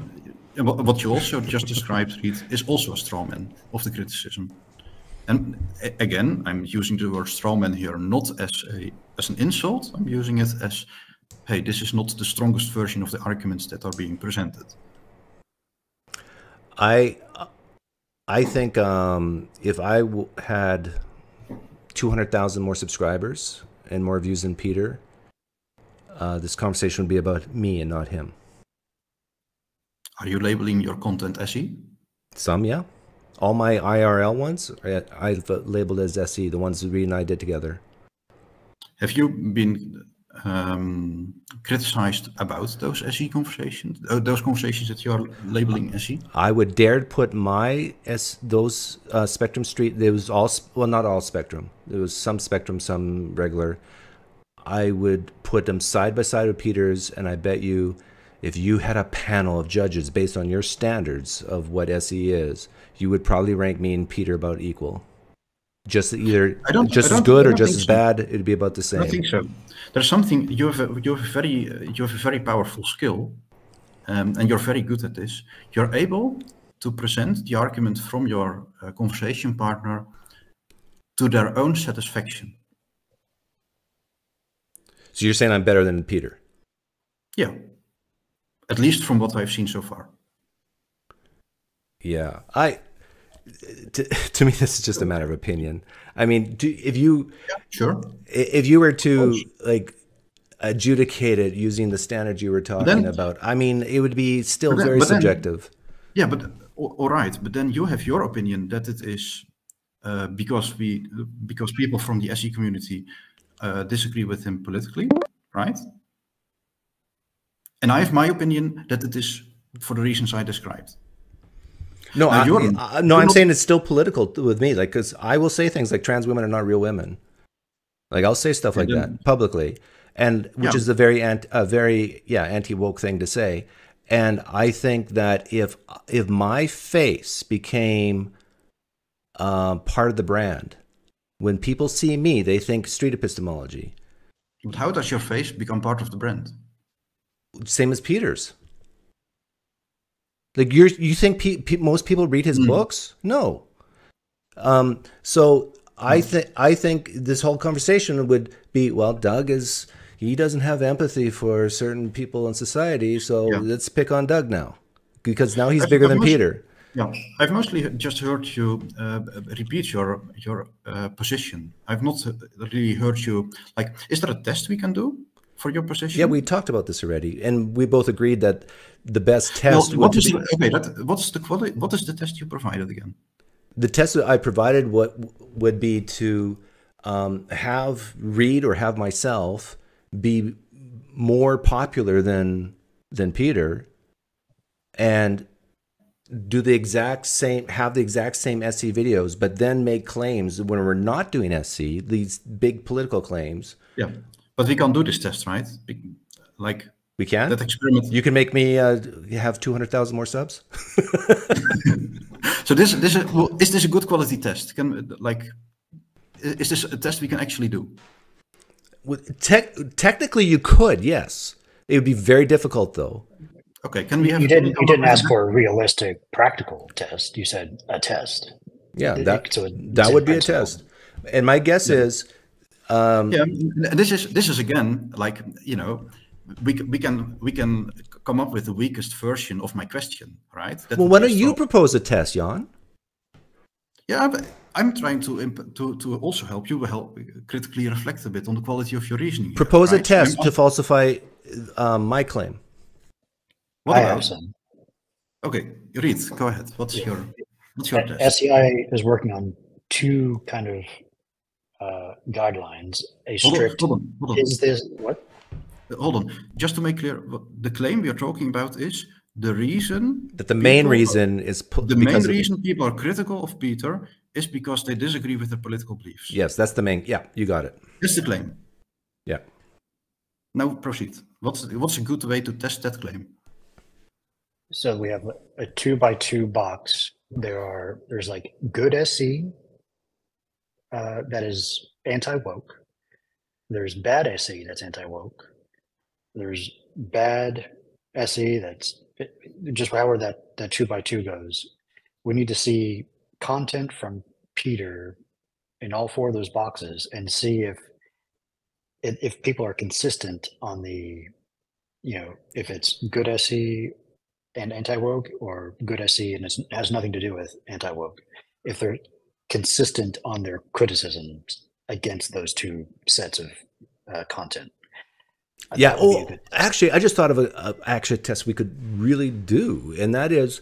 what you also just described, Reed, is also a straw man of the criticism. And again, I'm using the word straw man here not as a as an insult. I'm using it as, hey, this is not the strongest version of the arguments that are being presented. I I think um, if I had two hundred thousand more subscribers and more views than Peter, uh, this conversation would be about me and not him. Are you labeling your content SE? Some, yeah. All my IRL ones, I've labeled as SE. The ones Reed and I did together. Have you been um, criticized about those SE conversations? Uh, those conversations that you are labeling? SE? I would dare to put my S those uh, Spectrum Street. There was all well, not all Spectrum. There was some Spectrum, some regular. I would put them side by side with Peter's, and I bet you, if you had a panel of judges based on your standards of what SE is, you would probably rank me and Peter about equal. Just either I don't- just I as good I or just as so. bad. It'd be about the I same. don't think so. There's something you have. A, you have a very uh, you have a very powerful skill, um, and you're very good at this. You're able to present the argument from your uh, conversation partner to their own satisfaction. So you're saying I'm better than Peter? Yeah, at least from what I've seen so far. Yeah, I. To, to me, this is just a matter of opinion. I mean, do, if you sure if you were to like adjudicate it using the standards you were talking then- about, I mean, it would be still then- very but then- subjective. Yeah, but all right, but then you have your opinion that it is uh, because we because people from the SE community uh, disagree with him politically, right? And I have my opinion that it is for the reasons I described. No, Now, I, you're- I- no, you're I'm not- saying it's still political with me. Like, because I will say things like trans women are not real women. Like, I'll say stuff like that publicly, and which Yeah. is a very ant, a very yeah anti woke thing to say. And I think that if if my face became um, part of the brand, when people see me, they think street epistemology. But how does your face become part of the brand? Same as Peter's. Like you're, you think pe- pe- most people read his books? No. Um, so I think I think this whole conversation would be well. Doug is he doesn't have empathy for certain people in society, so let's pick on Doug now. because now he's I've- bigger I've than Peter. Yeah, I've mostly just heard you uh, repeat your your uh, position. I've not really heard you. Like, is there a test we can do for your position? Yeah, we talked about this already, and we both agreed that the best test would what is be, the, okay? That, what's the quality? What is the test you provided again? the test that I provided what would be to um, have Reed or have myself be more popular than than Peter, and do the exact same have the exact same SE videos, but then make claims when we're not doing SE, these big political claims. Yeah, but we can't do this test, right? Like We can. that experiment. You can make me uh, have two hundred thousand more subs. So this this is well, is this a good quality test? Can like is this a test we can actually do? With tech, technically, you could. Yes, it would be very difficult though. Okay, can we have? You didn't. You didn't ask for a realistic, practical test. You said a test. Yeah, that so it- that would be a test. And my guess is, um, Yeah, this is this is again like you know we we can we can come up with the weakest version of my question, right? That well, why don't you propose a test, Jan? Yeah, but I'm trying to imp- to to also help you help critically reflect a bit on the quality of your reasoning. Propose a right? So test I'm to ask- falsify um, my claim. What I about? have some. Okay, Reed, go ahead. What's your what's your test? SEI is working on two kind of uh, guidelines. A Hold on, strict. hold on, hold on. Is this what? Hold on. Just to make clear, the claim we are talking about is the reason That the main people- reason is pu- the main because of- reason people are critical of Peter is because they disagree with their political beliefs. Yes, that's the main. Yeah, you got it. That's the claim. Yeah. Now proceed. What's what's a good way to test that claim? So we have a- a two by two box. There are there's like good SC uh, that is anti woke. There's bad SE that's anti woke. There's bad SE that's just however that that two by two goes. We need to see content from Peter in all four of those boxes and see if if, people are consistent on the you know if it's good SE and anti-woke or good SE and it has nothing to do with anti-woke if they're consistent on their criticisms against those two sets of uh, content I Yeah. thought would be a Oh, actually, I just thought of a, a actual test we could really do, and that is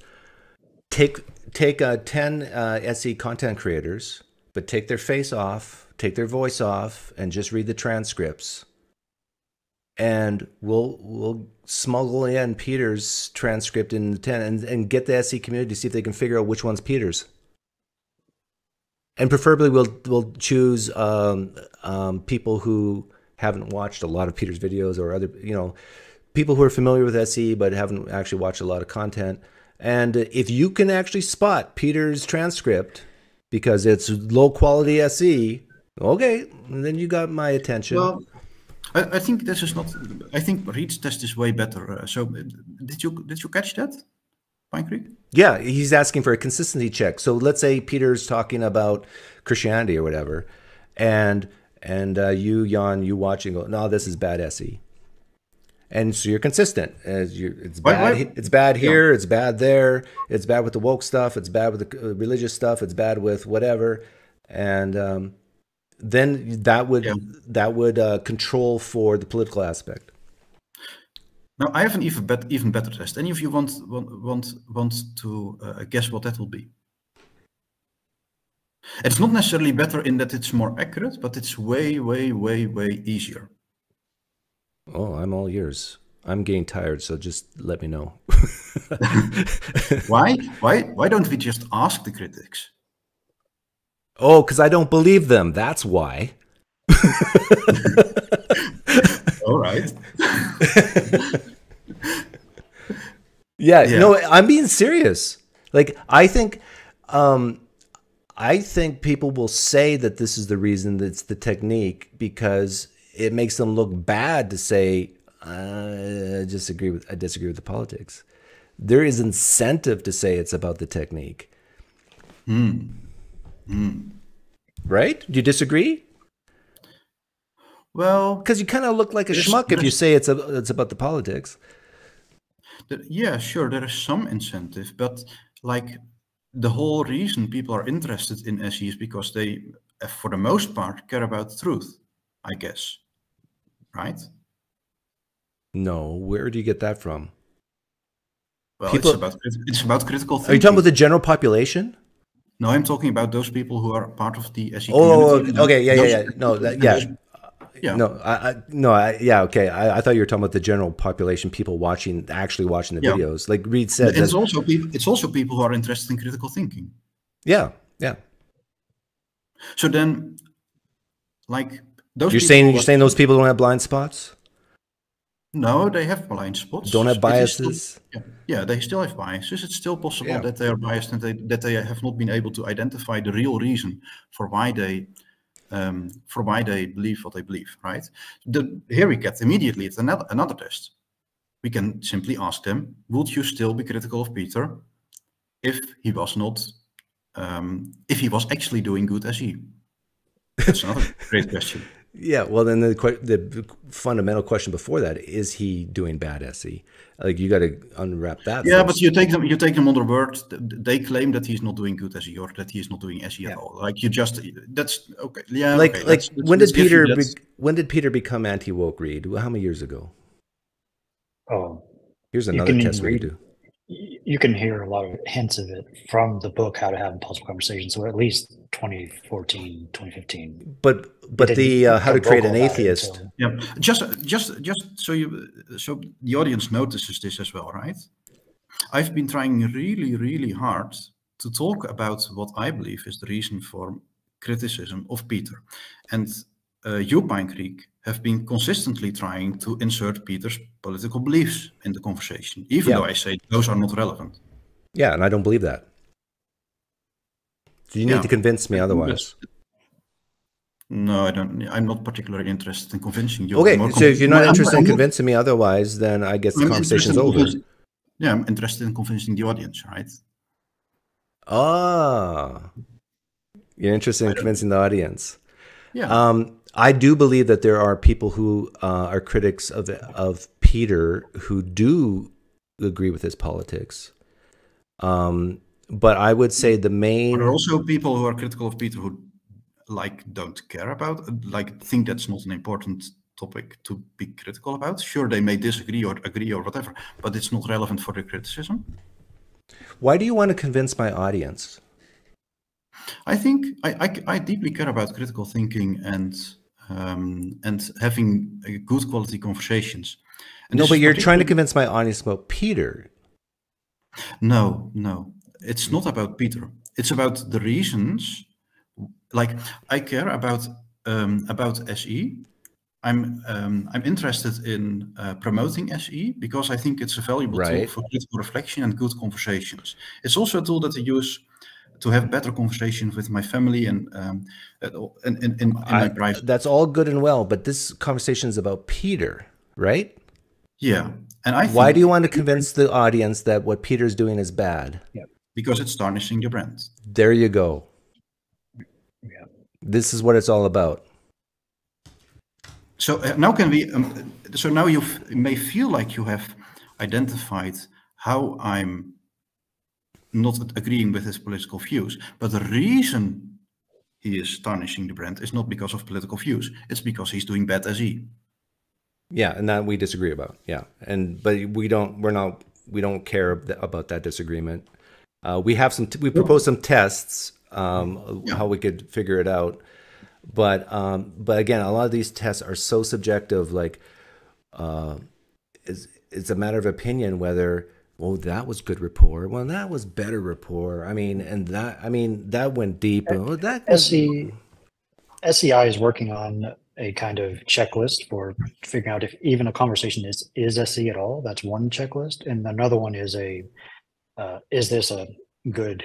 take take uh, ten uh, SE content creators, but take their face off, take their voice off, and just read the transcripts. And we'll we'll smuggle in Peter's transcript in the ten, and, and get the SE community to see if they can figure out which one's Peter's. And preferably, we'll we'll choose um, um, people who haven't watched a lot of Peter's videos or other, you know, people who are familiar with SE but haven't actually watched a lot of content. And if you can actually spot Peter's transcript because it's low quality SE, okay, then you got my attention. Well, I, I think this is not. I think Reed's test is way better. Uh, so, uh, did you did you catch that, Creek? Yeah, he's asking for a consistency check. So let's say Peter's talking about Christianity or whatever, and and uh, you, Jan, you watching, go, no, this is bad SE, and so you're consistent. As you, it's bad. It's bad here. It's bad there. It's bad with the woke stuff. It's bad with the uh, religious stuff. It's bad with whatever, and um, then that would that would uh, control for the political aspect. Now, I have an even, bet, even better test. Any of you want want want, want to uh, guess what that will be? It's not necessarily better in that it's more accurate, but it's way, way, way, way easier. Oh, I'm all ears. I'm getting tired, so just let me know. Why? Why? Why don't we just ask the critics? Oh, because I don't believe them. That's why. All right. Yeah, Yeah. no, I'm being serious. Like I think um I think people will say that this is the reason that's the technique because it makes them look bad to say I disagree with I disagree with the politics. There is incentive to say it's about the technique. Hmm. Hmm. Right? Do you disagree? Well, because you kind of look like a schmuck if you say it's a, it's about the politics. That, yeah, sure, there is some incentive, but like the whole reason people are interested in SE is because they, uh, for the most part, care about truth, I guess. Right? No, where do you get that from? Well, People- it's about it's about critical thinking. Are you talking about the general population? No, I'm talking about those people who are part of the SE Oh, community. okay, yeah, yeah, Those- yeah. No, that, yeah. yeah. No, I, I no, I, yeah, okay. I, I thought you were talking about the general population, people watching, actually watching the Yeah. videos. Like Reed said, it's also people. It's also people who are interested in critical thinking. yeah, yeah. So then, like those. You're saying you're saying those people don't have blind spots, No, they have blind spots. don't have is still- biases. yeah, yeah, they still have biases. It's still possible Yeah. that they are biased and they, that they have not been able to identify the real reason for why they um, for why they believe what they believe. Right? The, here we get immediately it's another another test. We can simply ask them: Would you still be critical of Peter if he was not um, if he was actually doing good SE? That's another great question. Yeah, well, then the que- the fundamental question before that is he doing bad SE? Like you got to unwrap that. Yeah, first. but you take them you take them on their word. They claim that he's not doing good SE or that he is not doing SE at all. Like you just that's okay. Yeah, like okay, like let's- when did Peter be- when did Peter become anti woke? Reed how many years ago? Oh, Here's another can test we can do. Y- You can hear a lot of hints of it from the book How to Have Impossible Conversations, so at least 2014, 2015. But but the uh, how to create an vocal it atheist. until- Yeah, just just just so you so the audience notices this as well, right? I've been trying really really hard to talk about what I believe is the reason for criticism of Peter, and uh, you, Pine Creek, have been consistently trying to insert Peter's political beliefs in the conversation, even Yeah. though I say those are not relevant. Yeah, and I don't believe that. So you Yeah. need to convince me otherwise. No, I don't. I'm not particularly interested in convincing you. Okay, so if you're not I'm- interested in I'm- convincing me otherwise, then I guess the I'm conversation's over. Yeah, I'm interested in convincing the audience, right? Ah, you're interested in convincing the audience. Yeah. Um, I do believe that there are people who uh, are critics of of Peter who do agree with his politics. Um, but I would say the main. There are also people who are critical of Peter who like don't care about, like think that's not an important topic to be critical about. Sure, they may disagree or agree or whatever, but it's not relevant for the criticism. Why do you want to convince my audience? I think I, I, I deeply care about critical thinking and um, and having good quality conversations. And no, but you're trying to convince my audience about Peter. No, no. It's not about Peter. It's about the reasons. Like I care about um, about SE. I'm um, I'm interested in uh, promoting SE because I think it's a valuable tool for critical reflection and good conversations. It's also a tool that I use to have better conversations with my family and um, in, in, in, in my I- private. that's all good and well, but this conversation is about Peter, right? Yeah, and I Why think do you want to convince the audience that what Peter's doing is bad? Yeah, because it's tarnishing your brand. There you go. Yeah. This is what it's all about. So uh, now can we? Um, so now you may feel like you have identified how I'm not agreeing with his political views, but the reason he is tarnishing the brand is not because of political views. It's because he's doing bad SE. Yeah, and that we disagree about. Yeah, and but we don't. We're not. We don't care about that disagreement. Uh, we have some. T- we proposed some tests. Um, how we could figure it out, but um, but again, a lot of these tests are so subjective. Like, uh, it's it's a matter of opinion whether. Oh, that was good rapport. Well, that was better rapport. I mean, and that I mean that went deep. Oh, that was, SE, SEI is working on a kind of checklist for figuring out if even a conversation is is SE at all. That's one checklist, and another one is a uh, is this a good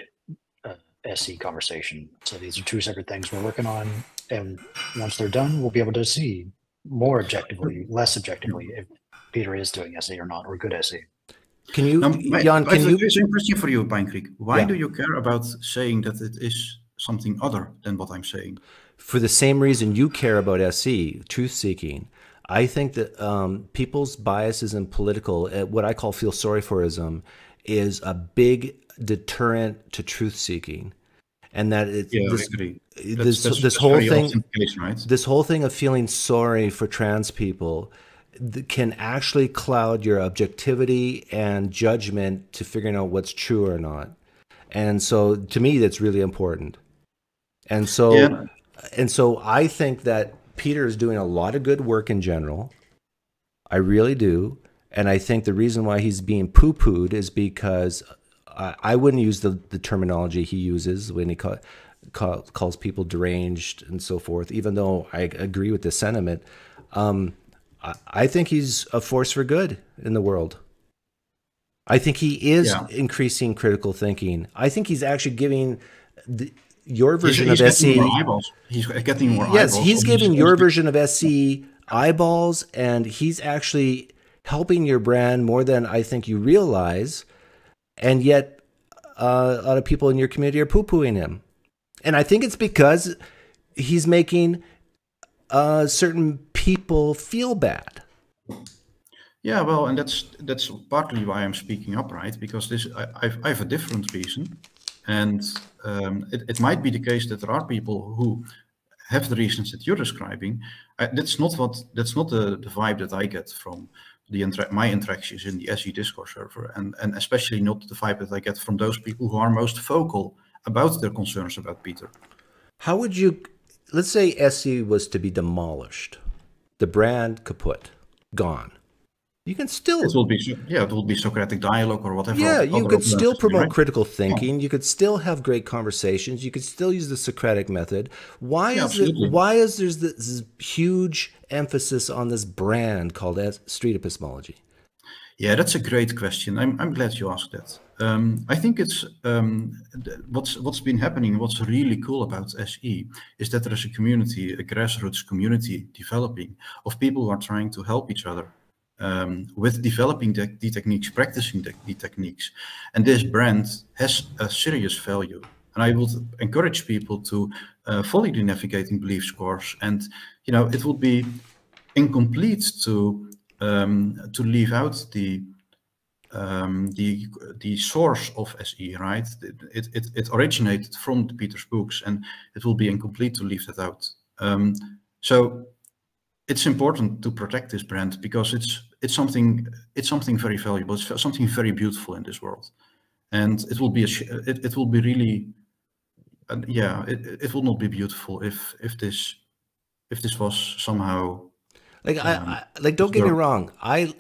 uh, SE conversation? So these are two separate things we're working on, and once they're done, we'll be able to see more objectively, less objectively if Peter is doing SE or not, or good. SE. Can you, Now, Jan? Can you? same question for you, Pine Creek. Why Yeah. do you care about saying that it is something other than what I'm saying? for the same reason you care about SE, truth seeking, I think that um, people's biases in political, uh, what I call feel sorry forism, is a big deterrent to truth seeking, and that it's Yeah, this, agree. this, That's- this that's whole thing, right? this whole thing of feeling sorry for trans people can actually cloud your objectivity and judgment to figuring out what's true or not. And so to me that's really important. And so Yeah. and so I think that Peter is doing a lot of good work in general. I really do. And I think the reason why he's being poo pooed is because I, I wouldn't use the, the terminology he uses when he call, call, calls people deranged and so forth, even though I agree with the sentiment. Um, I, think he's a force for good in the world. I think he is Yeah. increasing critical thinking. I think he's actually giving the, your version he's of getting SE. more eyeballs. He's getting more Yes, eyeballs he's giving your version of SE eyeballs, and he's actually helping your brand more than I think you realize. And yet, uh, a lot of people in your community are poo pooing him. And I think it's because he's making uh, certain people feel bad. Yeah, well, and that's that's partly why I'm speaking up, right? Because this I, I've, I have a different reason, and um, it, it might be the case that there are people who have the reasons that you're describing. I, that's not what that's not the, the vibe that I get from the inter- my interactions in the SE Discord server, and and especially not the vibe that I get from those people who are most vocal about their concerns about Peter. How would you, let's say SE was to be demolished, the brand kaput, gone. You can still It will be yeah, it will be Socratic dialogue or whatever. Yeah, you could still promote right? critical thinking. You could still have great conversations. You could still use the Socratic method. Why Yeah, is it? Why is there's this huge emphasis on this brand called street epistemology? Yeah, that's a great question. I'm, I'm glad you asked that. Um, I think it's um, what's what's been happening. What's really cool about SE is that there is a community, a grassroots community developing of people who are trying to help each other um, with developing the, the techniques, practicing the, the techniques. And this brand has a serious value. And I would encourage people to uh, follow the navigating beliefs course. And you know, it would be incomplete to um, to leave out the um, the the source of SE, right? It, it it originated from Peter's books, and it will be incomplete to leave that out. Um, so it's important to protect this brand because it's it's something it's something very valuable. It's something very beautiful in this world, and it will be a it, it will be really and yeah it, it will not be beautiful if if this if this was somehow Like I, um, I like don't get me wrong. I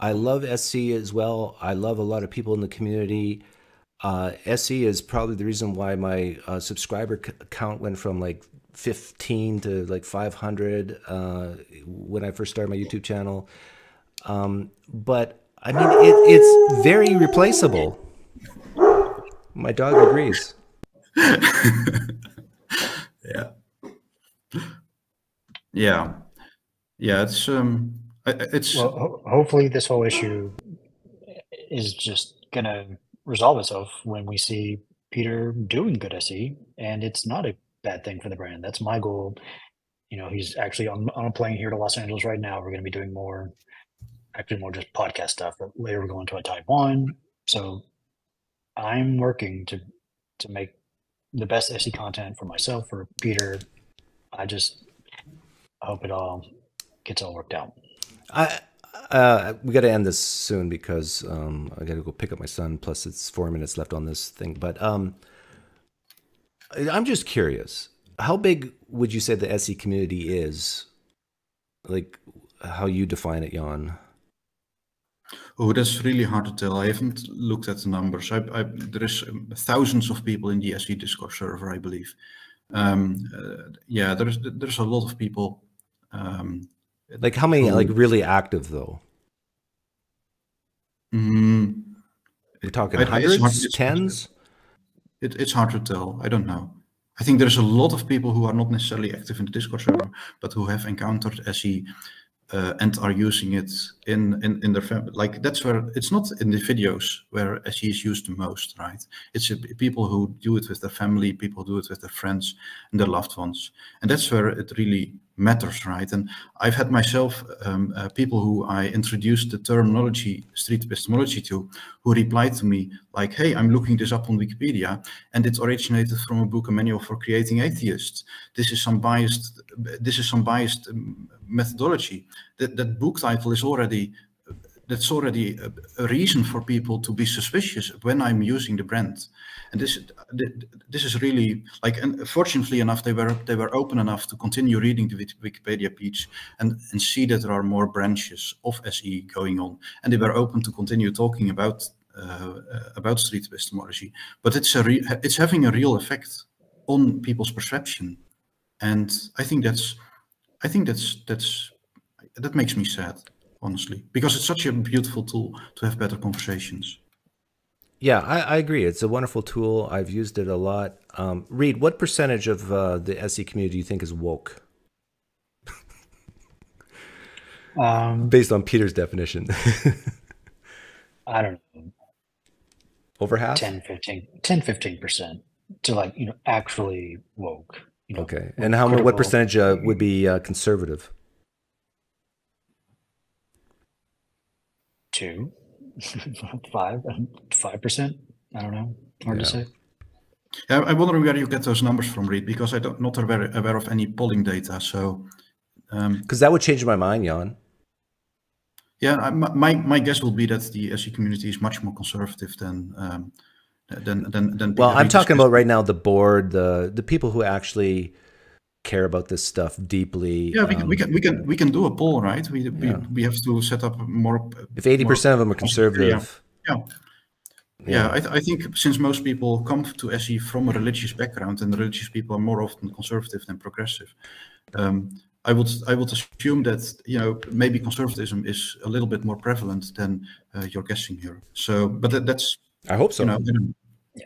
I love SE as well. I love a lot of people in the community. Uh, SE is probably the reason why my uh, subscriber c- count went from like 15 to like 500 uh, when I first started my YouTube channel. Um, but I mean, it, it's very replaceable. My dog agrees. yeah yeah yeah it's um it's Well, ho- hopefully, this whole issue is just to resolve itself when we see Peter doing good SE, and it's not a bad thing for the brand. That's my goal. You know, he's actually on, on a plane here to Los Angeles right now. We're going to be doing more, actually, more just podcast stuff. But later, we're going to a Taiwan. So I'm working to to make the best SE content for myself, for Peter. I just hope it all gets all worked out. I uh, we got to end this soon because um, I got to go pick up my son. Plus, it's four minutes left on this thing. But um, I- I'm just curious, how big would you say the SE community is? Like how you define it, Jan? Oh, that's really hard to tell. I haven't looked at the numbers. I, I, there is um, thousands of people in the SE Discord server, I believe. Um, uh, yeah, there's there's a lot of people. Um, Like how many like really active though? Mm, We're talking hundreds, it's tens. It, it's hard to tell. I don't know. I think there's a lot of people who are not necessarily active in the Discord server, but who have encountered SE uh, and are using it in in, in their family. Like that's where it's not in the videos where SE is used the most, right? It's uh, people who do it with their family, people do it with their friends and their loved ones, and that's where it really matters, right? And I've had myself um, uh, people who I introduced the terminology street epistemology to, who replied to me like, "Hey, I'm looking this up on Wikipedia, and it originated from a book, a manual for creating atheists. This is some biased, this is some biased um, methodology. That that book title is already." That's already a, a reason for people to be suspicious when I'm using the brand, and this this is really like and fortunately enough they were they were open enough to continue reading the wikipedia page and and see that there are more branches of se going on. And they were open to continue talking about uh, about street epistemology. But it's a re- it's having a real effect on people's perception. And i think that's i think that's that's that makes me sad honestly because it's such a beautiful tool to have better conversations yeah, I, I, agree. It's a wonderful tool. I've used it a lot. Um, Reed, what percentage of uh, the SE community do you think is woke? um, Based on Peter's definition. I don't know. Over half? 10, 15, 10, 15% to like, you know, actually woke. You know, okay. And how what percentage uh, would be uh, conservative? Two. five five percent. I don't know. Hard yeah. to say. Yeah, I wonder where you get those numbers from, Reed, because I don't not aware aware of any polling data. So, because um, that would change my mind, Jan. Yeah, I, my my guess will be that the SE community is much more conservative than um, than than than. Well, I'm talking about right now the board, the the people who actually care about this stuff deeply. Yeah, we, um, we can we can we can do a poll, right? We we, yeah. we have to set up more. If eighty percent of them are conservative. Yeah. Yeah, yeah I, th I think since most people come to SE from a religious background, and religious people are more often conservative than progressive, um, I would I would assume that you know maybe conservatism is a little bit more prevalent than uh, you're guessing here. So, but that, that's I hope so. You know,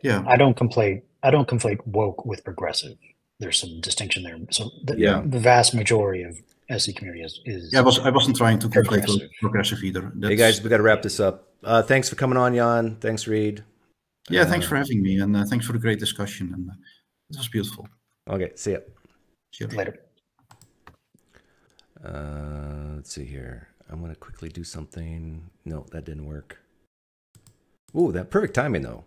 yeah, I don't conflate I don't conflate woke with progressive there's some distinction there. So the, yeah. the vast majority of SE community is, is yeah. I was I wasn't trying to conflate progressive, progressive either. That's, hey guys, we got to wrap this up. Uh, thanks for coming on, Jan. Thanks, Reed. Yeah, uh, thanks for having me, and uh, thanks for the great discussion. And uh, it was beautiful. Okay, see ya. See you later. Uh, let's see here. I'm gonna quickly do something. No, that didn't work. Ooh, that perfect timing though.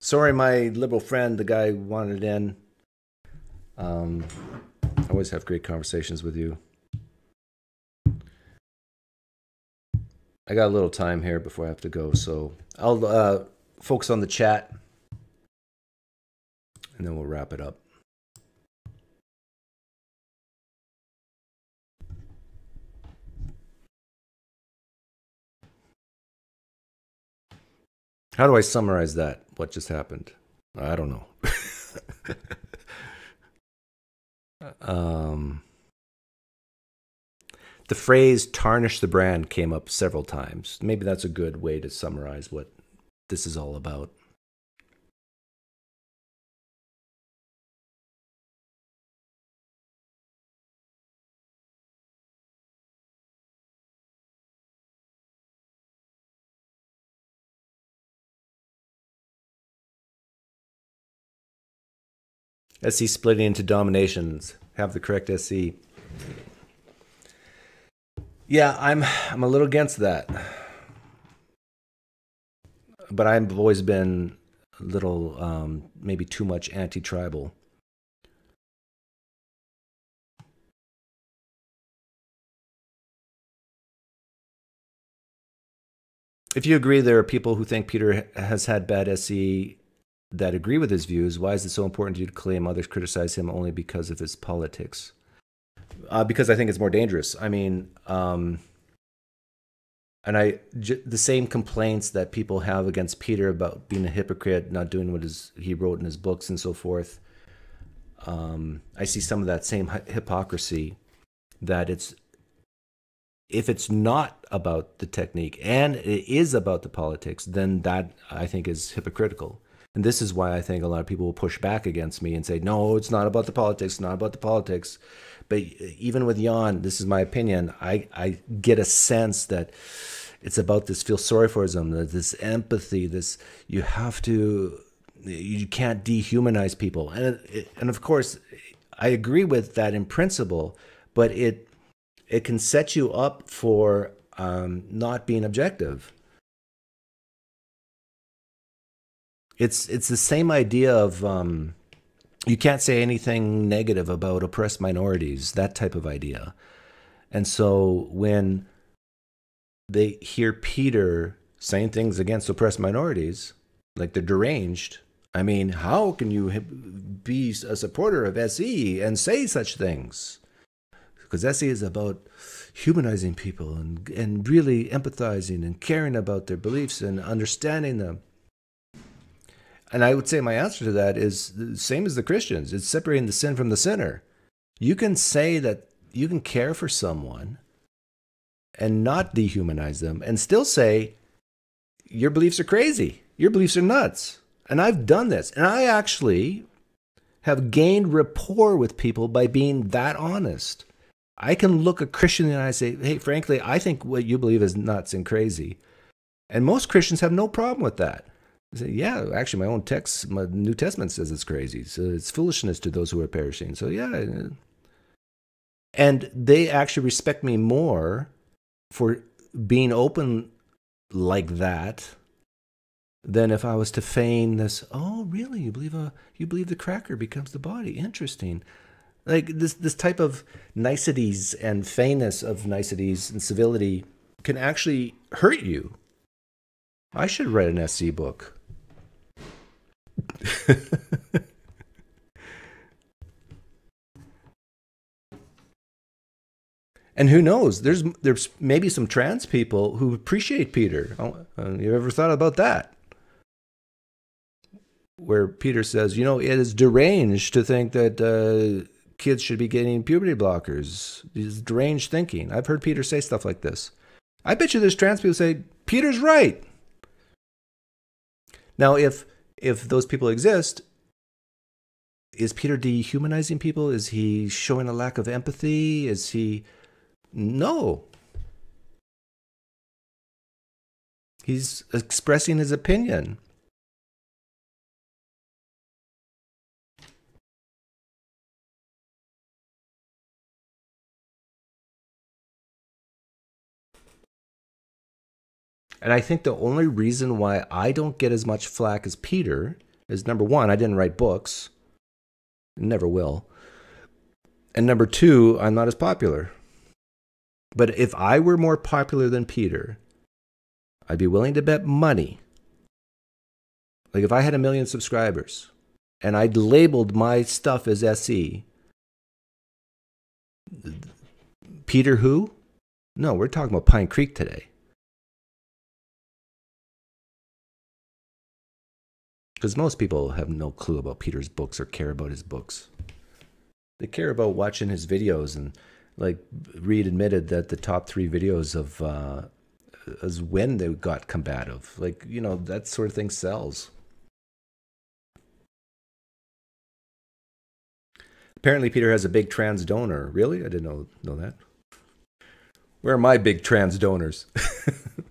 Sorry, my liberal friend, the guy wanted in. Um, I always have great conversations with you. I got a little time here before I have to go, so I'll uh, focus on the chat and then we'll wrap it up. How do I summarize that? What just happened? I don't know. um, the phrase tarnish the brand came up several times. Maybe that's a good way to summarize what this is all about. SE splitting into dominations. Have the correct SE. Yeah, I'm I'm a little against that. But I've always been a little um, maybe too much anti-tribal. If you agree there are people who think Peter has had bad SE that agree with his views, why is it so important to you to claim others criticize him only because of his politics? Uh, because I think it's more dangerous. I mean, um, and I j- the same complaints that people have against Peter about being a hypocrite, not doing what his, he wrote in his books and so forth. Um, I see some of that same hypocrisy that it's if it's not about the technique and it is about the politics, then that I think is hypocritical. And this is why I think a lot of people will push back against me and say, no, it's not about the politics, not about the politics. But even with Jan, this is my opinion, I, I get a sense that it's about this feel sorry for them, this empathy, this you have to, you can't dehumanize people. And, and of course, I agree with that in principle, but it it can set you up for um, not being objective. It's it's the same idea of um, you can't say anything negative about oppressed minorities, that type of idea. And so when they hear Peter saying things against oppressed minorities, like they're deranged. I mean, how can you be a supporter of SE and say such things? Because SE is about humanizing people and, and really empathizing and caring about their beliefs and understanding them. And I would say my answer to that is the same as the Christians it's separating the sin from the sinner. You can say that you can care for someone and not dehumanize them and still say, your beliefs are crazy. Your beliefs are nuts. And I've done this. And I actually have gained rapport with people by being that honest. I can look a Christian and I say, hey, frankly, I think what you believe is nuts and crazy. And most Christians have no problem with that. Say, yeah, actually, my own text, my New Testament says it's crazy. So it's foolishness to those who are perishing. So yeah. And they actually respect me more for being open like that than if I was to feign this. Oh, really? You believe a you believe the cracker becomes the body? Interesting. Like this this type of niceties and feigness of niceties and civility can actually hurt you. I should write an SE book. And who knows? There's there's maybe some trans people who appreciate Peter. Oh, uh, you ever thought about that? Where Peter says, you know, it is deranged to think that uh, kids should be getting puberty blockers. This deranged thinking. I've heard Peter say stuff like this. I bet you there's trans people say Peter's right. Now, if if those people exist, is Peter dehumanizing people? Is he showing a lack of empathy? Is he no. He's expressing his opinion. And I think the only reason why I don't get as much flack as Peter is number one, I didn't write books. Never will. And number two, I'm not as popular. But if I were more popular than Peter, I'd be willing to bet money. Like if I had a million subscribers and I'd labeled my stuff as SE, Peter who? No, we're talking about Pine Creek today. Because most people have no clue about Peter's books or care about his books. They care about watching his videos and like Reed admitted that the top three videos of uh, is when they got combative. Like you know that sort of thing sells. Apparently, Peter has a big trans donor. Really, I didn't know know that. Where are my big trans donors?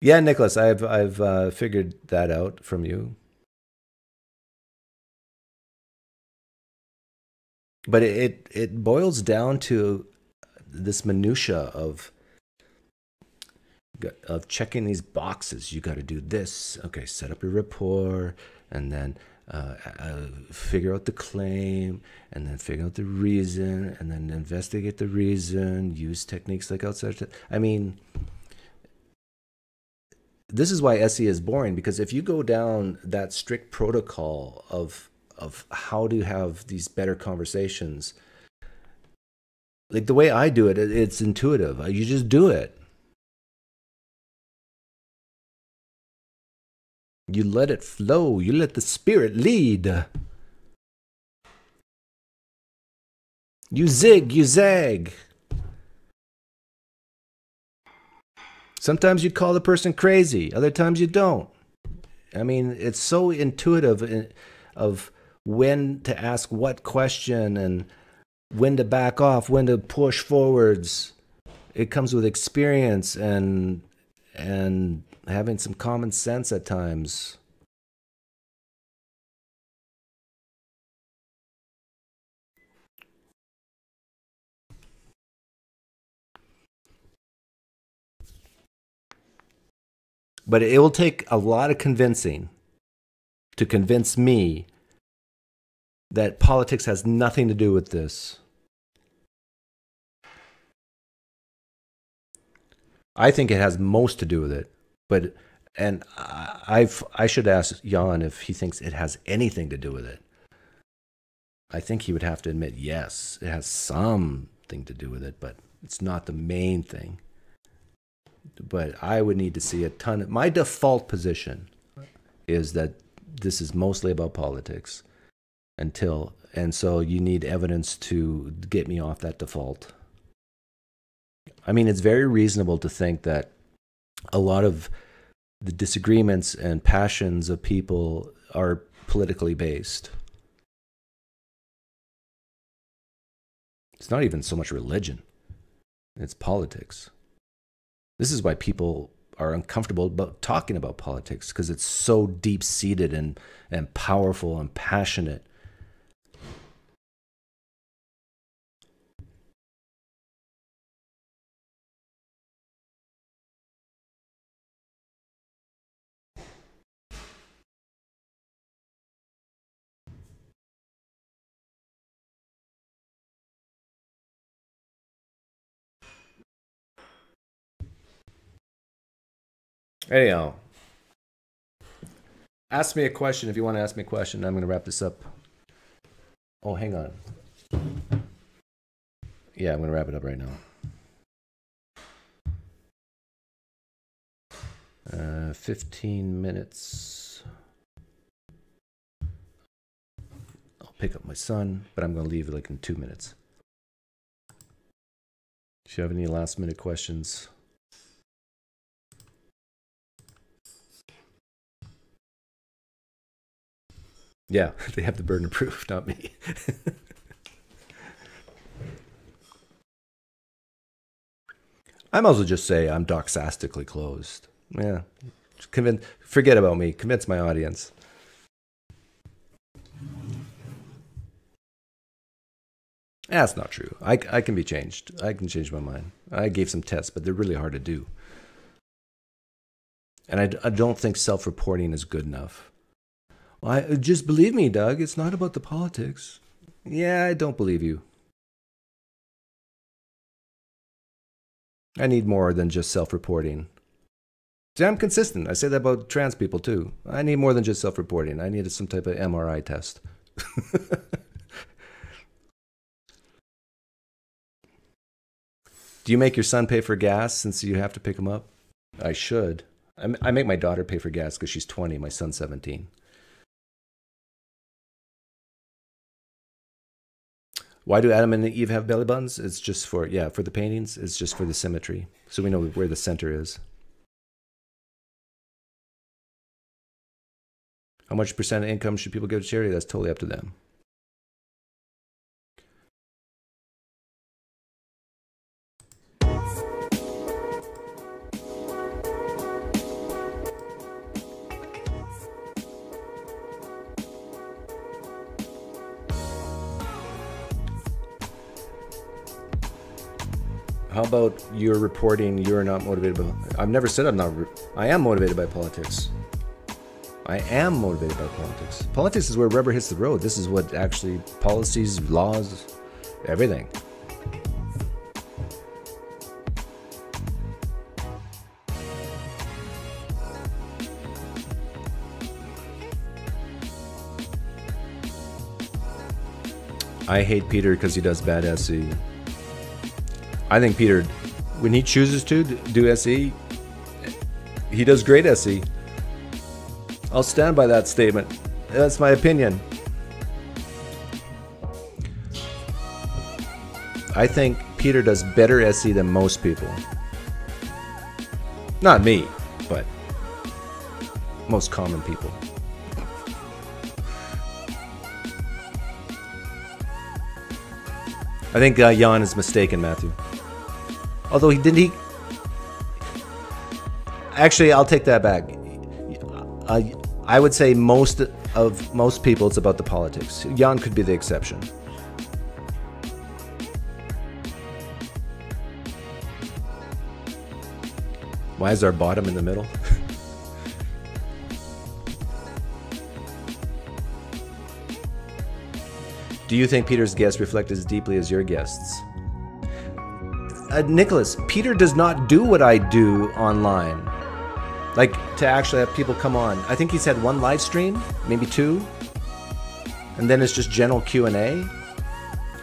yeah, Nicholas, I've I've uh, figured that out from you. but it it boils down to this minutia of of checking these boxes. You got to do this. Okay, set up your rapport, and then uh, uh, figure out the claim, and then figure out the reason, and then investigate the reason. Use techniques like outside. I mean, this is why SE is boring because if you go down that strict protocol of of how to have these better conversations like the way i do it it's intuitive. Uh, you just do it. You let it flow. You let the spirit lead. You zig you zag sometimes you call the person crazy other times you don't i mean it's so intuitive uh, of when to ask what question and when to back off, when to push forwards. It comes with experience and and having some common sense at times. But it will take a lot of convincing to convince me that politics has nothing to do with this. I think it has most to do with it, but and I- I should ask Jan if he thinks it has anything to do with it. I think he would have to admit yes, it has something to do with it, but it's not the main thing. But I would need to see a ton. Of, my default position is that this is mostly about politics until and so you need evidence to get me off that default. I mean, it's very reasonable to think that a lot of the disagreements and passions of people are politically based. It's not even so much religion, it's politics. This is why people are uncomfortable about talking about politics because it's so deep seated and, and powerful and passionate. Anyhow, ask me a question if you want to ask me a question. I'm going to wrap this up. Oh, hang on. Yeah, I'm going to wrap it up right now. Uh, 15 minutes. I'll pick up my son, but I'm going to leave like in two minutes. Do you have any last minute questions? Yeah, they have the burden of proof, not me. I might as well just say I'm doxastically closed. Yeah. Convince, forget about me. Convince my audience. That's not true. I, I can be changed. I can change my mind. I gave some tests, but they're really hard to do. And I, I don't think self reporting is good enough. I, uh, just believe me, Doug. It's not about the politics. Yeah, I don't believe you. I need more than just self reporting. See, I'm consistent. I say that about trans people too. I need more than just self reporting. I need some type of MRI test. Do you make your son pay for gas since you have to pick him up? I should. I make my daughter pay for gas because she's 20, my son's 17. Why do Adam and Eve have belly buttons? It's just for, yeah, for the paintings. It's just for the symmetry. So we know where the center is. How much percent of income should people give to charity? That's totally up to them. How about you're reporting you're not motivated by? I've never said I'm not. I am motivated by politics. I am motivated by politics. Politics is where rubber hits the road. This is what actually policies, laws, everything. I hate Peter because he does bad SE. I think Peter, when he chooses to do SE, he does great SE. I'll stand by that statement. That's my opinion. I think Peter does better SE than most people. Not me, but most common people. I think uh, Jan is mistaken, Matthew. Although he didn't he. Actually, I'll take that back. I I would say most of most people it's about the politics. Jan could be the exception. Why is our bottom in the middle? Do you think Peter's guests reflect as deeply as your guests? Uh, Nicholas, Peter does not do what I do online. Like to actually have people come on. I think he's had one live stream, maybe two, and then it's just general Q and A.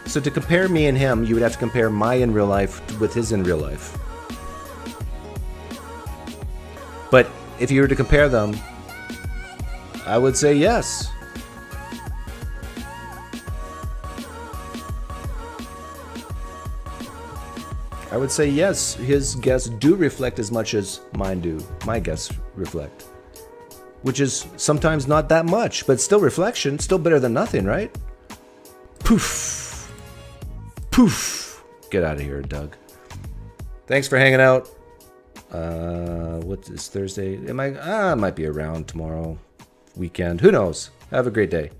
So to compare me and him, you would have to compare my in real life with his in real life. But if you were to compare them, I would say yes. I would say yes, his guests do reflect as much as mine do. My guests reflect. Which is sometimes not that much, but still reflection, still better than nothing, right? Poof. Poof. Get out of here, Doug. Thanks for hanging out. Uh, what is Thursday? Am I? Ah, I might be around tomorrow, weekend. Who knows? Have a great day.